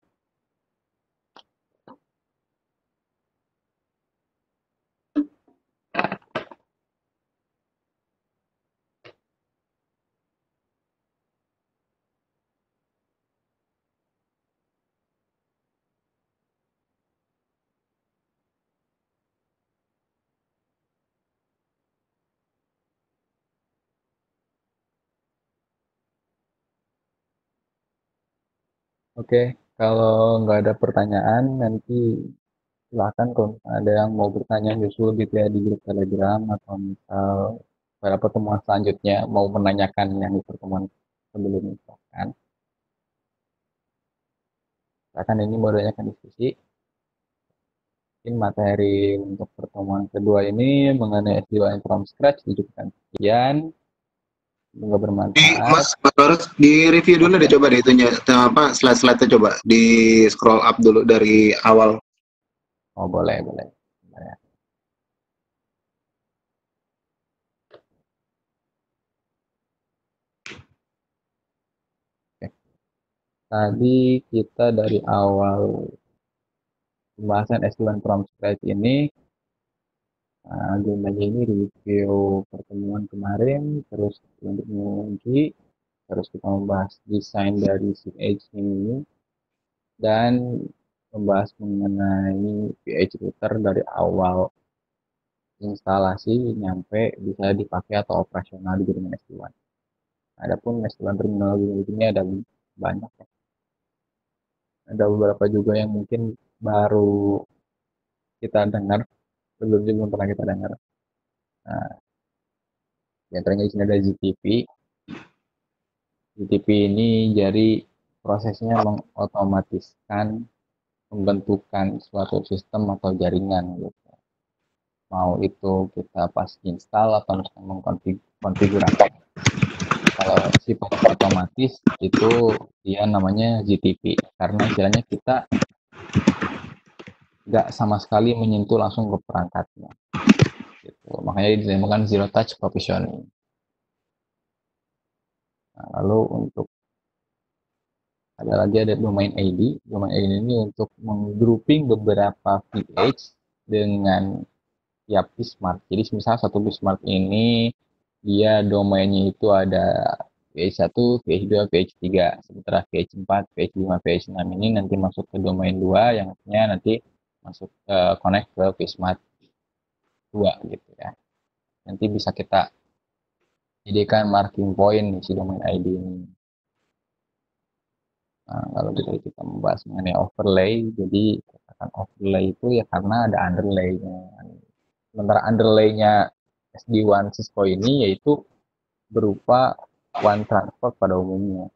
Oke, kalau nggak ada pertanyaan, nanti silahkan kalau ada yang mau bertanya justru gitu ya di grup Telegram atau misal pada pertemuan selanjutnya mau menanyakan yang di pertemuan sebelumnya silahkan. Silahkan ini mau tanyakan diskusi. Mungkin materi untuk pertemuan kedua ini mengenai S2 from scratch dicukupkan sekian. Semoga bermanfaat. Di, mas, mas harus di review dulu deh coba deh itunya apa slide-slide coba di scroll up dulu dari awal. Oh boleh boleh. Tadi kita dari awal pembahasan S1 from scratch ini Nah, agendanya ini review pertemuan kemarin, terus untuk mengunci, terus kita membahas desain dari VH ini, dan membahas mengenai VH router dari awal instalasi nyampe bisa dipakai atau operasional di jaringan SD-WAN. Adapun SD-WAN terminologi ini ada banyak ya. Ada beberapa juga yang mungkin baru kita dengar belum pernah kita dengar. Nah, yang di sini ada GTP. GTP ini jadi prosesnya mengotomatiskan pembentukan suatu sistem atau jaringan gitu. Mau itu kita pas install atau mengkonfigurasi. Kalau sifat otomatis itu dia namanya GTP karena istilahnya kita nggak sama sekali menyentuh langsung ke perangkatnya. Gitu. Makanya dinamakan zero touch provisioning. Nah, lalu untuk ada lagi ada domain ID. Domain ID ini untuk menggrouping beberapa VH dengan tiap Smart. Jadi misalnya satu Smart ini dia domainnya itu ada VH1, VH2, VH3. Sementara VH4, VH5, VH6 ini nanti masuk ke domain 2 yang nanti masuk uh, connect ke Vismart 2 gitu ya. Nanti bisa kita jadikan marking point di si domain ID ini. Nah, kalau kita, kita membahas mengenai overlay, jadi katakan overlay itu ya karena ada underlay-nya. Sementara underlay-nya SD1 Cisco ini yaitu berupa one transport pada umumnya.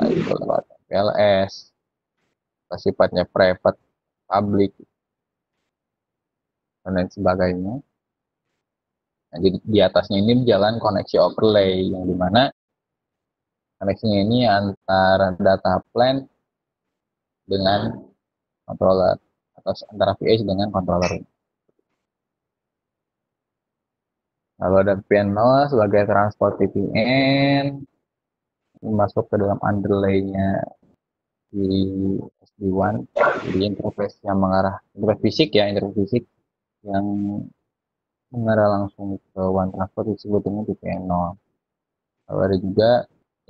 Nah, itu lewat PLS, sifatnya private publik dan lain sebagainya. Nah, jadi di atasnya ini jalan koneksi overlay yang di mana koneksinya ini antara data plan dengan controller atau antara VH dengan controller. Lalu ada VPN 0 sebagai transport VPN masuk ke dalam underlay-nya di SD1 jadi interface yang mengarah interface fisik ya interface fisik yang mengarah langsung ke one transport disebut dengan VPN 0 lalu ada juga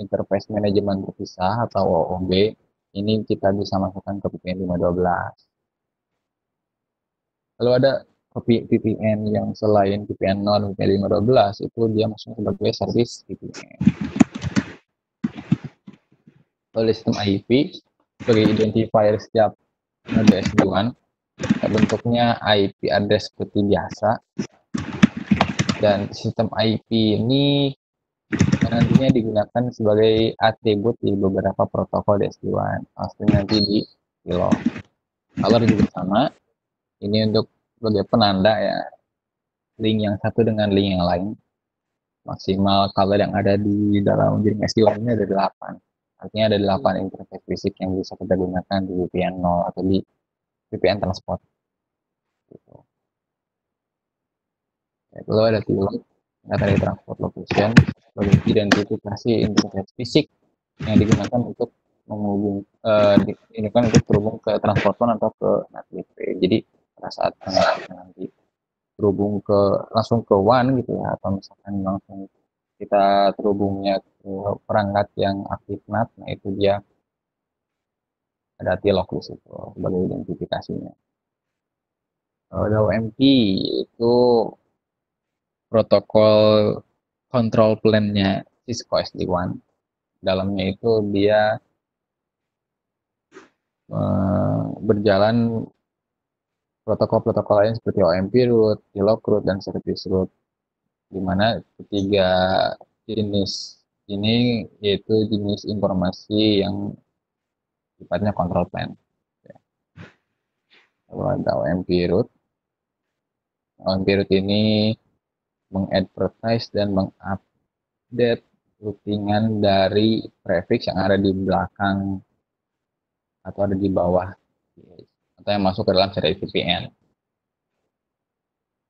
interface manajemen terpisah atau OOB ini kita bisa masukkan ke VPN 512 lalu ada VPN yang selain VPN 0 VPN 512 itu dia masuk sebagai service VPN oleh sistem IP sebagai identifier setiap node SD1 bentuknya IP address seperti biasa. Dan sistem IP ini nantinya digunakan sebagai atribut di beberapa protokol di SD1 pasti nanti di kilo kalau juga sama ini untuk sebagai penanda ya. Link yang satu dengan link yang lain. Maksimal color yang ada di dalam jaring SD1 ini ada 8 Artinya ada delapan interface fisik yang bisa kita gunakan di VPN 0 atau di VPN transport. Gitu. Ya, lalu ada tilog, data dari transport location, sebagai identifikasi interface fisik yang digunakan untuk menghubung uh, ini kan untuk terhubung ke transporter atau ke native jadi pada saat nanti terhubung ke langsung ke one gitu ya atau misalkan langsung kita terhubungnya perangkat yang aktif NAT, nah itu dia ada tilok di situ sebagai identifikasinya. Ada OMP itu protokol control plan-nya Cisco SD-WAN. Dalamnya itu dia uh, berjalan protokol-protokol lain seperti OMP root, TLOC root, dan service root di mana ketiga jenis ini yaitu jenis informasi yang sifatnya control plan. Ya. Lalu ada OMP root. OMP root ini mengadvertise dan mengupdate routingan dari prefix yang ada di belakang atau ada di bawah atau yang masuk ke dalam seri VPN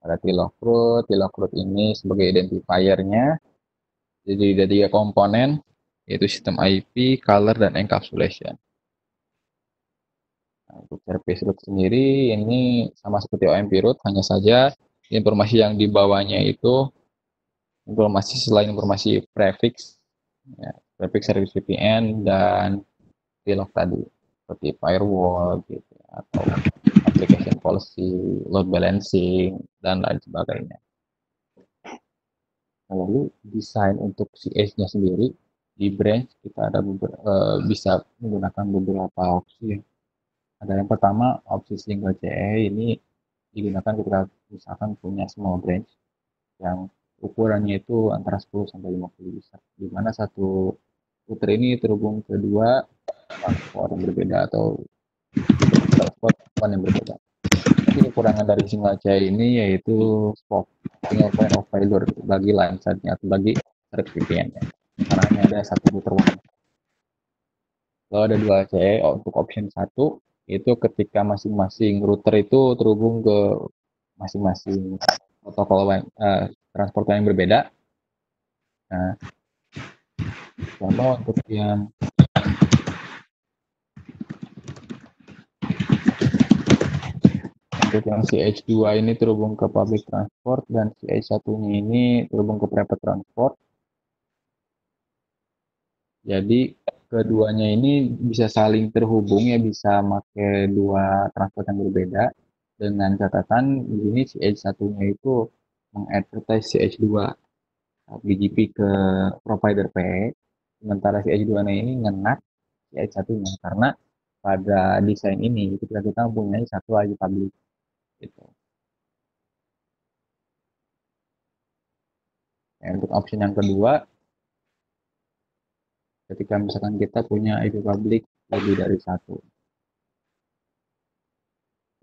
ada tilog root. Tilog root ini sebagai identifiernya. Jadi ada tiga komponen, yaitu sistem IP, color, dan encapsulation. Nah, untuk service root sendiri, ini sama seperti OMP root, hanya saja informasi yang dibawanya itu informasi selain informasi prefix, ya, prefix service VPN, dan tilog tadi, seperti firewall, gitu, ya, atau application policy, load balancing, dan lain sebagainya. Lalu desain untuk si nya sendiri di branch kita ada beberapa, uh, bisa menggunakan beberapa opsi. Ada yang pertama opsi single CE ini digunakan ketika misalkan punya small branch yang ukurannya itu antara 10 sampai 50 besar. Di mana satu router ini terhubung ke dua yang berbeda atau transport yang berbeda. Tapi kekurangan dari single C ini yaitu spot single point of failure bagi line nya atau bagi service VPN -nya. Karena hanya ada satu router one. Kalau ada dua CE untuk option satu itu ketika masing-masing router itu terhubung ke masing-masing protokol uh, transport yang berbeda. Nah, contoh untuk yang untuk yang CH2 ini terhubung ke public transport dan CH1-nya ini terhubung ke private transport. Jadi keduanya ini bisa saling terhubung ya bisa pakai dua transport yang berbeda. Dengan catatan di sini CH1-nya itu mengadvertise CH2 BGP ke provider P sementara CH2-nya ini ngenak CH1-nya karena pada desain ini kita kita mempunyai satu lagi public gitu. Ya, untuk option yang kedua, ketika misalkan kita punya IP public lebih dari satu.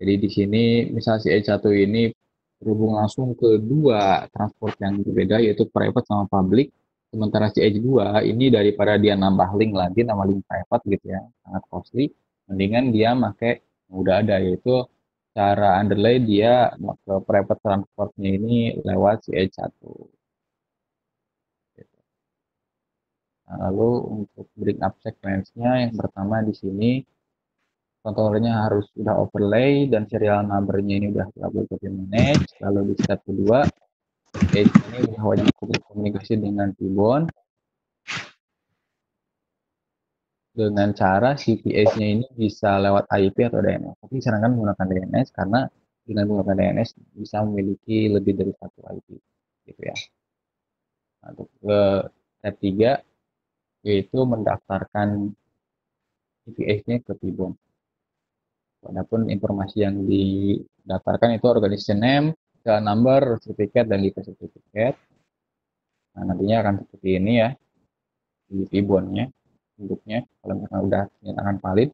Jadi di sini misal si E1 ini berhubung langsung ke dua transport yang berbeda yaitu private sama public. Sementara si H2 ini daripada dia nambah link lagi nama link private gitu ya, sangat costly. mendingan dia pakai udah ada yaitu cara underlay dia ke private transportnya ini lewat si Edge 1 gitu. nah, lalu untuk bring up sequence-nya yang pertama di sini controllernya harus sudah overlay dan serial number-nya ini udah double manage lalu di step kedua Edge ini udah wajib komunikasi dengan Tibon dengan cara CPS-nya ini bisa lewat IP atau DNS. Tapi disarankan menggunakan DNS karena dengan menggunakan DNS bisa memiliki lebih dari satu IP, gitu ya. Nah, untuk ke step 3 yaitu mendaftarkan CPS-nya ke Tibon. Adapun informasi yang didaftarkan itu organization name, serial number, certificate, dan device certificate. Nah, nantinya akan seperti ini ya di Tibonnya bentuknya kalau misalnya udah dinyatakan valid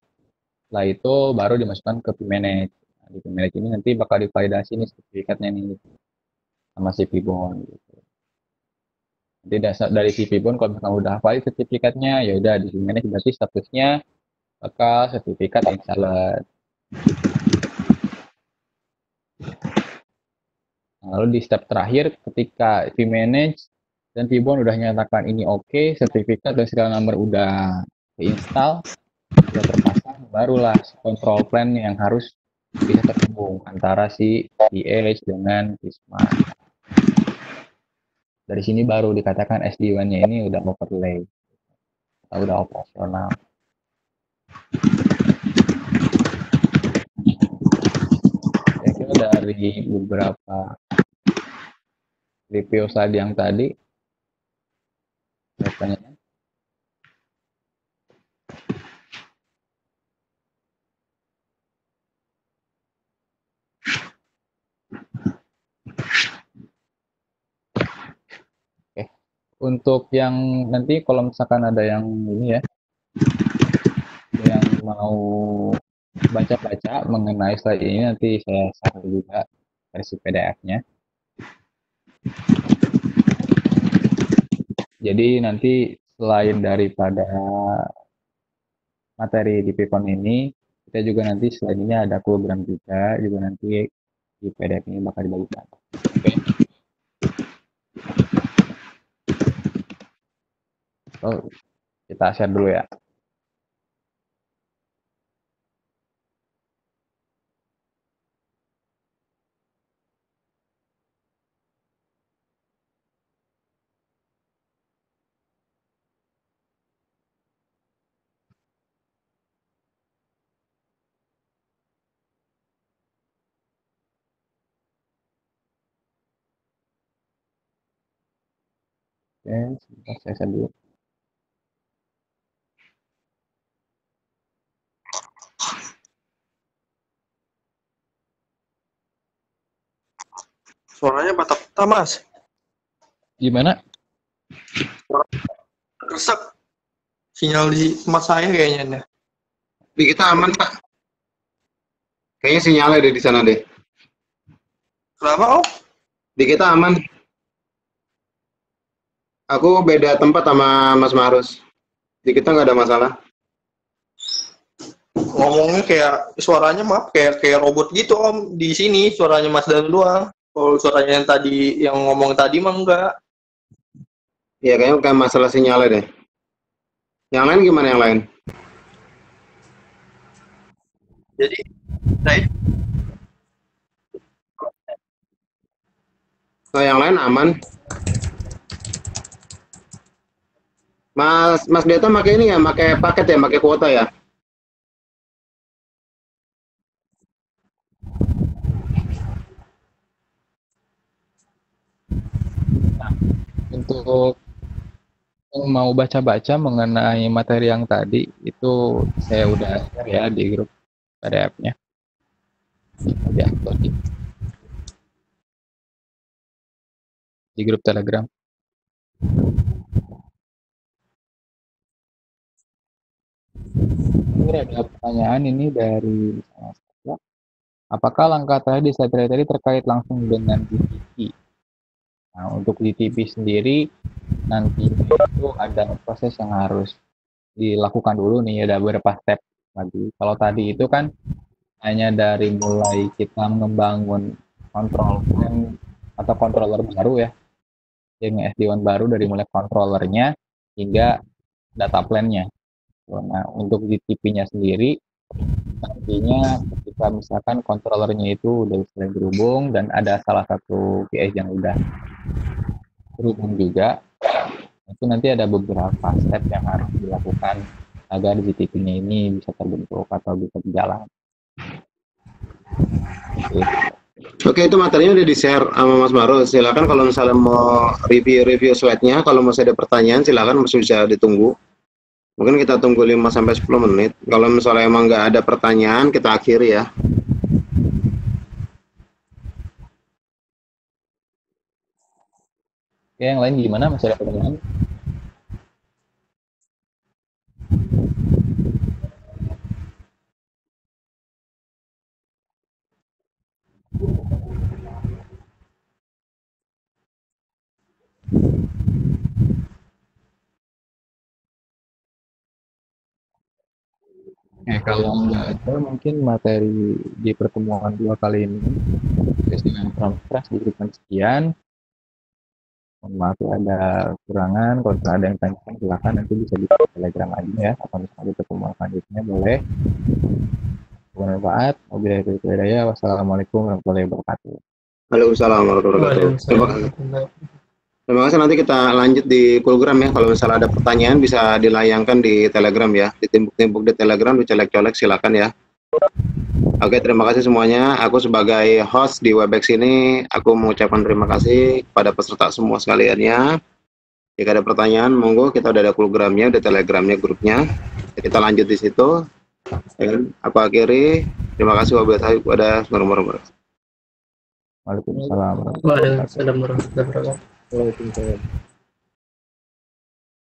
setelah itu baru dimasukkan ke Pmanage. Nah, di Pmanage ini nanti bakal divalidasi nih sertifikatnya nih sama si Pibon gitu. Nanti dasar dari si Pibon kalau misalnya udah valid sertifikatnya ya udah di Pmanage berarti statusnya bakal sertifikat installed nah, lalu di step terakhir ketika Vmanage dan Tibon udah nyatakan ini oke, okay, sertifikat dan serial number udah diinstal, sudah terpasang, barulah control plan yang harus bisa terhubung antara si PH dengan Smart. Dari sini baru dikatakan SD-WAN-nya ini udah overlay, atau udah operasional. Ya, kira dari beberapa review slide yang tadi, pertanyaan Oke, untuk yang nanti kalau misalkan ada yang ini ya, yang mau baca-baca mengenai slide ini nanti saya share juga versi PDF-nya. Jadi nanti selain daripada materi di Pipon ini, kita juga nanti ini ada program juga, juga nanti di PDF ini bakal dibagikan. Oke. Okay. Oh, kita share dulu ya. Oke, sebentar saya share dulu. Suaranya patah-patah, Mas. Gimana? Resek. Sinyal di tempat saya kayaknya. Di kita aman, Pak. Kayaknya sinyalnya ada di sana deh. Kenapa, Om? Di kita aman. Aku beda tempat sama Mas Marus. Di kita nggak ada masalah. Ngomongnya kayak suaranya maaf kayak kayak robot gitu Om di sini suaranya Mas Dan doang. Kalau suaranya yang tadi yang ngomong tadi mah enggak. Iya kayaknya kayak masalah sinyalnya deh. Yang lain gimana yang lain? Jadi saya Kalau yang lain aman. Mas Mas Deta pakai ini ya, pakai paket ya, pakai kuota ya. Untuk mau baca-baca mengenai materi yang tadi itu saya udah share ya di grup PDF-nya. Ya, di grup Telegram. Ini ada pertanyaan ini dari. Apakah langkah tadi saya tadi terkait langsung dengan GTP? Nah, untuk GTP sendiri nanti itu ada proses yang harus dilakukan dulu nih ada beberapa step lagi. Kalau tadi itu kan hanya dari mulai kita membangun kontrol plan atau controller baru ya, yang SD1 baru dari mulai controllernya hingga data plan-nya. Nah, untuk GTP-nya sendiri, nantinya ketika misalkan controllernya itu udah sering berhubung dan ada salah satu PS yang udah berhubung juga, itu nanti ada beberapa step yang harus dilakukan agar GTP-nya ini bisa terbentuk atau bisa berjalan. Oke, itu materinya udah di-share sama Mas Maru. Silakan kalau misalnya mau review-review slide-nya, kalau masih ada pertanyaan silakan masih bisa ditunggu. Mungkin kita tunggu 5 sampai 10 menit. Kalau misalnya emang nggak ada pertanyaan, kita akhiri ya. Oke, yang lain gimana? Masih ada pertanyaan? Oke, kalau nggak ada mungkin materi di pertemuan dua kali ini dengan scratch diberikan sekian. Mohon maaf ya ada kekurangan. Kalau ada yang tanya silakan nanti bisa di telegram aja ya. Atau misalnya di pertemuan selanjutnya boleh. Bermanfaat. Wabillahi. Wassalamualaikum warahmatullahi wabarakatuh. Waalaikumsalam warahmatullahi wabarakatuh. Terima kasih. Terima kasih nanti kita lanjut di Telegram ya. Kalau misalnya ada pertanyaan bisa dilayangkan di Telegram ya. Ditimbuk-timbuk di Telegram, dicolek-colek silakan ya. Oke, terima kasih semuanya. Aku sebagai host di Webex ini, aku mengucapkan terima kasih kepada peserta semua sekalian ya. Jika ada pertanyaan, monggo kita udah ada programnya, udah telegramnya, grupnya. Kita lanjut di situ. Dan aku akhiri. Terima kasih wabillahi wabarakatuh. Waalaikumsalam warahmatullahi wabarakatuh. Waalaikumsalam.